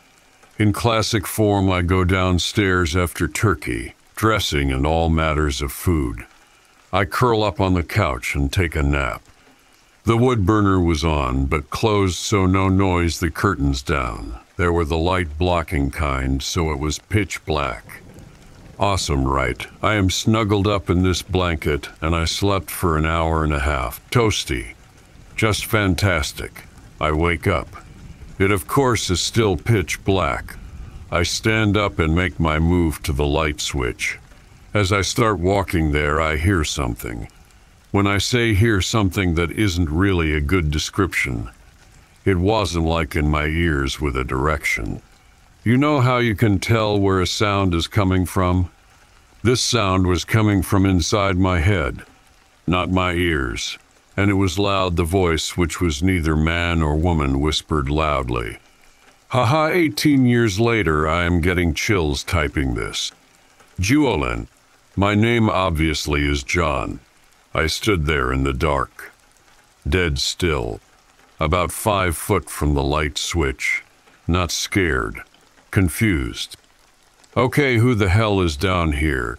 In classic form, I go downstairs after turkey, dressing, and all matters of food. I curl up on the couch and take a nap. The wood burner was on, but closed so no noise the curtains down. There were the light blocking kind, so it was pitch black. Awesome, right? I am snuggled up in this blanket, and I slept for an hour and a half. Toasty. Just fantastic. I wake up. It, of course, is still pitch black. I stand up and make my move to the light switch. As I start walking there, I hear something. When I say hear something that isn't really a good description, it wasn't like in my ears with a direction. You know how you can tell where a sound is coming from? This sound was coming from inside my head, not my ears, and it was loud the voice which was neither man or woman whispered loudly. Haha, 18 years later, I am getting chills typing this. Juolin. My name obviously is John. I stood there in the dark, dead still, about five foot from the light switch, not scared, confused. Okay, who the hell is down here?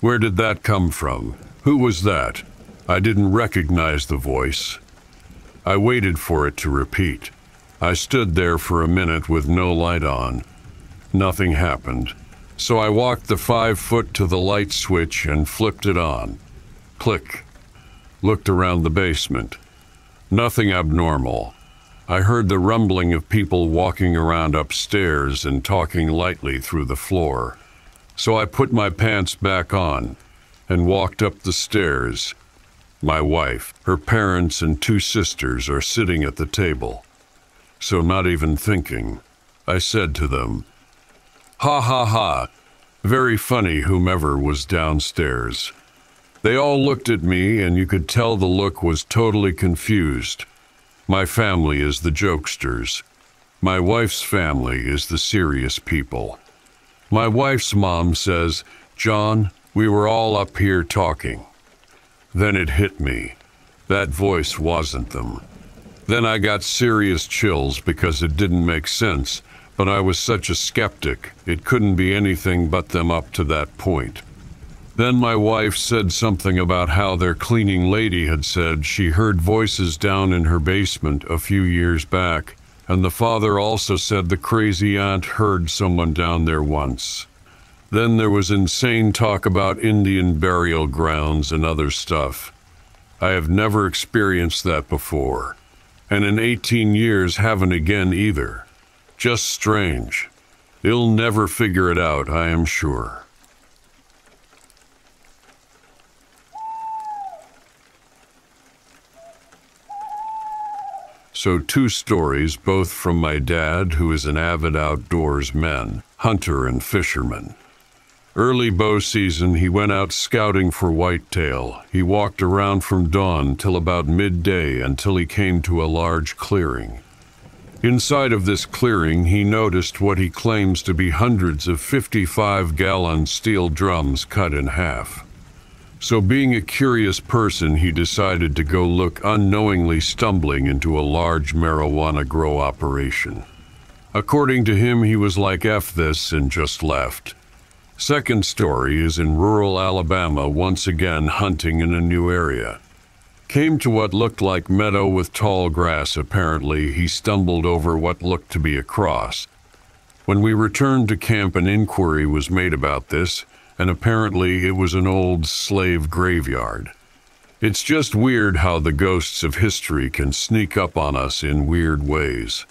Where did that come from? Who was that? I didn't recognize the voice. I waited for it to repeat. I stood there for a minute with no light on. Nothing happened. So I walked the five foot to the light switch and flipped it on. Click. Looked around the basement. Nothing abnormal. I heard the rumbling of people walking around upstairs and talking lightly through the floor. So I put my pants back on and walked up the stairs. My wife, her parents, and two sisters are sitting at the table. So, not even thinking, I said to them, Ha ha ha, very funny, whomever was downstairs. They all looked at me, and you could tell the look was totally confused. My family is the jokesters. My wife's family is the serious people. My wife's mom says, John, we were all up here talking. Then it hit me. That voice wasn't them. Then I got serious chills because it didn't make sense, but I was such a skeptic, it couldn't be anything but them up to that point. Then my wife said something about how their cleaning lady had said she heard voices down in her basement a few years back, and the father also said the crazy aunt heard someone down there once. Then there was insane talk about Indian burial grounds and other stuff. I have never experienced that before, and in 18 years haven't again either. Just strange. They'll never figure it out, I am sure. So, two stories, both from my dad, who is an avid outdoors man, hunter and fisherman. Early bow season, he went out scouting for whitetail. He walked around from dawn till about midday until he came to a large clearing. Inside of this clearing, he noticed what he claims to be hundreds of 55 gallon steel drums cut in half. So, being a curious person, he decided to go look, unknowingly stumbling into a large marijuana grow operation. According to him, he was like F this and just left. Second story is in rural Alabama, once again hunting in a new area. Came to what looked like meadow with tall grass. Apparently, he stumbled over what looked to be a cross. When we returned to camp, an inquiry was made about this and apparently it was an old slave graveyard. It's just weird how the ghosts of history can sneak up on us in weird ways.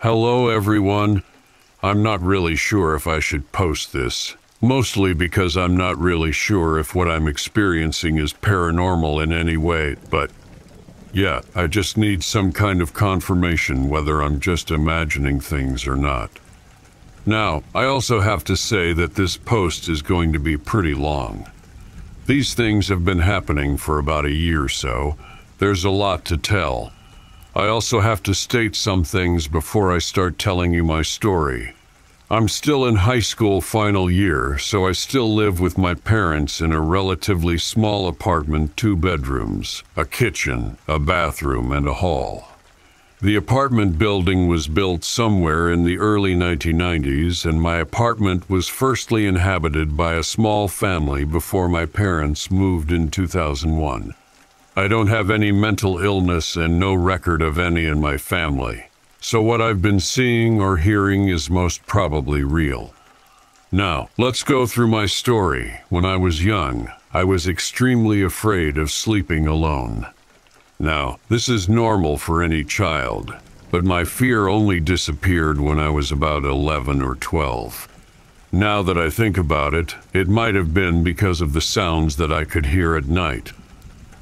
Hello, everyone. I'm not really sure if I should post this, mostly because I'm not really sure if what I'm experiencing is paranormal in any way, but yeah, I just need some kind of confirmation whether I'm just imagining things or not. Now, I also have to say that this post is going to be pretty long. These things have been happening for about a year or so. There's a lot to tell. I also have to state some things before I start telling you my story. I'm still in high school final year, so I still live with my parents in a relatively small apartment, two bedrooms, a kitchen, a bathroom, and a hall. The apartment building was built somewhere in the early 1990s, and my apartment was firstly inhabited by a small family before my parents moved in 2001. I don't have any mental illness and no record of any in my family, so what I've been seeing or hearing is most probably real. Now, let's go through my story. When I was young, I was extremely afraid of sleeping alone. Now, this is normal for any child, but my fear only disappeared when I was about 11 or 12. Now that I think about it, it might have been because of the sounds that I could hear at night.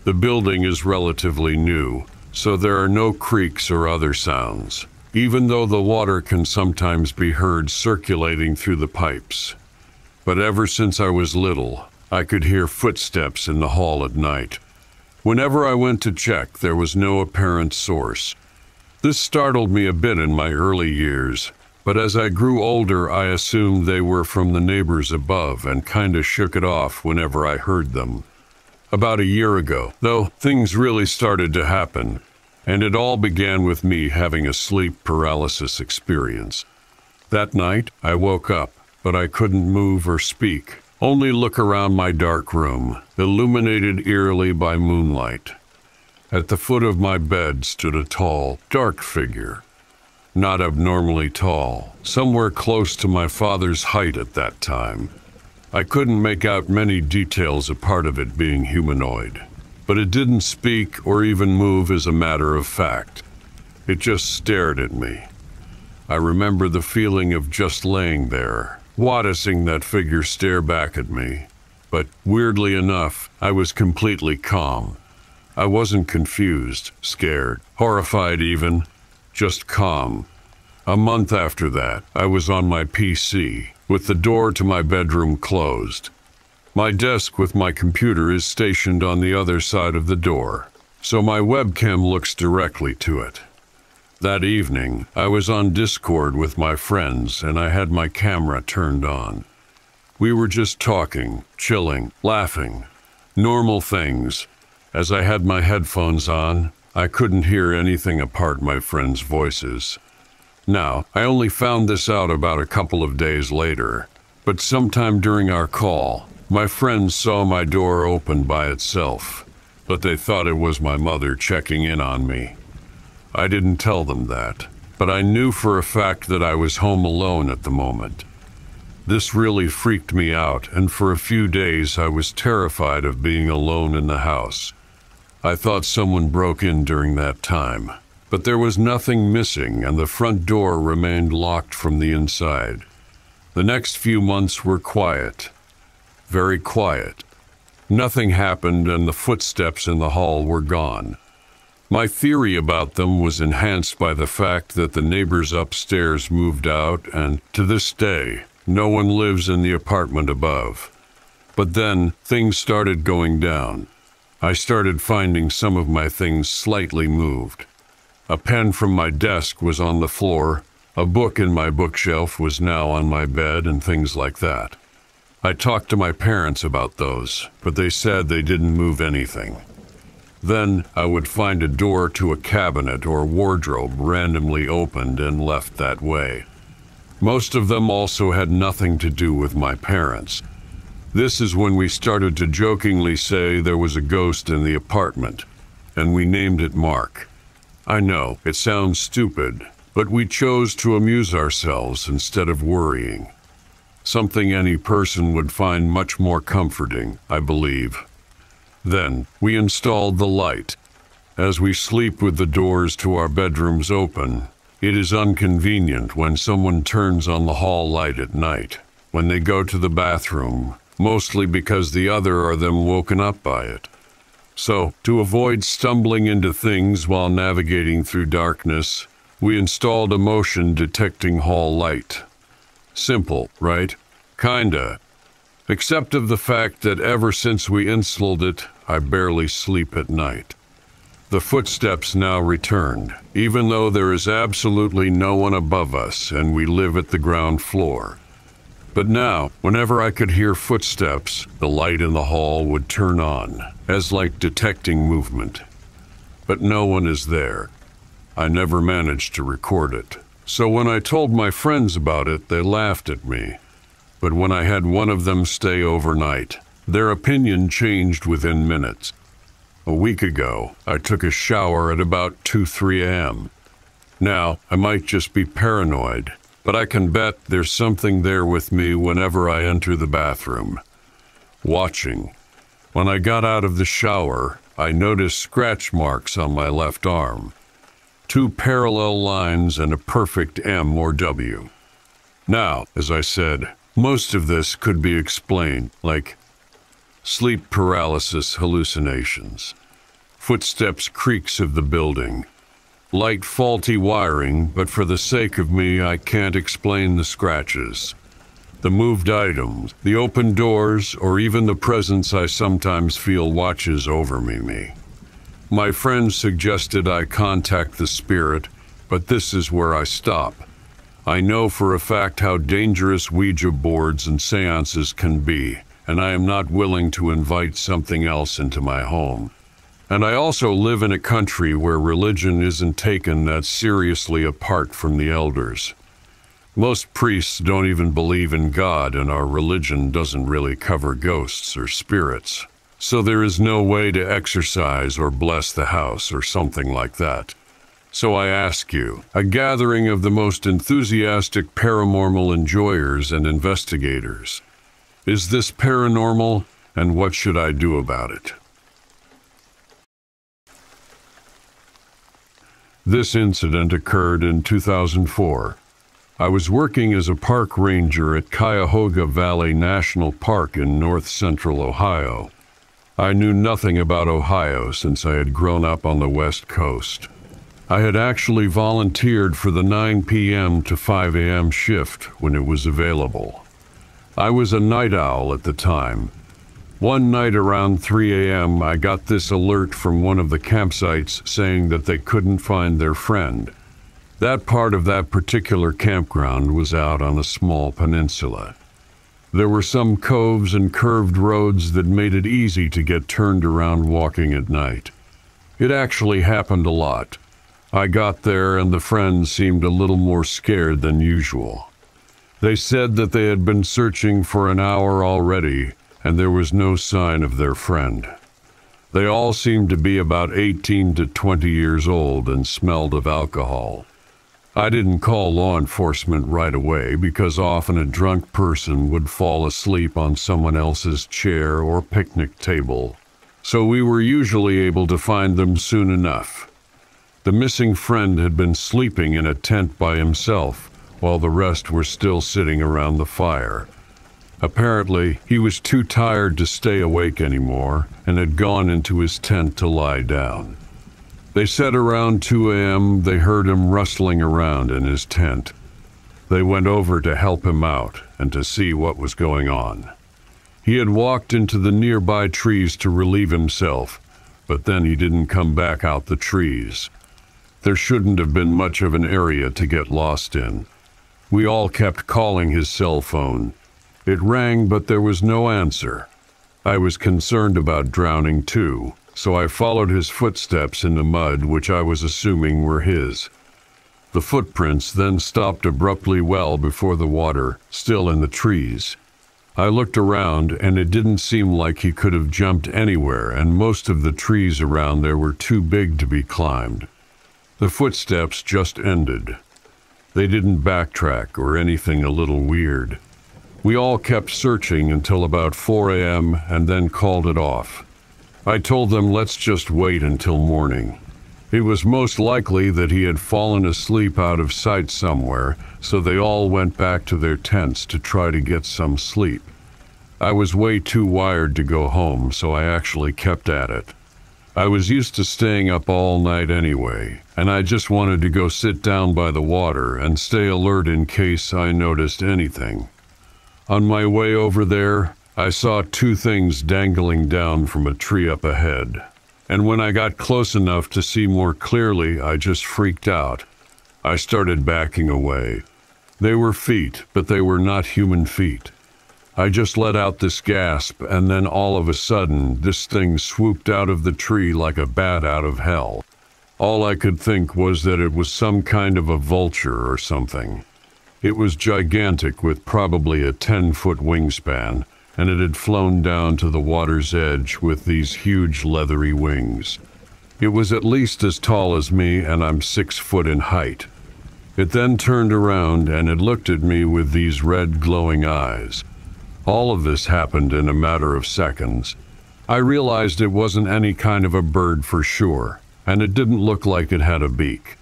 The building is relatively new, so there are no creaks or other sounds, even though the water can sometimes be heard circulating through the pipes. But ever since I was little, I could hear footsteps in the hall at night. Whenever I went to check, there was no apparent source. This startled me a bit in my early years, but as I grew older, I assumed they were from the neighbors above and kinda shook it off whenever I heard them. About a year ago, though, things really started to happen, and it all began with me having a sleep paralysis experience. That night, I woke up, but I couldn't move or speak. Only look around my dark room, illuminated eerily by moonlight. At the foot of my bed stood a tall, dark figure. Not abnormally tall, somewhere close to my father's height at that time. I couldn't make out many details apart of it being humanoid, but it didn't speak or even move as a matter of fact. It just stared at me. I remember the feeling of just laying there, watching that figure stare back at me. But weirdly enough, I was completely calm. I wasn't confused, scared, horrified even, just calm. A month after that, I was on my PC, with the door to my bedroom closed. My desk with my computer is stationed on the other side of the door, so my webcam looks directly to it. That evening, I was on Discord with my friends and I had my camera turned on. We were just talking, chilling, laughing. Normal things. As I had my headphones on, I couldn't hear anything apart my friends' voices. Now, I only found this out about a couple of days later, but sometime during our call, my friends saw my door open by itself, but they thought it was my mother checking in on me. I didn't tell them that, but I knew for a fact that I was home alone at the moment. This really freaked me out, and for a few days I was terrified of being alone in the house. I thought someone broke in during that time, but there was nothing missing and the front door remained locked from the inside. The next few months were quiet, very quiet. Nothing happened and the footsteps in the hall were gone. My theory about them was enhanced by the fact that the neighbors upstairs moved out, and to this day, no one lives in the apartment above. But then things started going down. I started finding some of my things slightly moved. A pen from my desk was on the floor, a book in my bookshelf was now on my bed, and things like that. I talked to my parents about those, but they said they didn't move anything. Then I would find a door to a cabinet or wardrobe randomly opened and left that way. Most of them also had nothing to do with my parents. This is when we started to jokingly say there was a ghost in the apartment, and we named it Mark. I know, it sounds stupid, but we chose to amuse ourselves instead of worrying. Something any person would find much more comforting, I believe. Then we installed the light. As we sleep with the doors to our bedrooms open, it is inconvenient when someone turns on the hall light at night, when they go to the bathroom, mostly because the other are them woken up by it. So, to avoid stumbling into things while navigating through darkness, we installed a motion detecting hall light. Simple, right? Kinda, except of the fact that ever since we installed it, I barely sleep at night. The footsteps now returned, even though there is absolutely no one above us and we live at the ground floor. But now, whenever I could hear footsteps, the light in the hall would turn on, as like detecting movement. But no one is there. I never managed to record it. So when I told my friends about it, they laughed at me. But when I had one of them stay overnight, their opinion changed within minutes. A week ago, I took a shower at about 2 3 a.m. Now, I might just be paranoid, but I can bet there's something there with me whenever I enter the bathroom. Watching. When I got out of the shower, I noticed scratch marks on my left arm. Two parallel lines and a perfect M or W. Now, as I said, most of this could be explained, like sleep paralysis hallucinations, footsteps creaks of the building, light faulty wiring, but for the sake of me, I can't explain the scratches. The moved items, the open doors, or even the presence I sometimes feel watches over me. me. My friend suggested I contact the spirit, but this is where I stop. I know for a fact how dangerous Ouija boards and seances can be and I am not willing to invite something else into my home. And I also live in a country where religion isn't taken that seriously apart from the elders. Most priests don't even believe in God, and our religion doesn't really cover ghosts or spirits. So there is no way to exorcise or bless the house or something like that. So I ask you, a gathering of the most enthusiastic paranormal enjoyers and investigators, is this paranormal, and what should I do about it? This incident occurred in 2004. I was working as a park ranger at Cuyahoga Valley National Park in north central Ohio. I knew nothing about Ohio since I had grown up on the West Coast. I had actually volunteered for the 9 p.m. to 5 a.m. shift when it was available. I was a night owl at the time. One night around 3 a.m., I got this alert from one of the campsites saying that they couldn't find their friend. That part of that particular campground was out on a small peninsula. There were some coves and curved roads that made it easy to get turned around walking at night. It actually happened a lot. I got there and the friends seemed a little more scared than usual. They said that they had been searching for an hour already, and there was no sign of their friend. They all seemed to be about 18 to 20 years old and smelled of alcohol. I didn't call law enforcement right away because often a drunk person would fall asleep on someone else's chair or picnic table, so we were usually able to find them soon enough. The missing friend had been sleeping in a tent by himself while the rest were still sitting around the fire. Apparently, he was too tired to stay awake anymore and had gone into his tent to lie down. They said around 2 a.m. they heard him rustling around in his tent. They went over to help him out and to see what was going on. He had walked into the nearby trees to relieve himself, but then he didn't come back out the trees. There shouldn't have been much of an area to get lost in. We all kept calling his cell phone. It rang, but there was no answer. I was concerned about drowning too, so I followed his footsteps in the mud, which I was assuming were his. The footprints then stopped abruptly well before the water, still in the trees. I looked around, and it didn't seem like he could have jumped anywhere, and most of the trees around there were too big to be climbed. The footsteps just ended. They didn't backtrack or anything a little weird. We all kept searching until about 4 a.m. and then called it off. I told them let's just wait until morning. It was most likely that he had fallen asleep out of sight somewhere, so they all went back to their tents to try to get some sleep. I was way too wired to go home, so I actually kept at it. I was used to staying up all night anyway, and I just wanted to go sit down by the water and stay alert in case I noticed anything. On my way over there, I saw two things dangling down from a tree up ahead, and when I got close enough to see more clearly, I just freaked out. I started backing away. They were feet, but they were not human feet. I just let out this gasp, and then all of a sudden, this thing swooped out of the tree like a bat out of hell. All I could think was that it was some kind of a vulture or something. It was gigantic with probably a 10 foot wingspan, and it had flown down to the water's edge with these huge leathery wings. It was at least as tall as me, and I'm six foot in height. It then turned around and it looked at me with these red glowing eyes. All of this happened in a matter of seconds. I realized it wasn't any kind of a bird for sure, and it didn't look like it had a beak.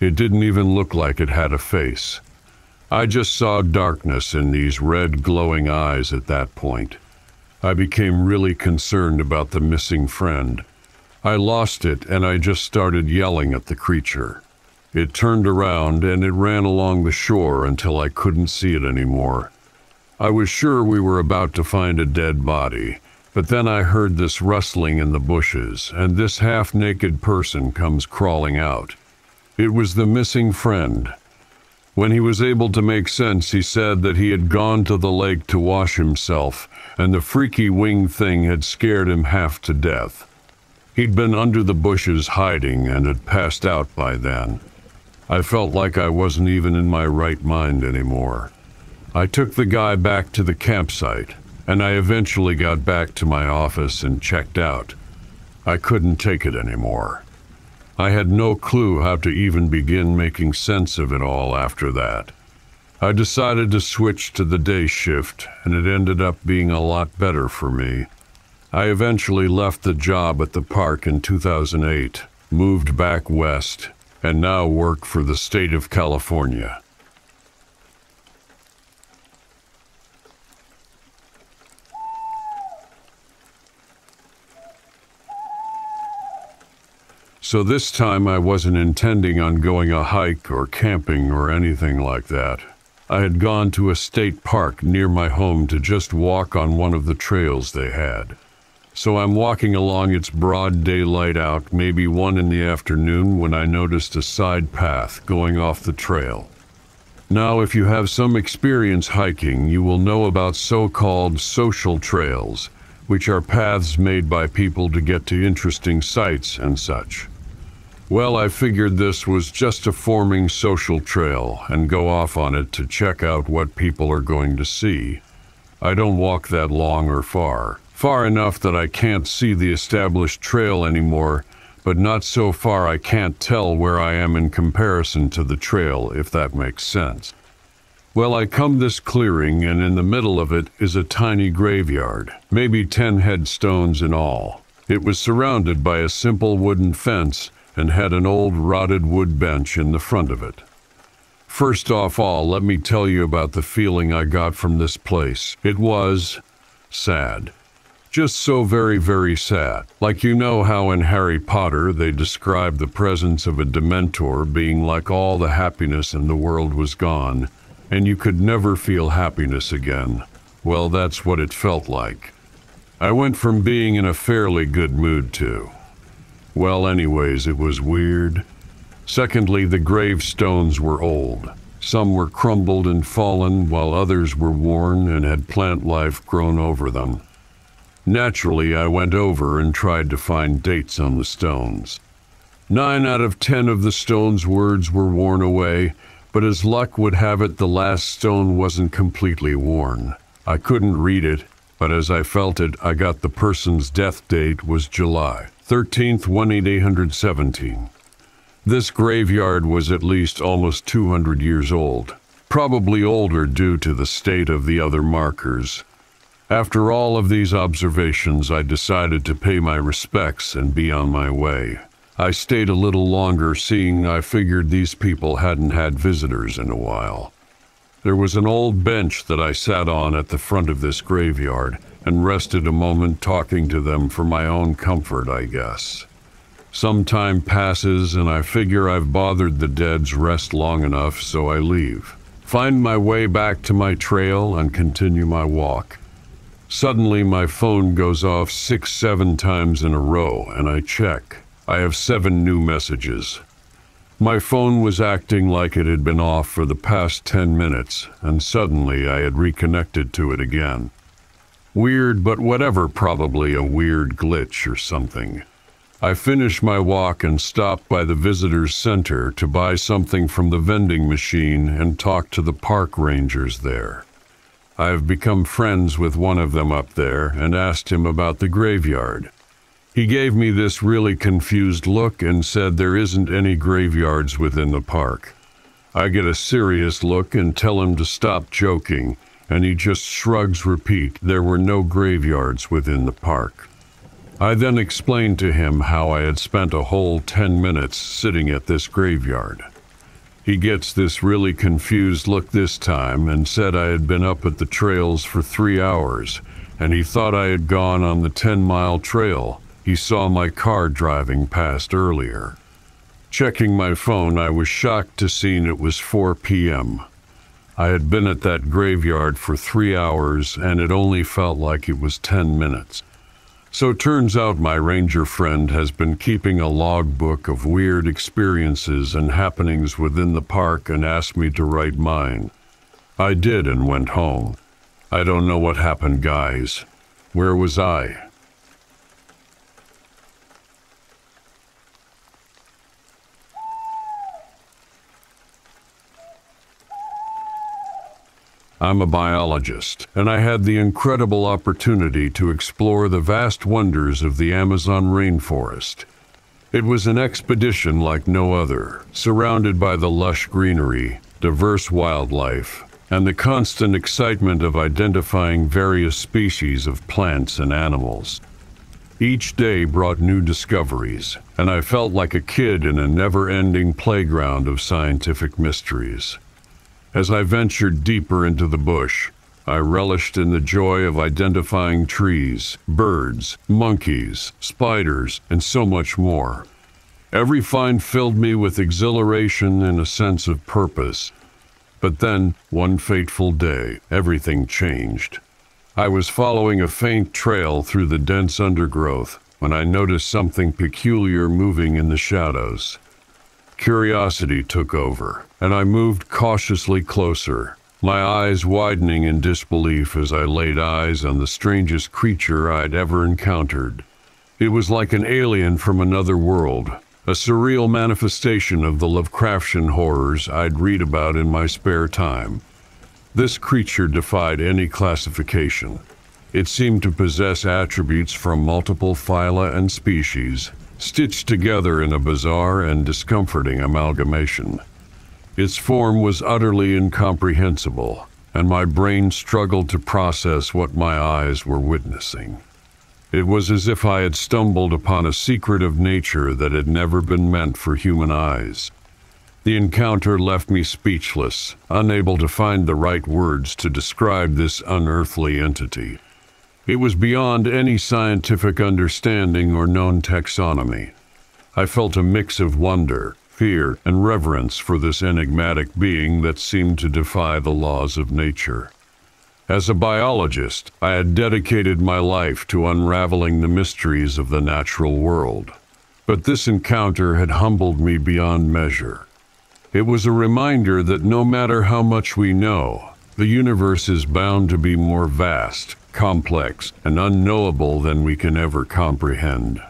It didn't even look like it had a face. I just saw darkness in these red glowing eyes at that point. I became really concerned about the missing friend. I lost it and I just started yelling at the creature. It turned around and it ran along the shore until I couldn't see it anymore. I was sure we were about to find a dead body, but then I heard this rustling in the bushes, and this half naked person comes crawling out. It was the missing friend. When he was able to make sense, he said that he had gone to the lake to wash himself, and the freaky winged thing had scared him half to death. He'd been under the bushes hiding and had passed out by then. I felt like I wasn't even in my right mind anymore. I took the guy back to the campsite, and I eventually got back to my office and checked out. I couldn't take it anymore. I had no clue how to even begin making sense of it all after that. I decided to switch to the day shift, and it ended up being a lot better for me. I eventually left the job at the park in 2008, moved back west, and now work for the state of California. So this time I wasn't intending on going a hike or camping or anything like that. I had gone to a state park near my home to just walk on one of the trails they had. So I'm walking along its broad daylight out, maybe one in the afternoon, when I noticed a side path going off the trail. Now, if you have some experience hiking, you will know about so called social trails, which are paths made by people to get to interesting sites and such. Well, I figured this was just a forming social trail and go off on it to check out what people are going to see. I don't walk that long or far. Far enough that I can't see the established trail anymore, but not so far I can't tell where I am in comparison to the trail, if that makes sense. Well, I come this clearing, and in the middle of it is a tiny graveyard, maybe ten headstones in all. It was surrounded by a simple wooden fence and had an old rotted wood bench in the front of it. First off all, let me tell you about the feeling I got from this place. It was sad. Just so very, very sad. Like you know how in Harry Potter they describe the presence of a Dementor being like all the happiness in the world was gone, and you could never feel happiness again. Well, that's what it felt like. I went from being in a fairly good mood to. Well, anyways, it was weird. Secondly, the gravestones were old. Some were crumbled and fallen, while others were worn and had plant life grown over them. Naturally, I went over and tried to find dates on the stones. Nine out of ten of the stone's words were worn away, but as luck would have it, the last stone wasn't completely worn. I couldn't read it, but as I felt it, I got the person's death date was July 13th, 1817. This graveyard was at least almost 200 years old, probably older due to the state of the other markers. After all of these observations, I decided to pay my respects and be on my way. I stayed a little longer, seeing I figured these people hadn't had visitors in a while. There was an old bench that I sat on at the front of this graveyard and rested a moment talking to them for my own comfort, I guess. Some time passes and I figure I've bothered the dead's rest long enough, so I leave. Find my way back to my trail and continue my walk. Suddenly, my phone goes off six, seven times in a row, and I check. I have seven new messages. My phone was acting like it had been off for the past 10 minutes, and suddenly I had reconnected to it again. Weird, but whatever, probably a weird glitch or something. I finish my walk and stop by the visitors center to buy something from the vending machine and talk to the park rangers there. I have become friends with one of them up there and asked him about the graveyard. He gave me this really confused look and said there isn't any graveyards within the park. I get a serious look and tell him to stop joking, and he just shrugs repeat there were no graveyards within the park. I then explained to him how I had spent a whole 10 minutes sitting at this graveyard. He gets this really confused look this time and said I had been up at the trails for three hours and he thought I had gone on the 10 mile trail he saw my car driving past earlier. Checking my phone, I was shocked to see it was 4 p.m. I had been at that graveyard for three hours and it only felt like it was 10 minutes. So it turns out my ranger friend has been keeping a logbook of weird experiences and happenings within the park and asked me to write mine. I did and went home. I don't know what happened, guys. Where was I? I'm a biologist, and I had the incredible opportunity to explore the vast wonders of the Amazon rainforest. It was an expedition like no other, surrounded by the lush greenery, diverse wildlife, and the constant excitement of identifying various species of plants and animals. Each day brought new discoveries, and I felt like a kid in a never ending playground of scientific mysteries. As I ventured deeper into the bush, I relished in the joy of identifying trees, birds, monkeys, spiders, and so much more. Every find filled me with exhilaration and a sense of purpose. But then, one fateful day, everything changed. I was following a faint trail through the dense undergrowth when I noticed something peculiar moving in the shadows. Curiosity took over, and I moved cautiously closer, my eyes widening in disbelief as I laid eyes on the strangest creature I'd ever encountered. It was like an alien from another world, a surreal manifestation of the Lovecraftian horrors I'd read about in my spare time. This creature defied any classification. It seemed to possess attributes from multiple phyla and species, stitched together in a bizarre and discomforting amalgamation. Its form was utterly incomprehensible, and my brain struggled to process what my eyes were witnessing. It was as if I had stumbled upon a secret of nature that had never been meant for human eyes. The encounter left me speechless, unable to find the right words to describe this unearthly entity. It was beyond any scientific understanding or known taxonomy. I felt a mix of wonder, fear, and reverence for this enigmatic being that seemed to defy the laws of nature. As a biologist, I had dedicated my life to unraveling the mysteries of the natural world. But this encounter had humbled me beyond measure. It was a reminder that no matter how much we know, the universe is bound to be more vast, complex, and unknowable than we can ever comprehend.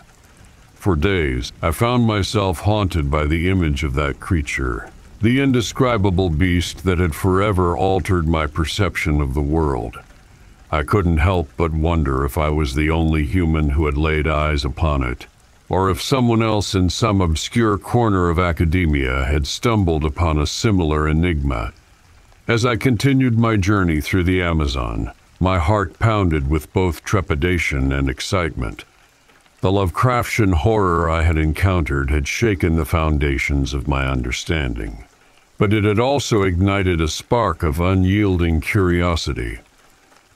For days, I found myself haunted by the image of that creature, the indescribable beast that had forever altered my perception of the world. I couldn't help but wonder if I was the only human who had laid eyes upon it, or if someone else in some obscure corner of academia had stumbled upon a similar enigma. As I continued my journey through the Amazon, my heart pounded with both trepidation and excitement. The Lovecraftian horror I had encountered had shaken the foundations of my understanding, but it had also ignited a spark of unyielding curiosity.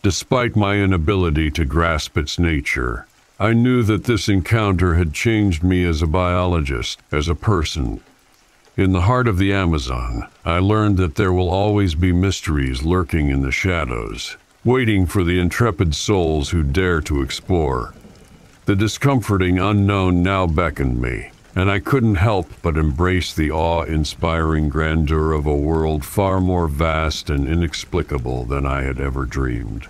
Despite my inability to grasp its nature, I knew that this encounter had changed me as a biologist, as a person. In the heart of the Amazon, I learned that there will always be mysteries lurking in the shadows, waiting for the intrepid souls who dare to explore. The discomforting unknown now beckoned me, and I couldn't help but embrace the awe inspiring grandeur of a world far more vast and inexplicable than I had ever dreamed.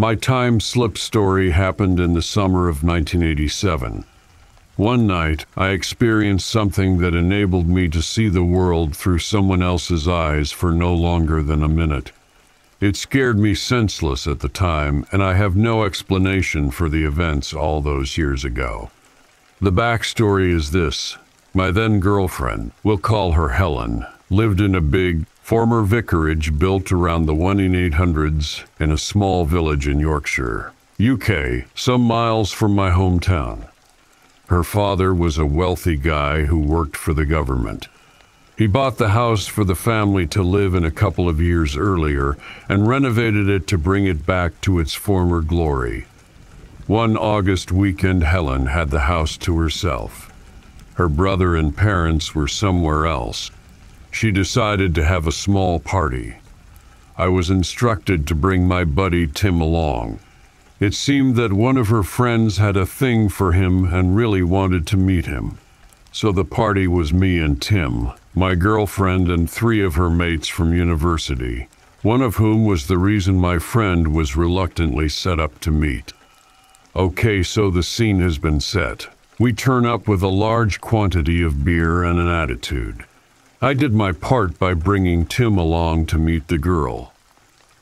My time slip story happened in the summer of 1987. One night, I experienced something that enabled me to see the world through someone else's eyes for no longer than a minute. It scared me senseless at the time, and I have no explanation for the events all those years ago. The backstory is this my then girlfriend, we'll call her Helen, lived in a big, former vicarage built around the 1 in 800s in a small village in Yorkshire, UK, some miles from my hometown. Her father was a wealthy guy who worked for the government. He bought the house for the family to live in a couple of years earlier and renovated it to bring it back to its former glory. One August weekend, Helen had the house to herself. Her brother and parents were somewhere else. She decided to have a small party. I was instructed to bring my buddy Tim along. It seemed that one of her friends had a thing for him and really wanted to meet him. So the party was me and Tim, my girlfriend, and three of her mates from university, one of whom was the reason my friend was reluctantly set up to meet. Okay, so the scene has been set. We turn up with a large quantity of beer and an attitude. I did my part by bringing Tim along to meet the girl.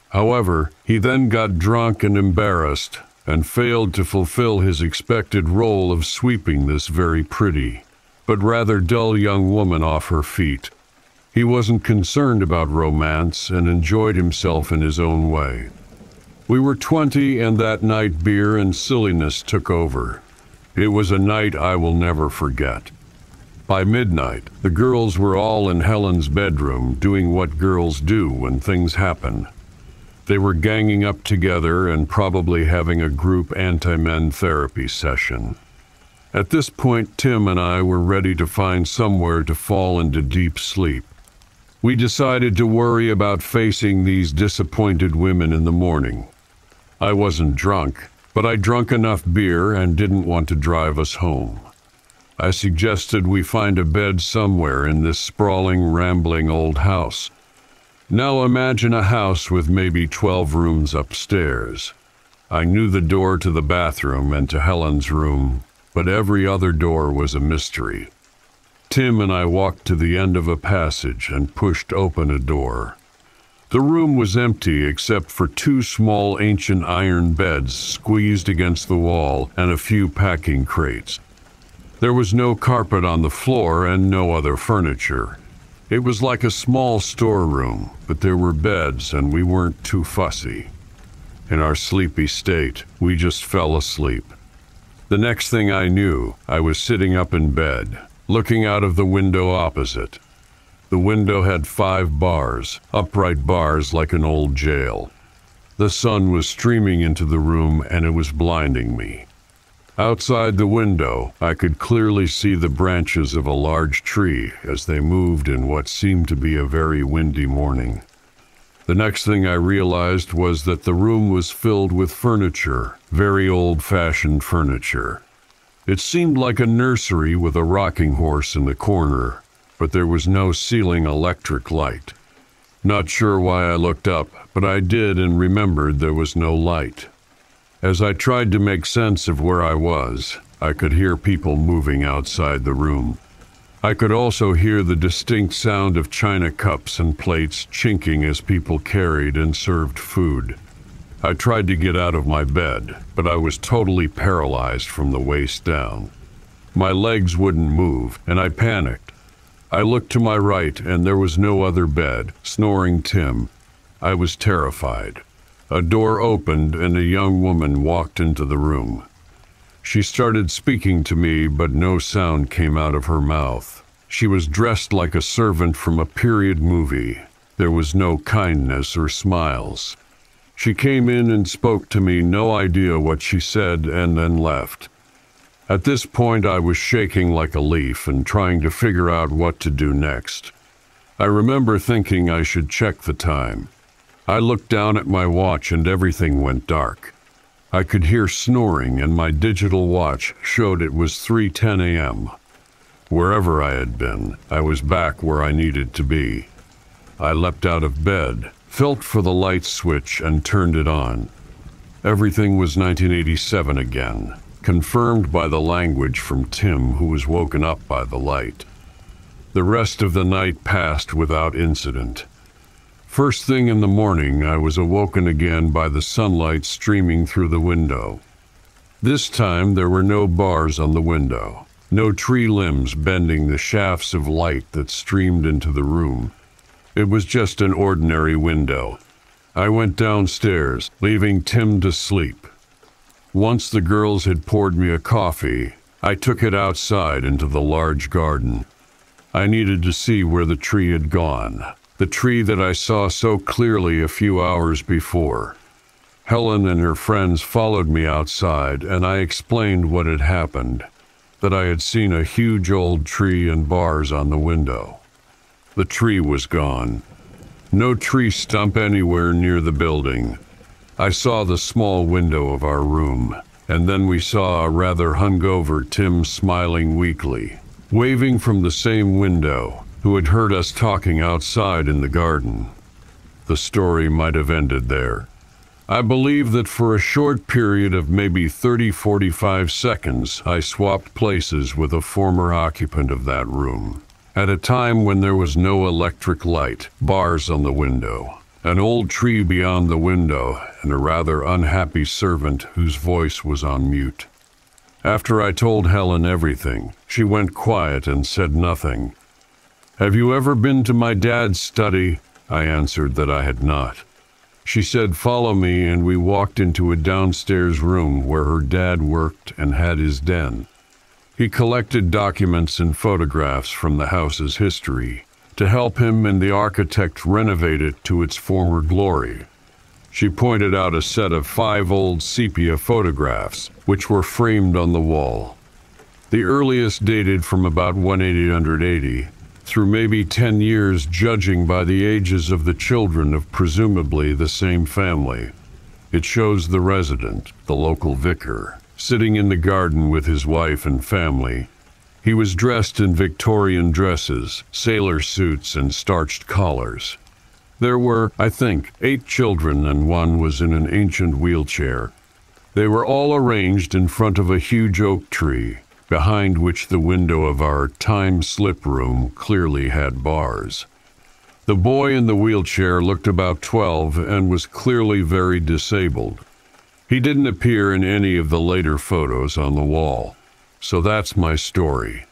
However, he then got drunk and embarrassed and failed to fulfill his expected role of sweeping this very pretty, but rather dull young woman off her feet. He wasn't concerned about romance and enjoyed himself in his own way. We were 20, and that night beer and silliness took over. It was a night I will never forget. By midnight, the girls were all in Helen's bedroom doing what girls do when things happen. They were ganging up together and probably having a group anti men therapy session. At this point, Tim and I were ready to find somewhere to fall into deep sleep. We decided to worry about facing these disappointed women in the morning. I wasn't drunk, but I drunk enough beer and didn't want to drive us home. I suggested we find a bed somewhere in this sprawling, rambling old house. Now imagine a house with maybe 12 rooms upstairs. I knew the door to the bathroom and to Helen's room, but every other door was a mystery. Tim and I walked to the end of a passage and pushed open a door. The room was empty except for two small ancient iron beds squeezed against the wall and a few packing crates. There was no carpet on the floor and no other furniture. It was like a small storeroom, but there were beds and we weren't too fussy. In our sleepy state, we just fell asleep. The next thing I knew, I was sitting up in bed, looking out of the window opposite. The window had five bars, upright bars like an old jail. The sun was streaming into the room and it was blinding me. Outside the window, I could clearly see the branches of a large tree as they moved in what seemed to be a very windy morning. The next thing I realized was that the room was filled with furniture, very old fashioned furniture. It seemed like a nursery with a rocking horse in the corner, but there was no ceiling electric light. Not sure why I looked up, but I did and remembered there was no light. As I tried to make sense of where I was, I could hear people moving outside the room. I could also hear the distinct sound of china cups and plates chinking as people carried and served food. I tried to get out of my bed, but I was totally paralyzed from the waist down. My legs wouldn't move, and I panicked. I looked to my right, and there was no other bed, snoring Tim. I was terrified. A door opened and a young woman walked into the room. She started speaking to me, but no sound came out of her mouth. She was dressed like a servant from a period movie. There was no kindness or smiles. She came in and spoke to me, no idea what she said, and then left. At this point, I was shaking like a leaf and trying to figure out what to do next. I remember thinking I should check the time. I looked down at my watch and everything went dark. I could hear snoring and my digital watch showed it was 3:10 a.m. Wherever I had been, I was back where I needed to be. I leapt out of bed, felt for the light switch and turned it on. Everything was 1987 again, confirmed by the language from Tim, who was woken up by the light. The rest of the night passed without incident. First thing in the morning, I was awoken again by the sunlight streaming through the window. This time, there were no bars on the window, no tree limbs bending the shafts of light that streamed into the room. It was just an ordinary window. I went downstairs, leaving Tim to sleep. Once the girls had poured me a coffee, I took it outside into the large garden. I needed to see where the tree had gone, the tree that I saw so clearly a few hours before. Helen and her friends followed me outside, and I explained what had happened that I had seen a huge old tree and bars on the window. The tree was gone. No tree stump anywhere near the building. I saw the small window of our room, and then we saw a rather hungover Tim smiling weakly, waving from the same window, who had heard us talking outside in the garden. The story might have ended there. I believe that for a short period of maybe 30 45 seconds, I swapped places with a former occupant of that room. At a time when there was no electric light, bars on the window, an old tree beyond the window, and a rather unhappy servant whose voice was on mute. After I told Helen everything, she went quiet and said nothing. Have you ever been to my dad's study? I answered that I had not. She said, Follow me, and we walked into a downstairs room where her dad worked and had his den. He collected documents and photographs from the house's history to help him and the architect renovate it to its former glory. She pointed out a set of five old sepia photographs, which were framed on the wall. The earliest dated from about 1880 through maybe 10 years, judging by the ages of the children of presumably the same family. It shows the resident, the local vicar, sitting in the garden with his wife and family. He was dressed in Victorian dresses, sailor suits, and starched collars. There were, I think, eight children, and one was in an ancient wheelchair. They were all arranged in front of a huge oak tree, behind which the window of our time slip room clearly had bars. The boy in the wheelchair looked about 12 and was clearly very disabled. He didn't appear in any of the later photos on the wall. So that's my story.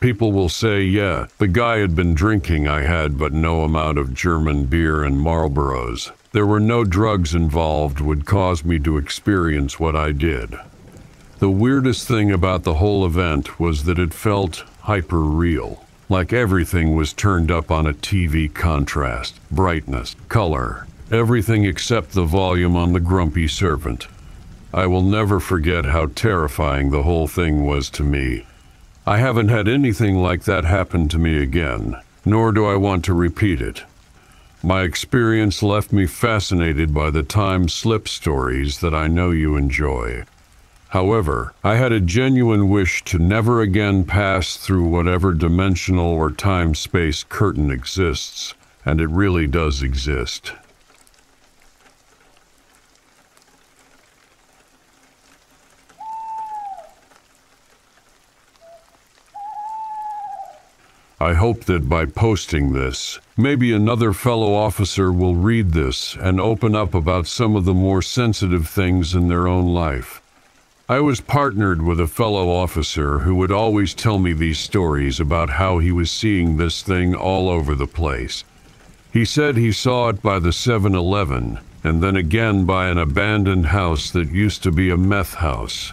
People will say, yeah, the guy had been drinking, I had but no amount of German beer and Marlboros. There were no drugs involved would cause me to experience what I did. The weirdest thing about the whole event was that it felt hyper real, like everything was turned up on a TV contrast, brightness, color, everything except the volume on the grumpy servant. I will never forget how terrifying the whole thing was to me. I haven't had anything like that happen to me again, nor do I want to repeat it. My experience left me fascinated by the time slip stories that I know you enjoy. However, I had a genuine wish to never again pass through whatever dimensional or time space curtain exists, and it really does exist. I hope that by posting this, maybe another fellow officer will read this and open up about some of the more sensitive things in their own life. I was partnered with a fellow officer who would always tell me these stories about how he was seeing this thing all over the place. He said he saw it by the 7 Eleven and then again by an abandoned house that used to be a meth house.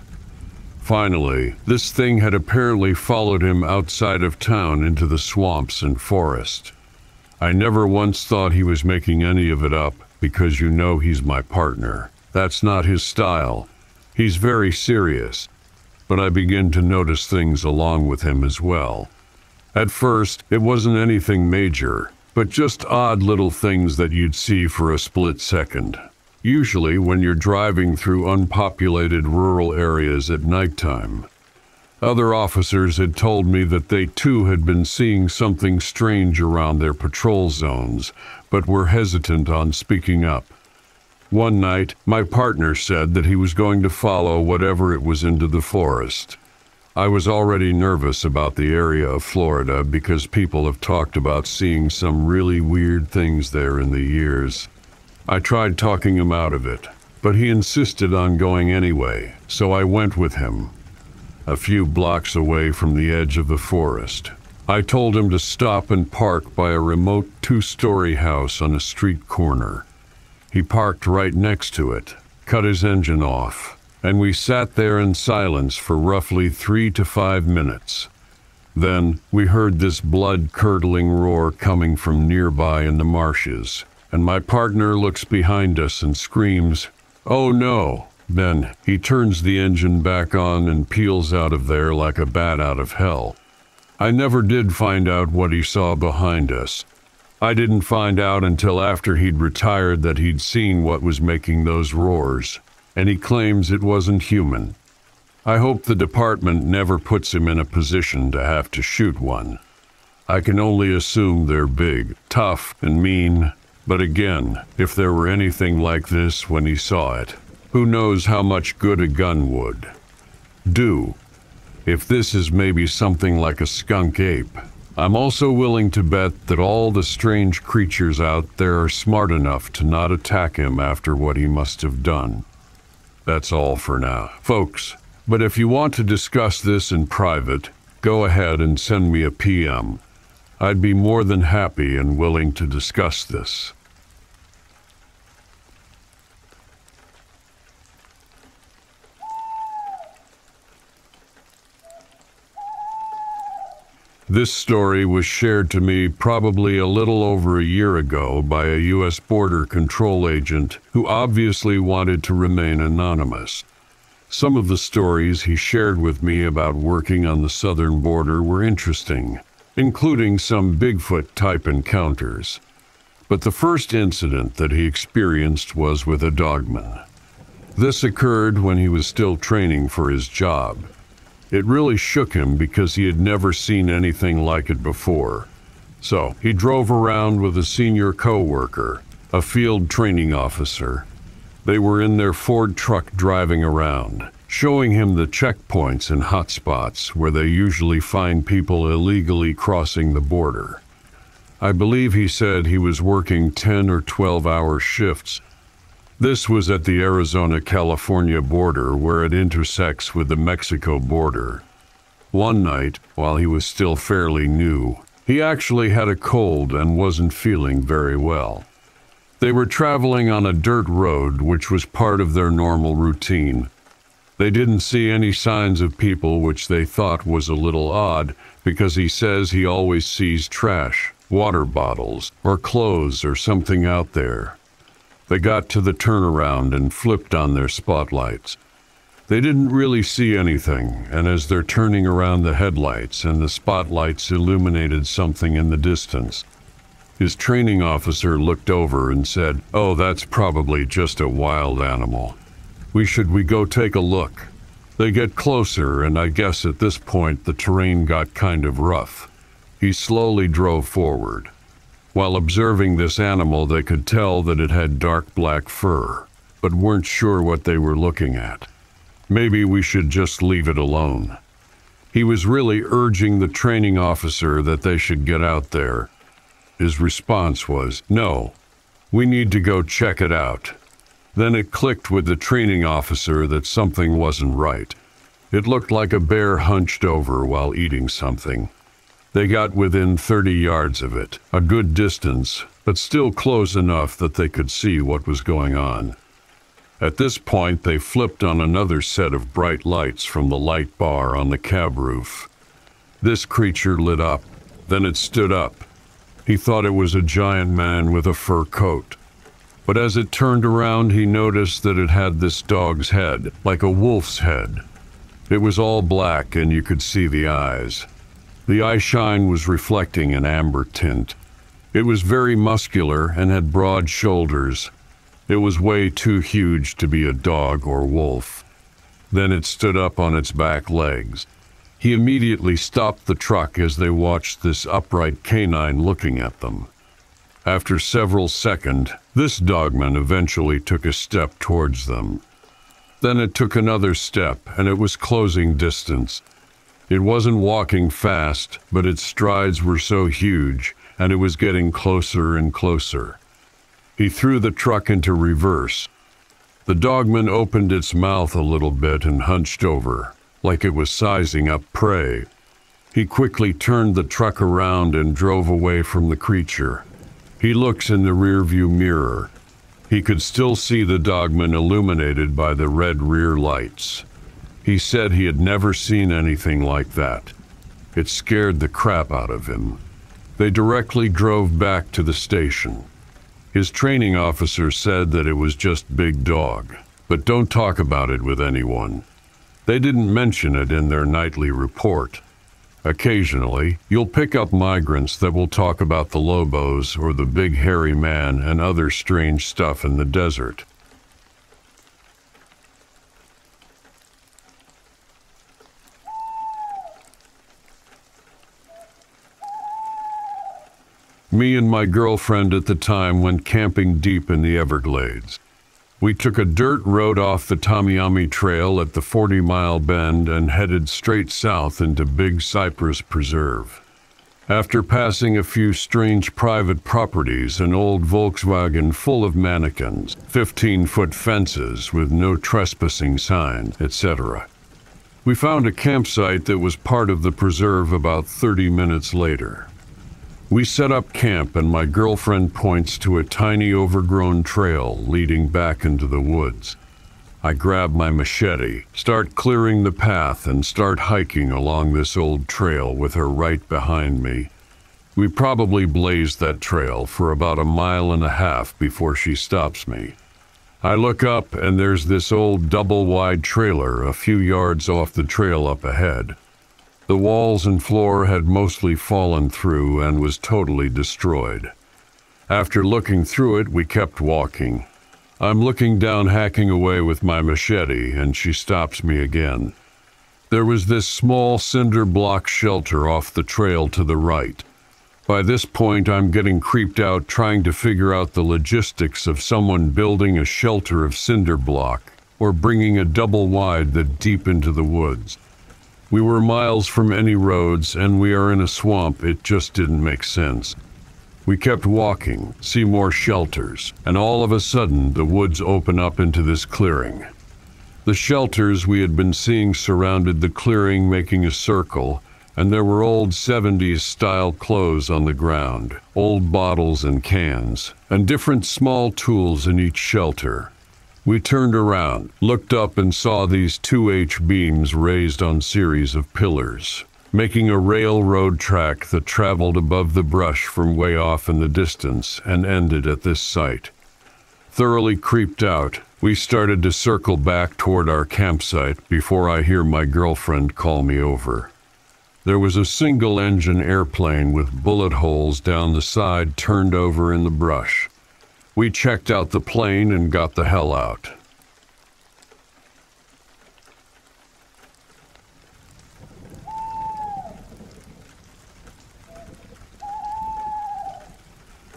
Finally, this thing had apparently followed him outside of town into the swamps and forest. I never once thought he was making any of it up because you know he's my partner. That's not his style. He's very serious. But I begin to notice things along with him as well. At first, it wasn't anything major, but just odd little things that you'd see for a split second usually when you're driving through unpopulated rural areas at nighttime. Other officers had told me that they too had been seeing something strange around their patrol zones, but were hesitant on speaking up. One night, my partner said that he was going to follow whatever it was into the forest. I was already nervous about the area of Florida because people have talked about seeing some really weird things there in the years. I tried talking him out of it, but he insisted on going anyway, so I went with him. A few blocks away from the edge of the forest, I told him to stop and park by a remote two story house on a street corner. He parked right next to it, cut his engine off, and we sat there in silence for roughly three to five minutes. Then we heard this blood curdling roar coming from nearby in the marshes, and my partner looks behind us and screams, Oh no! Then he turns the engine back on and peels out of there like a bat out of hell. I never did find out what he saw behind us. I didn't find out until after he'd retired that he'd seen what was making those roars and he claims it wasn't human. I hope the department never puts him in a position to have to shoot one. I can only assume they're big, tough, and mean, but again, if there were anything like this when he saw it, who knows how much good a gun would do. If this is maybe something like a skunk ape, I'm also willing to bet that all the strange creatures out there are smart enough to not attack him after what he must have done. That's all for now, folks. But if you want to discuss this in private, go ahead and send me a PM. I'd be more than happy and willing to discuss this. This story was shared to me probably a little over a year ago by a U.S. Border Control agent who obviously wanted to remain anonymous. Some of the stories he shared with me about working on the southern border were interesting, including some Bigfoot type encounters. But the first incident that he experienced was with a dogman. This occurred when he was still training for his job. It really shook him because he had never seen anything like it before. So he drove around with a senior co worker, a field training officer. They were in their Ford truck driving around, showing him the checkpoints and hotspots where they usually find people illegally crossing the border. I believe he said he was working 10 or 12 hour shifts this was at the Arizona California border where it intersects with the Mexico border. One night, while he was still fairly new, he actually had a cold and wasn't feeling very well. They were traveling on a dirt road, which was part of their normal routine. They didn't see any signs of people, which they thought was a little odd because he says he always sees trash, water bottles, or clothes or something out there. They got to the turnaround and flipped on their spotlights. They didn't really see anything, and as they're turning around the headlights and the spotlights illuminated something in the distance, his training officer looked over and said, Oh, that's probably just a wild animal. We should we go take a look? They get closer, and I guess at this point the terrain got kind of rough. He slowly drove forward. While observing this animal, they could tell that it had dark black fur, but weren't sure what they were looking at. Maybe we should just leave it alone. He was really urging the training officer that they should get out there. His response was, No, we need to go check it out. Then it clicked with the training officer that something wasn't right. It looked like a bear hunched over while eating something. They got within 30 yards of it, a good distance, but still close enough that they could see what was going on. At this point, they flipped on another set of bright lights from the light bar on the cab roof. This creature lit up, then it stood up. He thought it was a giant man with a fur coat. But as it turned around, he noticed that it had this dog's head, like a wolf's head. It was all black, and you could see the eyes. The eye shine was reflecting an amber tint. It was very muscular and had broad shoulders. It was way too huge to be a dog or wolf. Then it stood up on its back legs. He immediately stopped the truck as they watched this upright canine looking at them. After several seconds, This dogman eventually took a step towards them. Then it took another step, and it was closing distance. It wasn't walking fast, but its strides were so huge, and it was getting closer and closer. He threw the truck into reverse. The dogman opened its mouth a little bit and hunched over, like it was sizing up prey. He quickly turned the truck around and drove away from the creature. He looks in the rearview mirror. He could still see the dogman illuminated by the red rear lights. He said he had never seen anything like that. It scared the crap out of him. They directly drove back to the station. His training officer said that it was just Big Dog, but don't talk about it with anyone. They didn't mention it in their nightly report. Occasionally, you'll pick up migrants that will talk about the Lobos or the big hairy man and other strange stuff in the desert. Me and my girlfriend at the time went camping deep in the Everglades. We took a dirt road off the Tamiami Trail at the 40 mile bend and headed straight south into Big Cypress Preserve. After passing a few strange private properties, an old Volkswagen full of mannequins, 15 foot fences with no trespassing sign, etc., we found a campsite that was part of the preserve about 30 minutes later. We set up camp, and my girlfriend points to a tiny overgrown trail leading back into the woods. I grab my machete, start clearing the path, and start hiking along this old trail with her right behind me. We probably blazed that trail for about a mile and a half before she stops me. I look up, and there's this old double wide trailer a few yards off the trail up ahead. The walls and floor had mostly fallen through and was totally destroyed. After looking through it, we kept walking. I'm looking down, hacking away with my machete, and she stops me again. There was this small cinder block shelter off the trail to the right. By this point, I'm getting creeped out trying to figure out the logistics of someone building a shelter of cinder block or bringing a double wide that deep into the woods. We were miles from any roads, and we are in a swamp. It just didn't make sense. We kept walking, see more shelters, and all of a sudden the woods open up into this clearing. The shelters we had been seeing surrounded the clearing, making a circle, and there were old 70s style clothes on the ground, old bottles and cans, and different small tools in each shelter. We turned around, looked up, and saw these 2H beams raised on series of pillars, making a railroad track that traveled above the brush from way off in the distance and ended at this site. Thoroughly creeped out, we started to circle back toward our campsite before I hear my girlfriend call me over. There was a single engine airplane with bullet holes down the side turned over in the brush. We checked out the plane and got the hell out.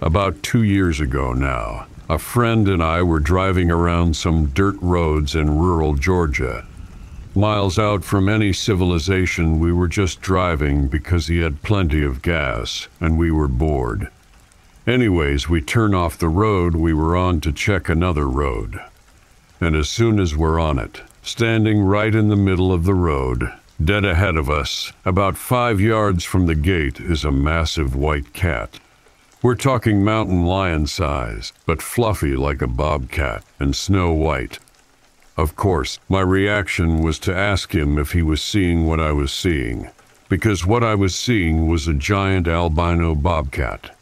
About two years ago now, a friend and I were driving around some dirt roads in rural Georgia. Miles out from any civilization, we were just driving because he had plenty of gas and we were bored. Anyways, we turn off the road we were on to check another road. And as soon as we're on it, standing right in the middle of the road, dead ahead of us, about five yards from the gate, is a massive white cat. We're talking mountain lion size, but fluffy like a bobcat and snow white. Of course, my reaction was to ask him if he was seeing what I was seeing, because what I was seeing was a giant albino bobcat.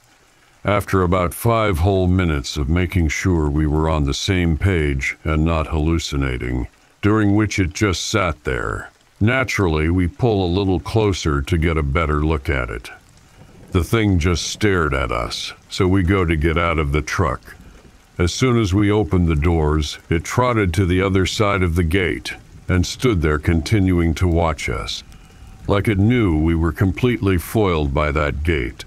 After about five whole minutes of making sure we were on the same page and not hallucinating, during which it just sat there, naturally we pull a little closer to get a better look at it. The thing just stared at us, so we go to get out of the truck. As soon as we opened the doors, it trotted to the other side of the gate and stood there continuing to watch us, like it knew we were completely foiled by that gate.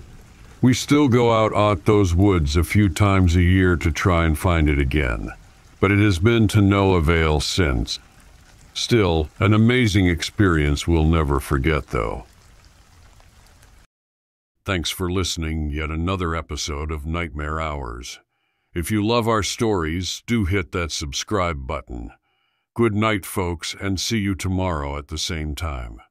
We still go out at those woods a few times a year to try and find it again, but it has been to no avail since. Still, an amazing experience we'll never forget, though. Thanks for listening yet another episode of Nightmare Hours. If you love our stories, do hit that subscribe button. Good night, folks, and see you tomorrow at the same time.